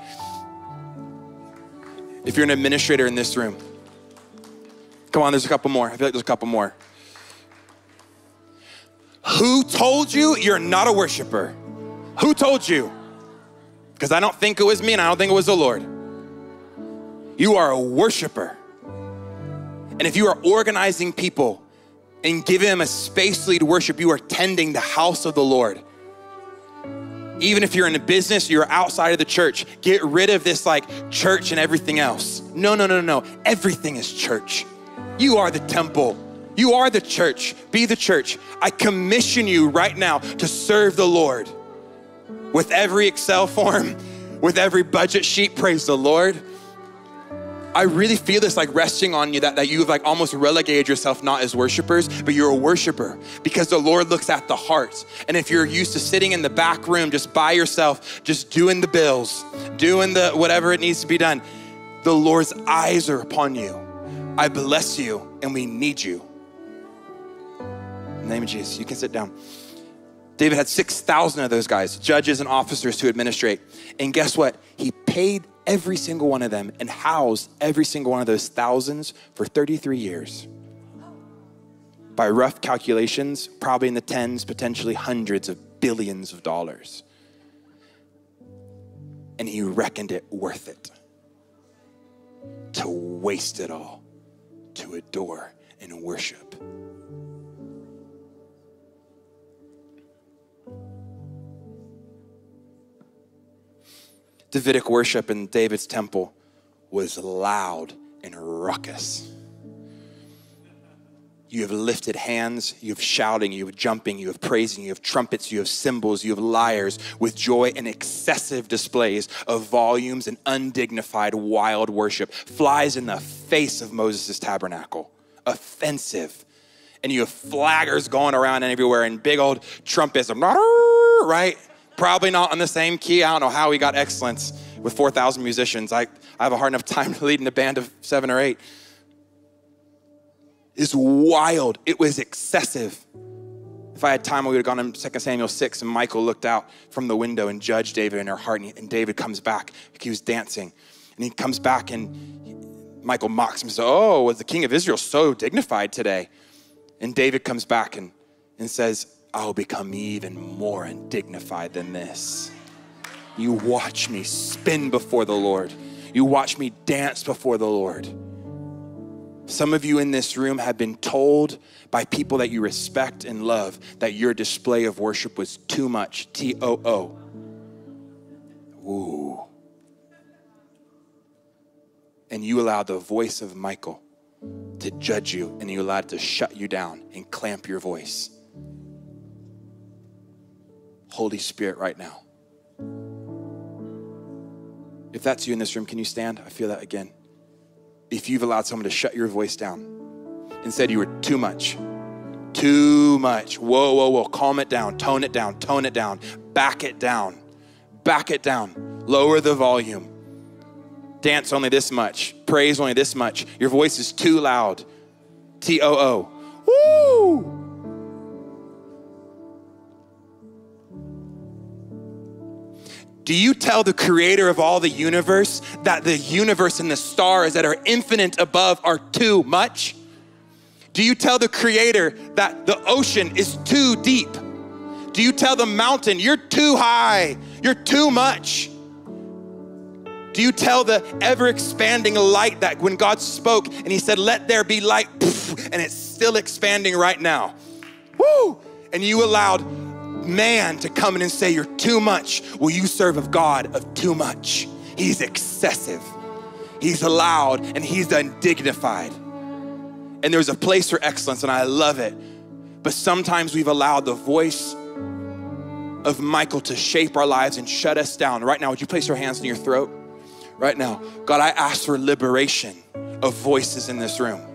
If you're an administrator in this room, come on, there's a couple more. I feel like there's a couple more. Who told you you're not a worshiper? Who told you? Because I don't think it was me and I don't think it was the Lord. You are a worshiper. And if you are organizing people and giving them a space to lead worship, you are tending the house of the Lord. Even if you're in a business, you're outside of the church, get rid of this like church and everything else. No, no, no, no. Everything is church. You are the temple. You are the church. Be the church. I commission you right now to serve the Lord with every Excel form, [LAUGHS] with every budget sheet. Praise the Lord. I really feel this like resting on you that, that you've like almost relegated yourself not as worshipers, but you're a worshiper because the Lord looks at the heart. And if you're used to sitting in the back room just by yourself, just doing the bills, doing the whatever it needs to be done, the Lord's eyes are upon you. I bless you and we need you. Name of Jesus, you can sit down. David had 6,000 of those guys, judges and officers to administrate. And guess what? He paid every single one of them and housed every single one of those thousands for 33 years. By rough calculations, probably in the tens, potentially hundreds of billions of dollars. And he reckoned it worth it to waste it all, to adore and worship. Davidic worship in David's temple was loud and ruckus. You have lifted hands, you have shouting, you have jumping, you have praising, you have trumpets, you have cymbals, you have lyres with joy and excessive displays of volumes and undignified wild worship. Flies in the face of Moses' tabernacle. Offensive. And you have flaggers going around and everywhere and big old trumpets, right? Probably not on the same key. I don't know how he got excellence with 4,000 musicians. I, I have a hard enough time [LAUGHS] leading a band of seven or eight. It's wild. It was excessive. If I had time, we would have gone in 2 Samuel 6, and Michal looked out from the window and judged David in her heart. And, and David comes back. He was dancing. And he comes back, and Michal mocks him and says, Oh, was the king of Israel so dignified today? And David comes back and, and says, I'll become even more undignified than this. You watch me spin before the Lord. You watch me dance before the Lord. Some of you in this room have been told by people that you respect and love that your display of worship was too much. T O O. Ooh. And you allowed the voice of Michal to judge you, and you allowed it to shut you down and clamp your voice. Holy Spirit, right now. If that's you in this room, can you stand? I feel that again. If you've allowed someone to shut your voice down and said you were too much, too much. Whoa, whoa, whoa. Calm it down, tone it down, tone it down, back it down, back it down, lower the volume. Dance only this much, praise only this much. Your voice is too loud. T O O. Woo! Do you tell the creator of all the universe that the universe and the stars that are infinite above are too much? Do you tell the creator that the ocean is too deep? Do you tell the mountain, you're too high, you're too much? Do you tell the ever expanding light that when God spoke and He said, Let there be light, and it's still expanding right now? Woo! And you allowed man to come in and say, You're too much. Will you serve a God of too much? He's excessive, He's loud, and He's undignified. And there's a place for excellence, and I love it. But sometimes we've allowed the voice of Michal to shape our lives and shut us down. Right now, would you place your hands in your throat? Right now, God, I ask for liberation of voices in this room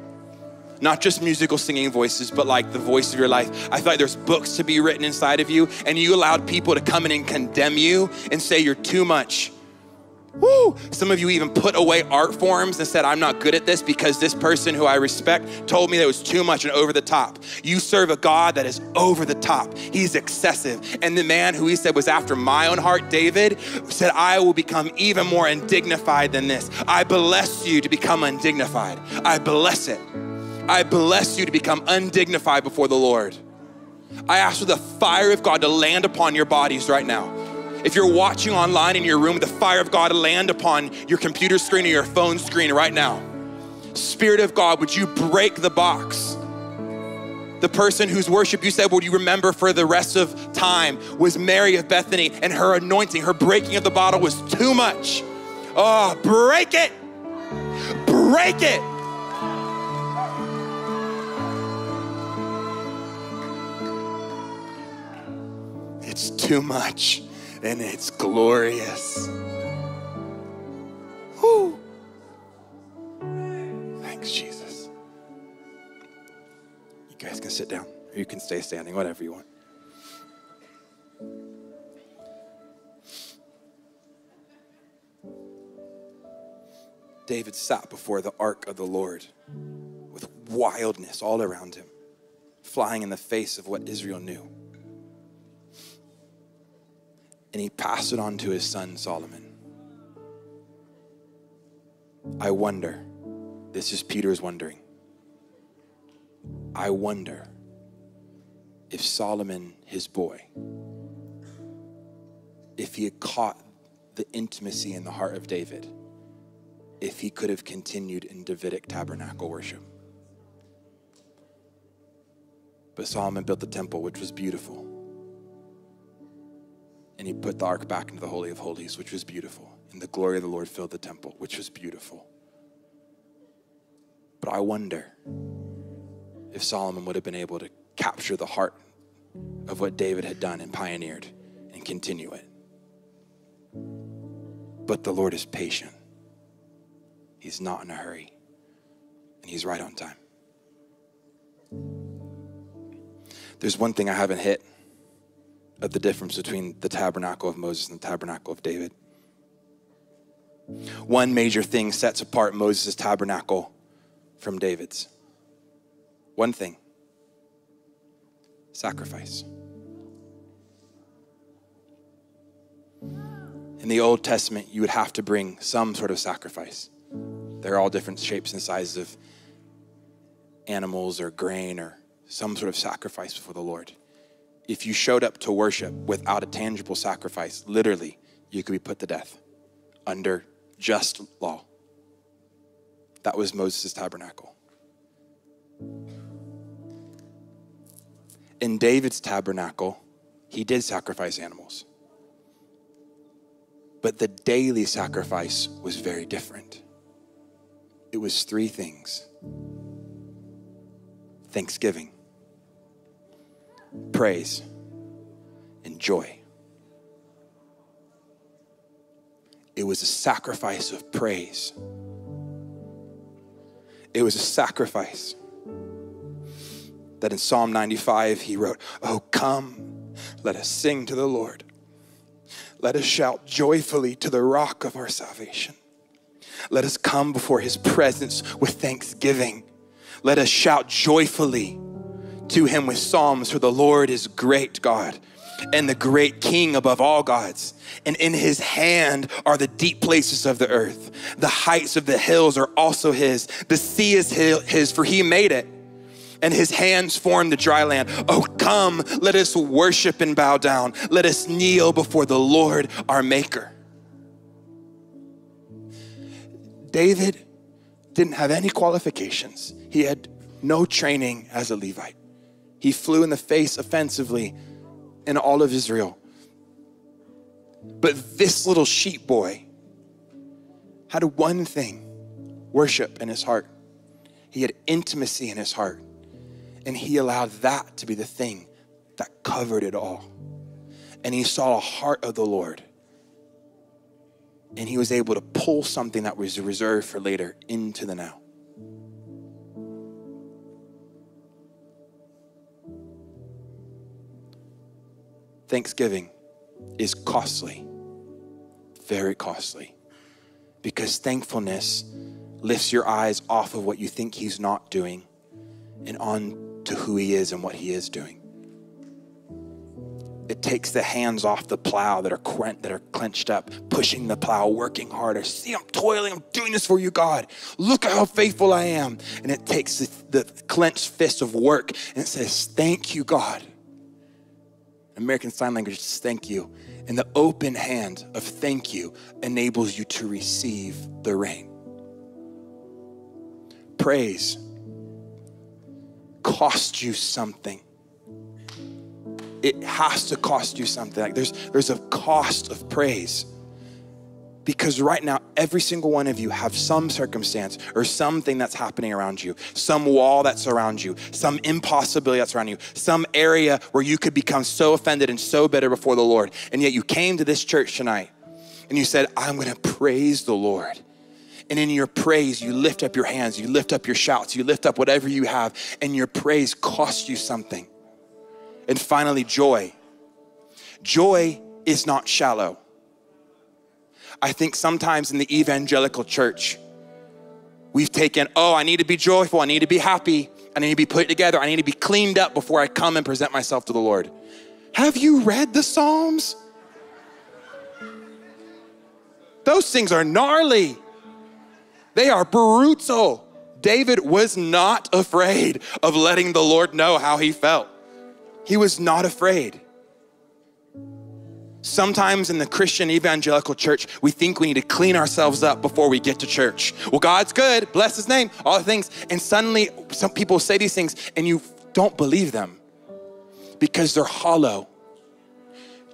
not just musical singing voices, but like the voice of your life. I feel like there's books to be written inside of you, and you allowed people to come in and condemn you and say you're too much. Woo! Some of you even put away art forms and said, I'm not good at this because this person who I respect told me that was too much and over the top. You serve a God that is over the top. He's excessive. And the man who he said was after my own heart, David, said, I will become even more undignified than this. I bless you to become undignified. I bless it. I bless you to become undignified before the Lord. I ask for the fire of God to land upon your bodies right now. If you're watching online in your room, the fire of God to land upon your computer screen or your phone screen right now. Spirit of God, would you break the box? The person whose worship you said would you remember for the rest of time was Mary of Bethany, and her anointing, her breaking of the bottle was too much. Oh, break it! Break it! It's too much and it's glorious. Whew. Thanks, Jesus. You guys can sit down or you can stay standing, whatever you want. David sat before the ark of the Lord with wildness all around him, flying in the face of what Israel knew and he passed it on to his son Solomon. I wonder, this is Peter's wondering. I wonder if Solomon, his boy, if he had caught the intimacy in the heart of David, if he could have continued in Davidic tabernacle worship. But Solomon built the temple, which was beautiful and he put the ark back into the Holy of Holies, which was beautiful. And the glory of the Lord filled the temple, which was beautiful. But I wonder if Solomon would have been able to capture the heart of what David had done and pioneered and continue it. But the Lord is patient, He's not in a hurry, and He's right on time. There's one thing I haven't hit of the difference between the tabernacle of Moses and the tabernacle of David. One major thing sets apart Moses' tabernacle from David's. One thing sacrifice. In the Old Testament, you would have to bring some sort of sacrifice. They're all different shapes and sizes of animals or grain or some sort of sacrifice before the Lord if you showed up to worship without a tangible sacrifice, literally, you could be put to death under just law. That was Moses' tabernacle. In David's tabernacle, he did sacrifice animals. But the daily sacrifice was very different. It was three things thanksgiving praise, and joy. It was a sacrifice of praise. It was a sacrifice that in Psalm 95 he wrote, Oh, come, let us sing to the Lord. Let us shout joyfully to the rock of our salvation. Let us come before his presence with thanksgiving. Let us shout joyfully to him with psalms, for the Lord is great God and the great king above all gods. And in his hand are the deep places of the earth. The heights of the hills are also his. The sea is his, for he made it. And his hands formed the dry land. Oh, come, let us worship and bow down. Let us kneel before the Lord our Maker. David didn't have any qualifications, he had no training as a Levite. He flew in the face offensively in all of Israel. But this little sheep boy had one thing worship in his heart. He had intimacy in his heart. And he allowed that to be the thing that covered it all. And he saw a heart of the Lord. And he was able to pull something that was reserved for later into the now. Thanksgiving is costly, very costly. because thankfulness lifts your eyes off of what you think He's not doing and on to who He is and what He is doing. It takes the hands off the plow that are quen- that are clenched up, pushing the plow, working harder. See, I'm toiling. I'm doing this for you, God. Look at how faithful I am. And it takes the, the clenched fist of work and it says, "Thank you, God." American Sign Language says, "Thank you." And the open hand of thank you enables you to receive the rain. Praise cost you something it has to cost you something. Like there's there's a cost of praise. Because right now, every single one of you have some circumstance or something that's happening around you, some wall that's around you, some impossibility that's around you, some area where you could become so offended and so bitter before the Lord. And yet you came to this church tonight and you said, I'm gonna praise the Lord. And in your praise, you lift up your hands, you lift up your shouts, you lift up whatever you have, and your praise costs you something. And finally, joy. Joy is not shallow. I think sometimes in the evangelical church, we've taken, oh, I need to be joyful, I need to be happy, I need to be put together, I need to be cleaned up before I come and present myself to the Lord. Have you read the Psalms? Those things are gnarly. They are brutal. David was not afraid of letting the Lord know how he felt. He was not afraid. Sometimes in the Christian evangelical church, we think we need to clean ourselves up before we get to church. Well, God's good, bless his name, all the things. And suddenly, some people say these things and you don't believe them because they're hollow.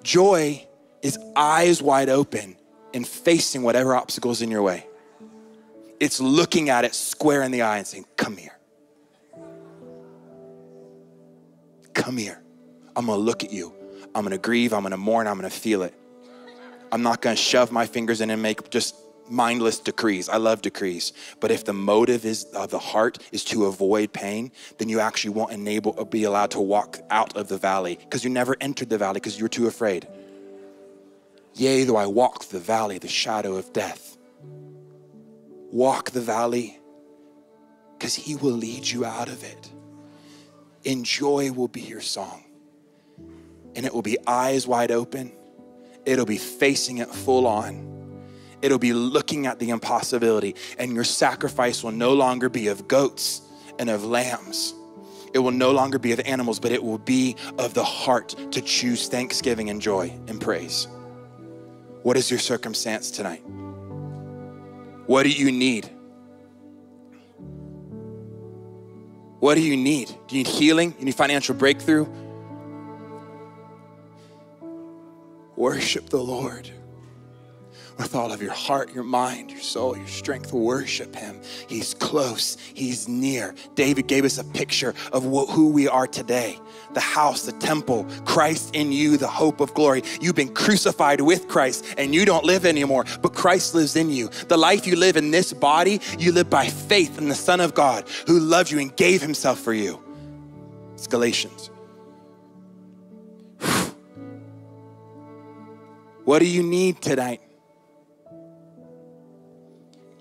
Joy is eyes wide open and facing whatever obstacles in your way. It's looking at it square in the eye and saying, Come here. Come here. I'm gonna look at you. I'm gonna grieve. I'm gonna mourn. I'm gonna feel it. I'm not gonna shove my fingers in and make just mindless decrees. I love decrees. But if the motive is of the heart is to avoid pain, then you actually won't enable or be allowed to walk out of the valley because you never entered the valley because you were too afraid. Yea, though I walk the valley, the shadow of death. Walk the valley because he will lead you out of it. And joy will be your song. And it will be eyes wide open. It'll be facing it full on. It'll be looking at the impossibility. And your sacrifice will no longer be of goats and of lambs. It will no longer be of animals, but it will be of the heart to choose thanksgiving and joy and praise. What is your circumstance tonight? What do you need? What do you need? Do you need healing? Do You need financial breakthrough? Worship the Lord with all of your heart, your mind, your soul, your strength. Worship Him. He's close, He's near. David gave us a picture of wh- who we are today the house, the temple, Christ in you, the hope of glory. You've been crucified with Christ and you don't live anymore, but Christ lives in you. The life you live in this body, you live by faith in the Son of God who loved you and gave Himself for you. It's Galatians. What do you need tonight?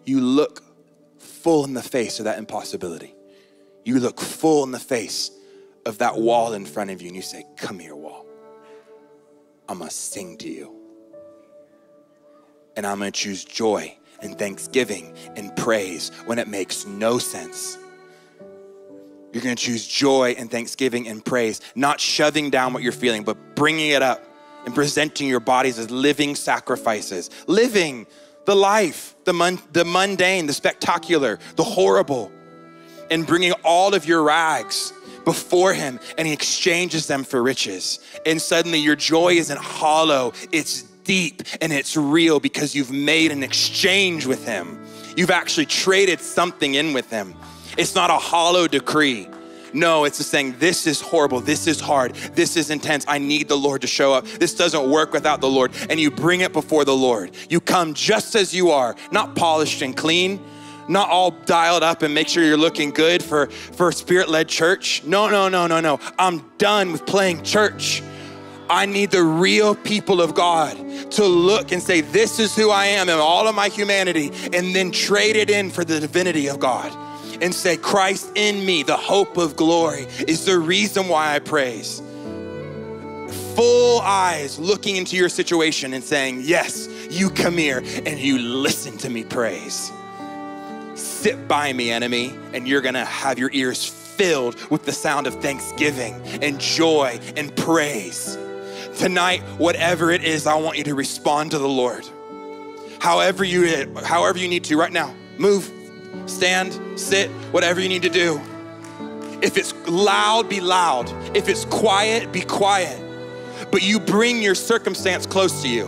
You look full in the face of that impossibility. You look full in the face of that wall in front of you and you say, Come here, wall. I'm gonna sing to you. And I'm gonna choose joy and thanksgiving and praise when it makes no sense. You're gonna choose joy and thanksgiving and praise, not shoving down what you're feeling, but bringing it up and presenting your bodies as living sacrifices, living the life, the, the mundane, the spectacular, the horrible, and bringing all of your rags before Him, and He exchanges them for riches. And suddenly your joy isn't hollow, it's deep and it's real because you've made an exchange with Him. You've actually traded something in with Him. It's not a hollow decree. No, it's just saying, this is horrible. This is hard. This is intense. I need the Lord to show up. This doesn't work without the Lord. And you bring it before the Lord. You come just as you are, not polished and clean, not all dialed up and make sure you're looking good for, for spirit led church. No, no, no, no, no. I'm done with playing church. I need the real people of God to look and say, This is who I am in all of my humanity, and then trade it in for the divinity of God and say, Christ in me, the hope of glory, is the reason why I praise. Full eyes looking into your situation and saying, Yes, you come here and you listen to me praise. Sit by me, enemy, and you're gonna have your ears filled with the sound of thanksgiving and joy and praise. Tonight, whatever it is, I want you to respond to the Lord. However you however you need to right now. Move, stand, sit, whatever you need to do. If it's loud, be loud. If it's quiet, be quiet. But you bring your circumstance close to you.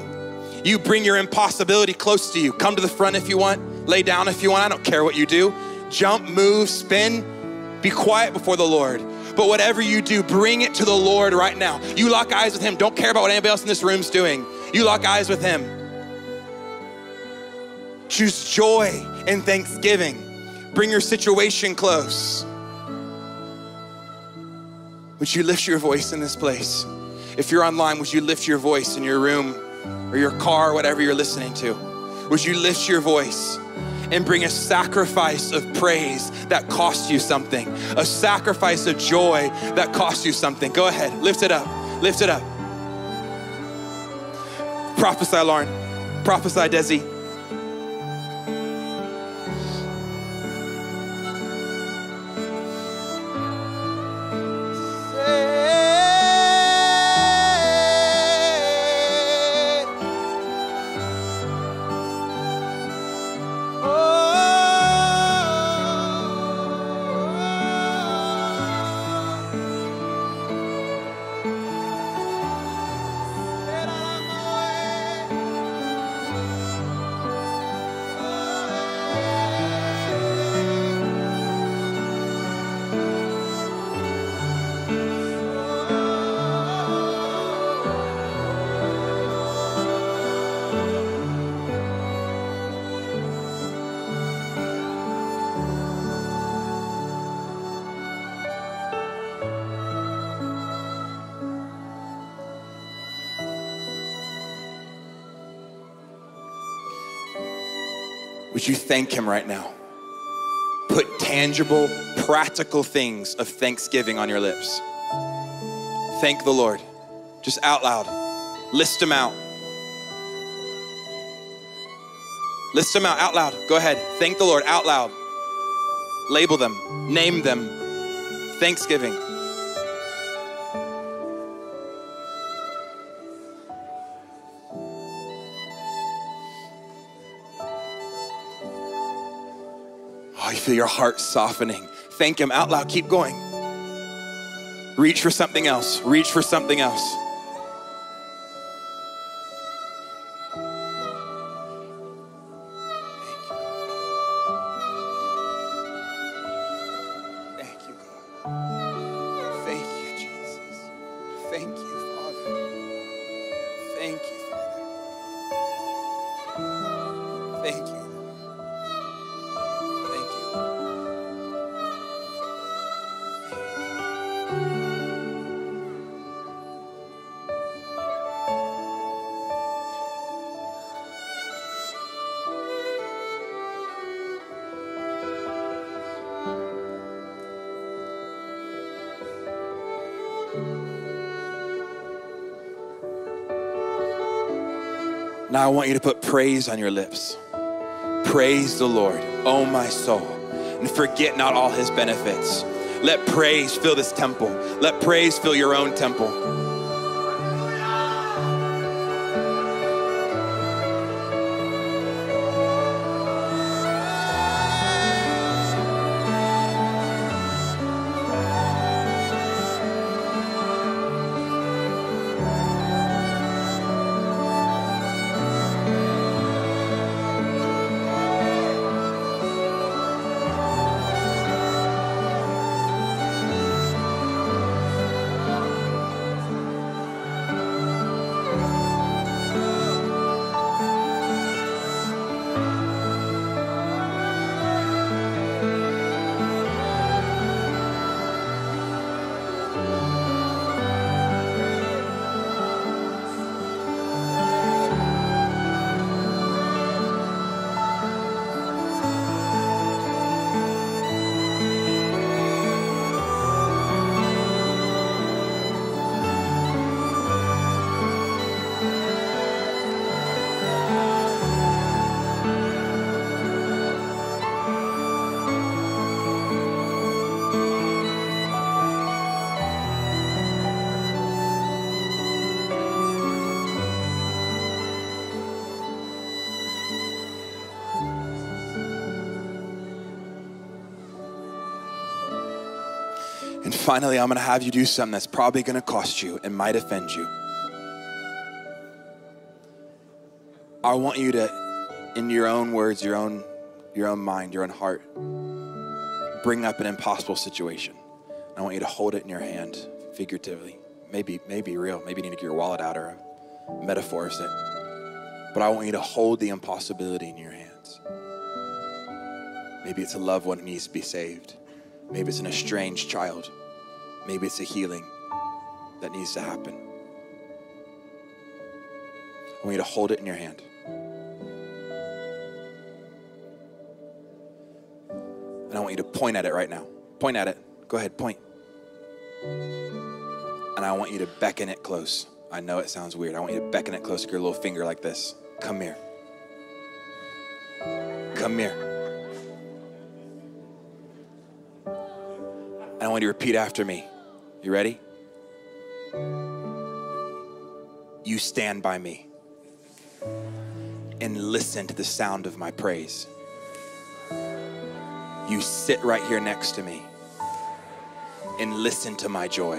You bring your impossibility close to you. Come to the front if you want, lay down if you want. I don't care what you do. Jump, move, spin. Be quiet before the Lord. But whatever you do, bring it to the Lord right now. You lock eyes with Him. Don't care about what anybody else in this room's doing. You lock eyes with Him. Choose joy and thanksgiving. Bring your situation close. Would you lift your voice in this place? If you're online, would you lift your voice in your room or your car, whatever you're listening to? Would you lift your voice and bring a sacrifice of praise that costs you something, a sacrifice of joy that costs you something? Go ahead, lift it up, lift it up. Prophesy, Lauren. Prophesy, Desi. You thank Him right now? Put tangible, practical things of thanksgiving on your lips. Thank the Lord. Just out loud. List them out. List them out out loud. Go ahead. Thank the Lord out loud. Label them, name them. Thanksgiving. Feel your heart softening. Thank Him out loud. Keep going. Reach for something else. Reach for something else. Now I want you to put praise on your lips. Praise the Lord, oh my soul, and forget not all his benefits. Let praise fill this temple. Let praise fill your own temple. Finally, I'm gonna have you do something that's probably gonna cost you and might offend you. I want you to, in your own words, your own, your own mind, your own heart, bring up an impossible situation. I want you to hold it in your hand, figuratively. Maybe, maybe real. Maybe you need to get your wallet out or a metaphor is it. But I want you to hold the impossibility in your hands. Maybe it's a loved one that needs to be saved. Maybe it's an estranged child. Maybe it's a healing that needs to happen. I want you to hold it in your hand. And I want you to point at it right now. Point at it. Go ahead, point. And I want you to beckon it close. I know it sounds weird. I want you to beckon it close with your little finger like this. Come here. Come here. And I want you to repeat after me. You ready? You stand by me and listen to the sound of my praise. You sit right here next to me and listen to my joy.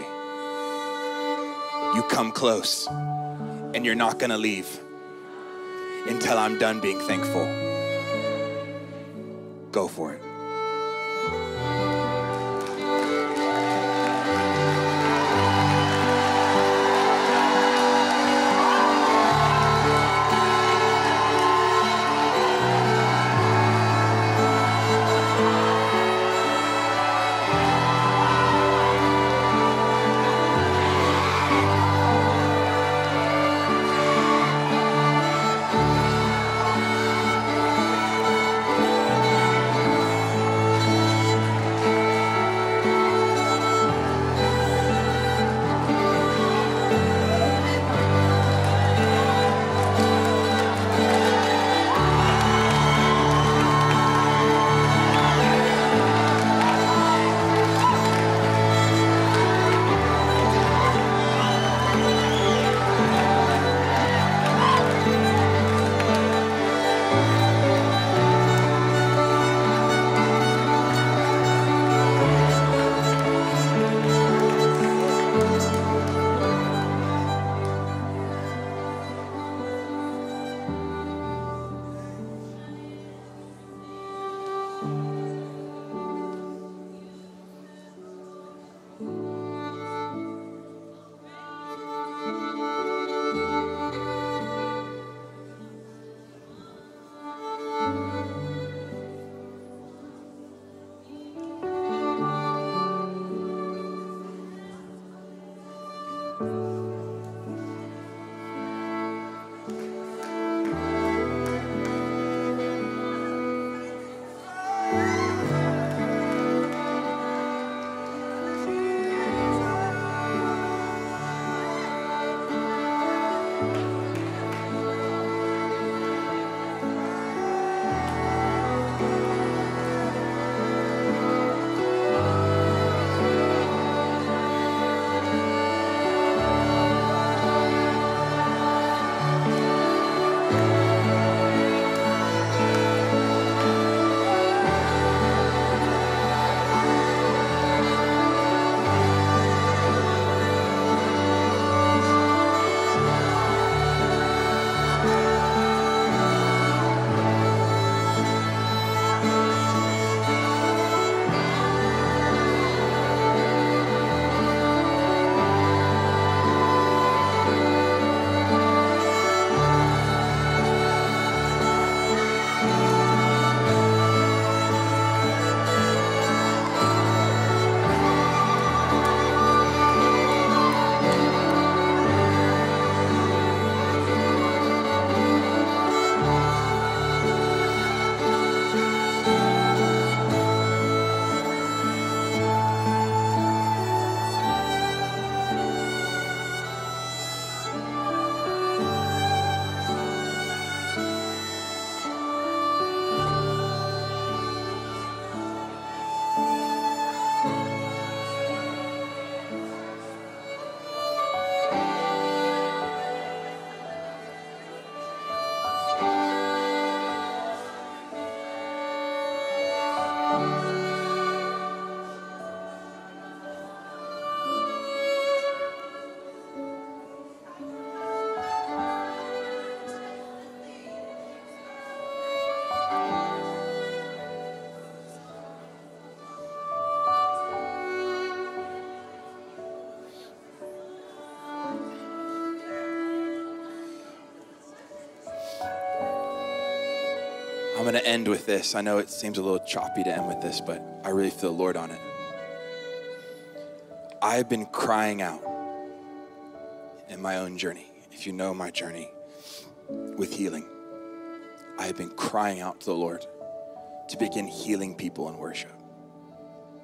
You come close and you're not gonna leave until I'm done being thankful. Go for it. Going to end with this. I know it seems a little choppy to end with this, but I really feel the Lord on it. I've been crying out in my own journey. If you know my journey with healing, I have been crying out to the Lord to begin healing people in worship.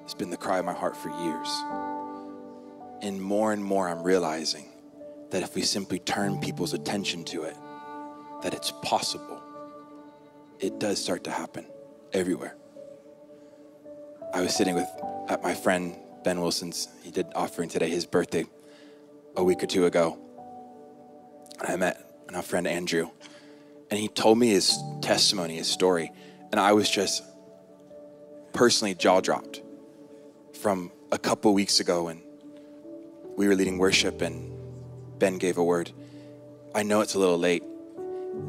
It's been the cry of my heart for years. And more and more, I'm realizing that if we simply turn people's attention to it, that it's possible. It does start to happen everywhere. I was sitting with at my friend Ben Wilson's. He did offering today, his birthday, a week or two ago. And I met my friend Andrew, and he told me his testimony, his story, and I was just personally jaw dropped from a couple weeks ago when we were leading worship and Ben gave a word. I know it's a little late.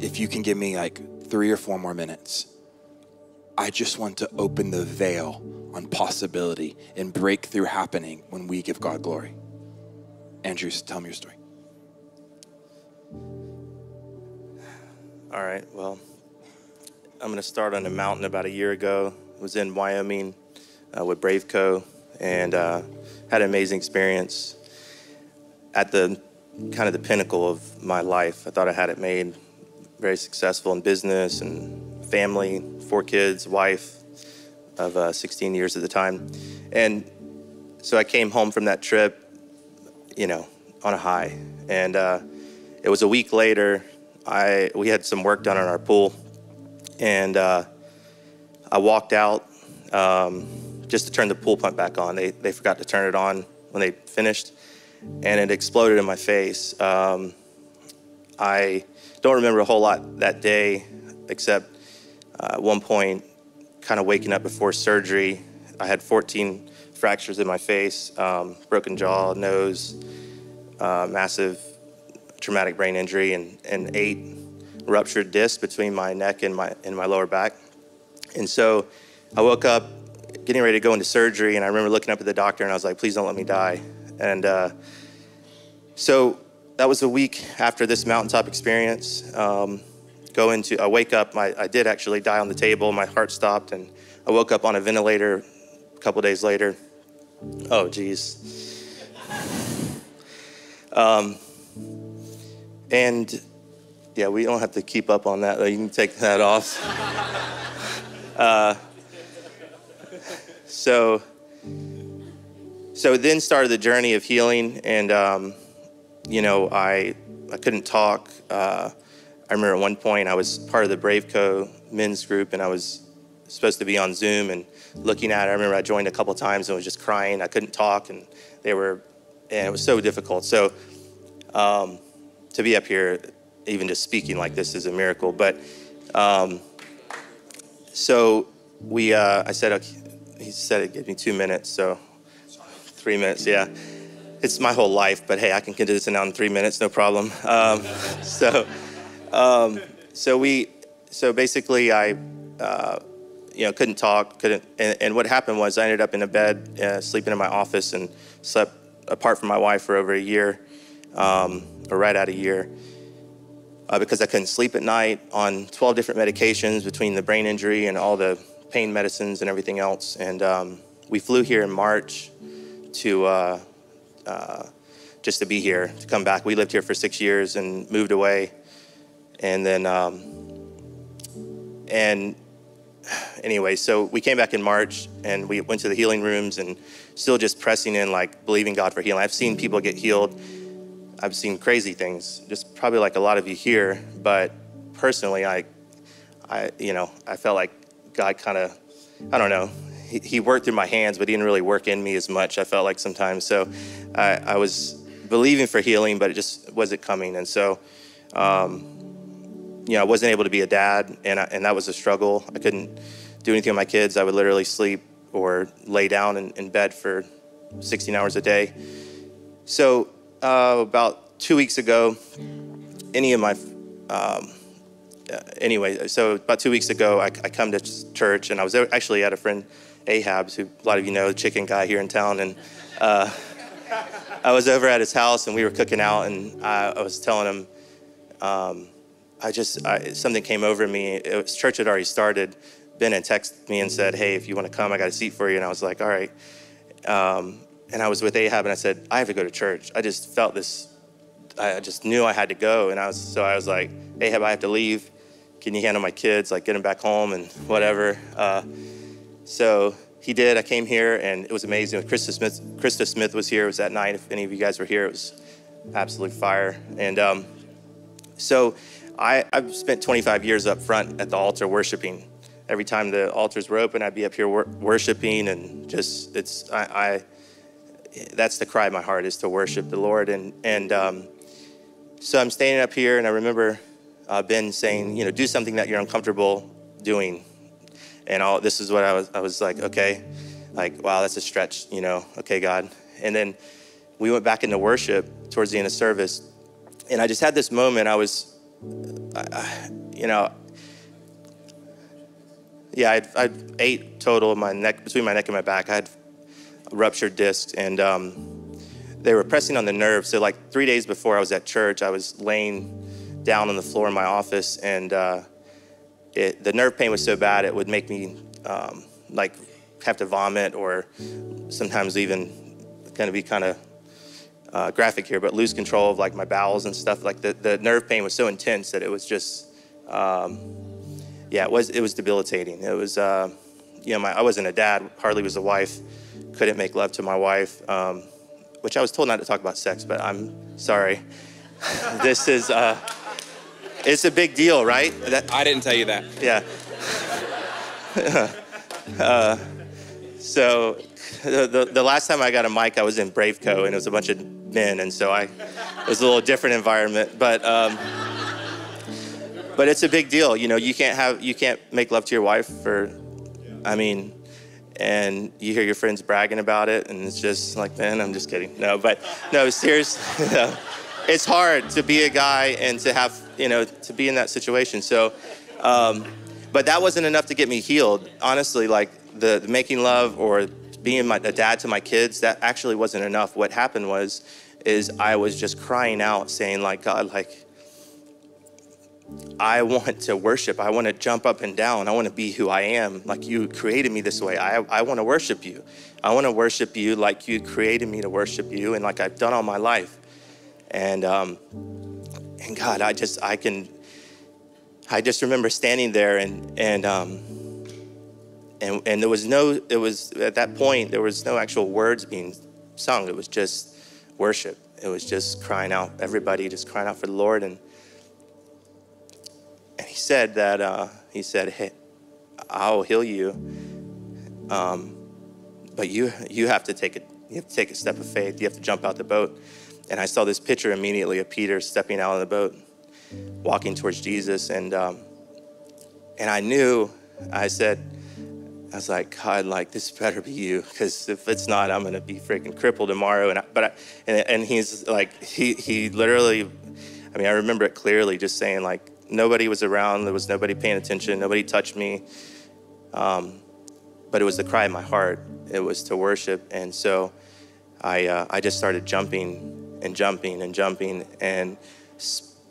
If you can give me like three or four more minutes, I just want to open the veil on possibility and breakthrough happening when we give God glory. Andrew, tell me your story. All right, well, I'm going to start on a mountain about a year ago. I was in Wyoming uh, with Braveco and uh, had an amazing experience at the kind of the pinnacle of my life. I thought I had it made very successful in business and family, four kids, wife of uh, 16 years at the time. And so I came home from that trip, you know, on a high. And uh, it was a week later, I, we had some work done on our pool. And uh, I walked out um, just to turn the pool pump back on. They, they forgot to turn it on when they finished, and it exploded in my face. Um, I don't remember a whole lot that day, except uh, at one point, kind of waking up before surgery. I had 14 fractures in my face, um, broken jaw, nose, uh, massive traumatic brain injury, and, and eight ruptured discs between my neck and my, and my lower back. And so I woke up getting ready to go into surgery, and I remember looking up at the doctor and I was like, please don't let me die. And uh, so that was a week after this mountaintop experience. Um, go into, I wake up, my, I did actually die on the table, my heart stopped, and I woke up on a ventilator a couple days later. Oh, geez. Um, and yeah, we don't have to keep up on that. You can take that off. [LAUGHS] uh, so, so then started the journey of healing, and um, you know, I I couldn't talk. Uh, I remember at one point I was part of the Braveco men's group, and I was supposed to be on Zoom and looking at it. I remember I joined a couple times and was just crying. I couldn't talk, and they were, and it was so difficult. So, um, to be up here, even just speaking like this is a miracle. But um, so we, uh, I said, okay, he said it gave me two minutes, so three minutes, yeah. It's my whole life, but hey, I can do this in three minutes, no problem. Um, [LAUGHS] so, um, so we, so basically, I, uh, you know, couldn't talk, couldn't, and, and, what happened was I ended up in a bed, uh, sleeping in my office, and slept apart from my wife for over a year, um, or right out a year. Uh, because I couldn't sleep at night on 12 different medications between the brain injury and all the pain medicines and everything else. And um, we flew here in March to just to be here, to come back. We lived here for six years and moved away. And then, um, and anyway, so we came back in March and we went to the healing rooms and still just pressing in, like believing God for healing. I've seen people get healed. I've seen crazy things, just probably like a lot of you here. But personally, I, I, you know, I felt like God kind of, I don't know, he, worked through my hands, but he didn't really work in me as much, I felt like sometimes. So I, I was believing for healing, but it just wasn't coming. And so, um, you know, I wasn't able to be a dad, and, I, and that was a struggle. I couldn't do anything with my kids. I would literally sleep or lay down in, in bed for 16 hours a day. So uh, about two weeks ago, any of my um, uh, anyway, so about two weeks ago, I, I, come to church, and I was actually at a friend Ahab's, who a lot of you know, the chicken guy here in town, and uh, I was over at his house, and we were cooking out, and I, I was telling him, um, I just I, something came over me. It was church had already started. Ben had texted me and said, "Hey, if you want to come, I got a seat for you." And I was like, "All right." Um, and I was with Ahab, and I said, "I have to go to church." I just felt this. I just knew I had to go, and I was so I was like, "Ahab, I have to leave. Can you handle my kids? Like, get them back home and whatever." Uh, so he did. I came here, and it was amazing. Krista Smith, Krista Smith was here. It was that night. If any of you guys were here, it was absolute fire. And um, so I, I've spent 25 years up front at the altar worshiping. Every time the altars were open, I'd be up here wor- worshiping, and just it's I, I. That's the cry of my heart is to worship the Lord, and and um, so I'm standing up here, and I remember uh, Ben saying, you know, do something that you're uncomfortable doing, and all this is what I was. I was like, okay, like wow, that's a stretch, you know. Okay, God, and then we went back into worship towards the end of service, and I just had this moment. I was, I, you know, yeah, I'd, I'd eight total my neck between my neck and my back. I had ruptured discs, and um, they were pressing on the nerve. So like three days before I was at church, I was laying down on the floor in my office, and uh, it, the nerve pain was so bad it would make me um, like have to vomit, or sometimes even going to be kind of uh, graphic here, but lose control of like my bowels and stuff. Like the, the nerve pain was so intense that it was just, um, yeah, it was it was debilitating. It was, uh, you know, my, I wasn't a dad. Hardly was a wife. Couldn't make love to my wife, um, which I was told not to talk about sex. But I'm sorry. [LAUGHS] this is, uh, it's a big deal, right? That, I didn't tell you that. yeah. [LAUGHS] uh, so the, the, the last time I got a mic, I was in Braveco, and it was a bunch of men, and so I it was a little different environment, but um, but it's a big deal. You know, you can't have you can't make love to your wife for, I mean, and you hear your friends bragging about it, and it's just like, man, I'm just kidding. No, but no, seriously, [LAUGHS] it's hard to be a guy and to have you know to be in that situation. So. Um, but that wasn't enough to get me healed. Honestly, like the, the making love or being my, a dad to my kids, that actually wasn't enough. What happened was, is I was just crying out, saying like, God, like, I want to worship. I want to jump up and down. I want to be who I am. Like you created me this way. I, I want to worship you. I want to worship you like you created me to worship you and like I've done all my life. And, um, and God, I just, I can, I just remember standing there and, and, um, and, and there was no, it was at that point, there was no actual words being sung. It was just worship. It was just crying out, everybody just crying out for the Lord. And, and he said that, uh, he said, hey, I'll heal you. Um, but you, you have to take it, you have to take a step of faith. You have to jump out the boat. And I saw this picture immediately of Peter stepping out of the boat, walking towards Jesus. And, um, and I knew, I said, I was like, God, like this better be you, because if it's not, I'm gonna be freaking crippled tomorrow. And I, but I, and, and he's like, he he literally, I mean, I remember it clearly, just saying like nobody was around, there was nobody paying attention, nobody touched me, um, but it was the cry of my heart. It was to worship, and so I uh, I just started jumping and jumping and jumping and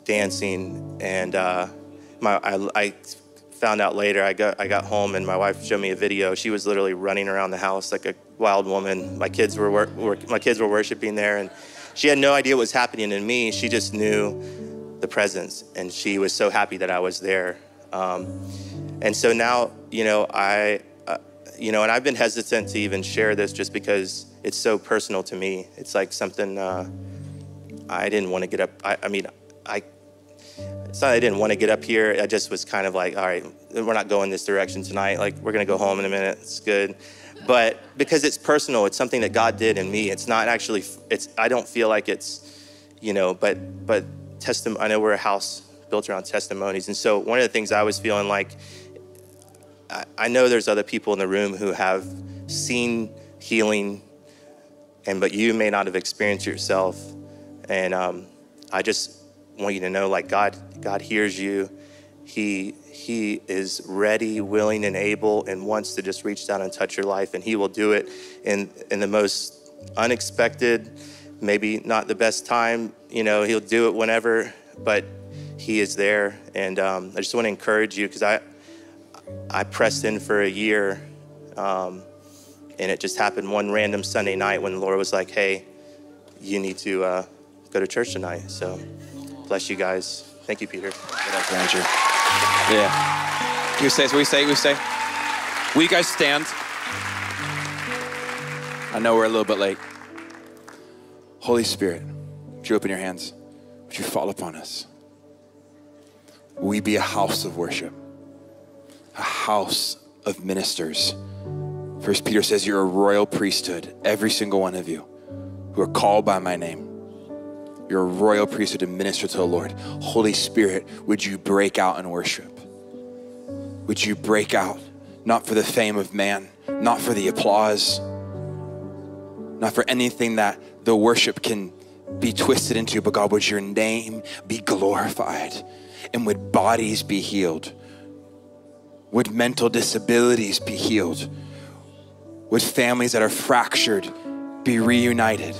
dancing, and uh, my I. I found out later I got I got home and my wife showed me a video. She was literally running around the house like a wild woman. My kids were, wor- my kids were worshiping there and she had no idea what was happening in me. She just knew the presence and she was so happy that I was there. Um, and so now, you know, I uh, you know, and I've been hesitant to even share this just because it's so personal to me. It's like something uh, I didn't want to get up. I, I mean, I it's not I didn't want to get up here. I just was kind of like, all right, we're not going this direction tonight. Like, we're going to go home in a minute. It's good. But because it's personal, it's something that God did in me. It's not actually, it's, I don't feel like it's, you know, but, but testimony, I know we're a house built around testimonies. And so one of the things I was feeling like, I, I know there's other people in the room who have seen healing, and but you may not have experienced yourself. And um, I just want you to know, like God, God hears you. He He is ready, willing, and able, and wants to just reach down and touch your life, and He will do it in in the most unexpected, maybe not the best time. You know, He'll do it whenever, but He is there. And um, I just want to encourage you because I, I pressed in for a year, um, and it just happened one random Sunday night when the Lord was like, "Hey, you need to uh, go to church tonight." So, bless you guys. Thank you, Peter. Andrew. Yeah. You say, we say, we say. Will you guys stand? I know we're a little bit late. Holy Spirit, would you open your hands? Would you fall upon us? We be a house of worship, a house of ministers. First Peter says you're a royal priesthood, every single one of you who are called by my name. You're a royal priesthood to minister to the Lord. Holy Spirit, would you break out in worship? Would you break out, not for the fame of man, not for the applause, not for anything that the worship can be twisted into, but God, would your name be glorified? And would bodies be healed? Would mental disabilities be healed? Would families that are fractured be reunited?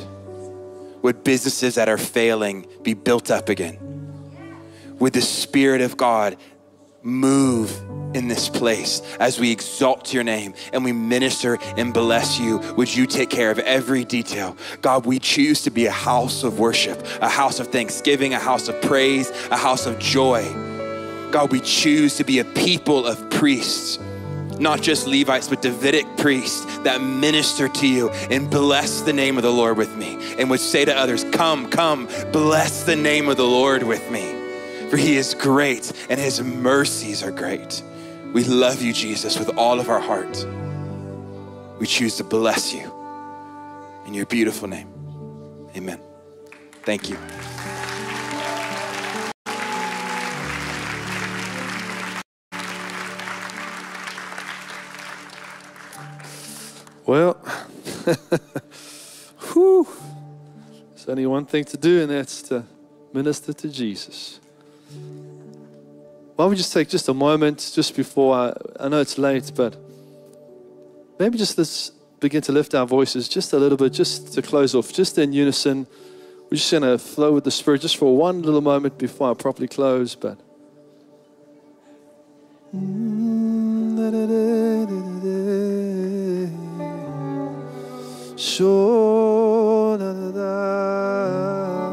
Would businesses that are failing be built up again? Would the Spirit of God move in this place as we exalt your name and we minister and bless you? Would you take care of every detail? God, we choose to be a house of worship, a house of thanksgiving, a house of praise, a house of joy. God, we choose to be a people of priests not just Levites, but Davidic priests that minister to you and bless the name of the Lord with me and would say to others, Come, come, bless the name of the Lord with me. For he is great and his mercies are great. We love you, Jesus, with all of our heart. We choose to bless you in your beautiful name. Amen. Thank you. Well, [LAUGHS] whew. There's only one thing to do, and that's to minister to Jesus. Why don't we just take just a moment just before I, I know it's late, but maybe just let's begin to lift our voices just a little bit, just to close off, just in unison. We're just going to flow with the Spirit just for one little moment before I properly close, but. Mm, Da.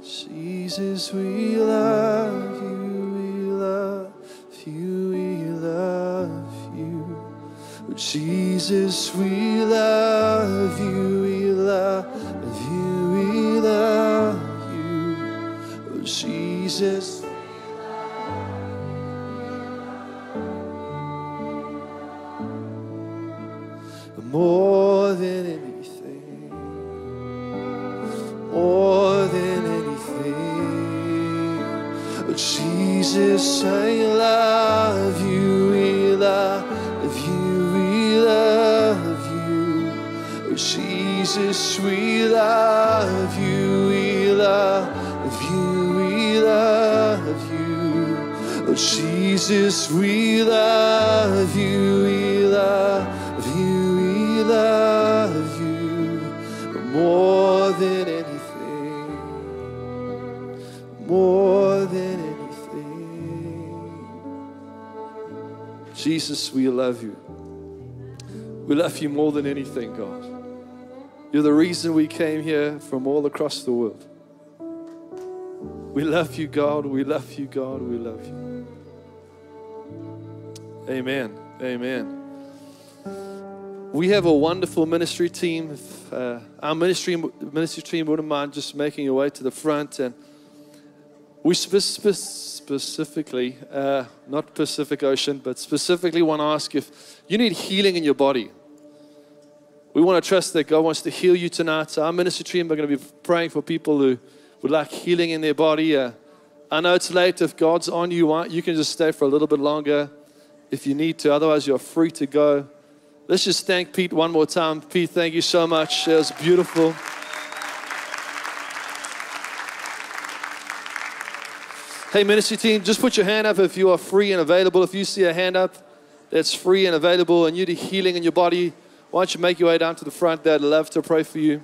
Jesus, we love you, we love you, we love you. Jesus, we love you, we love you, we love you. Oh, Jesus. More than anything, more than anything. Jesus, I love you, we love you, we love you. Jesus, we love you, we love you, we love you. Oh, Jesus, we love you, we love you, love you more than anything, more than anything. Jesus, we love you. We love you more than anything, God. You're the reason we came here from all across the world. We love you, God. We love you, God. We love you. Amen. Amen. We have a wonderful ministry team. If, uh, our ministry ministry team wouldn't mind just making your way to the front, and we spe- spe- specifically, uh, not Pacific Ocean, but specifically want to ask if you need healing in your body. We want to trust that God wants to heal you tonight. So our ministry team are going to be praying for people who would like healing in their body. Uh, I know it's late. If God's on you, uh, you can just stay for a little bit longer if you need to. Otherwise, you're free to go. Let's just thank Pete one more time. Pete, thank you so much. It was beautiful. Hey, ministry team, just put your hand up if you are free and available. If you see a hand up that's free and available and you need healing in your body, why don't you make your way down to the front there? I'd love to pray for you.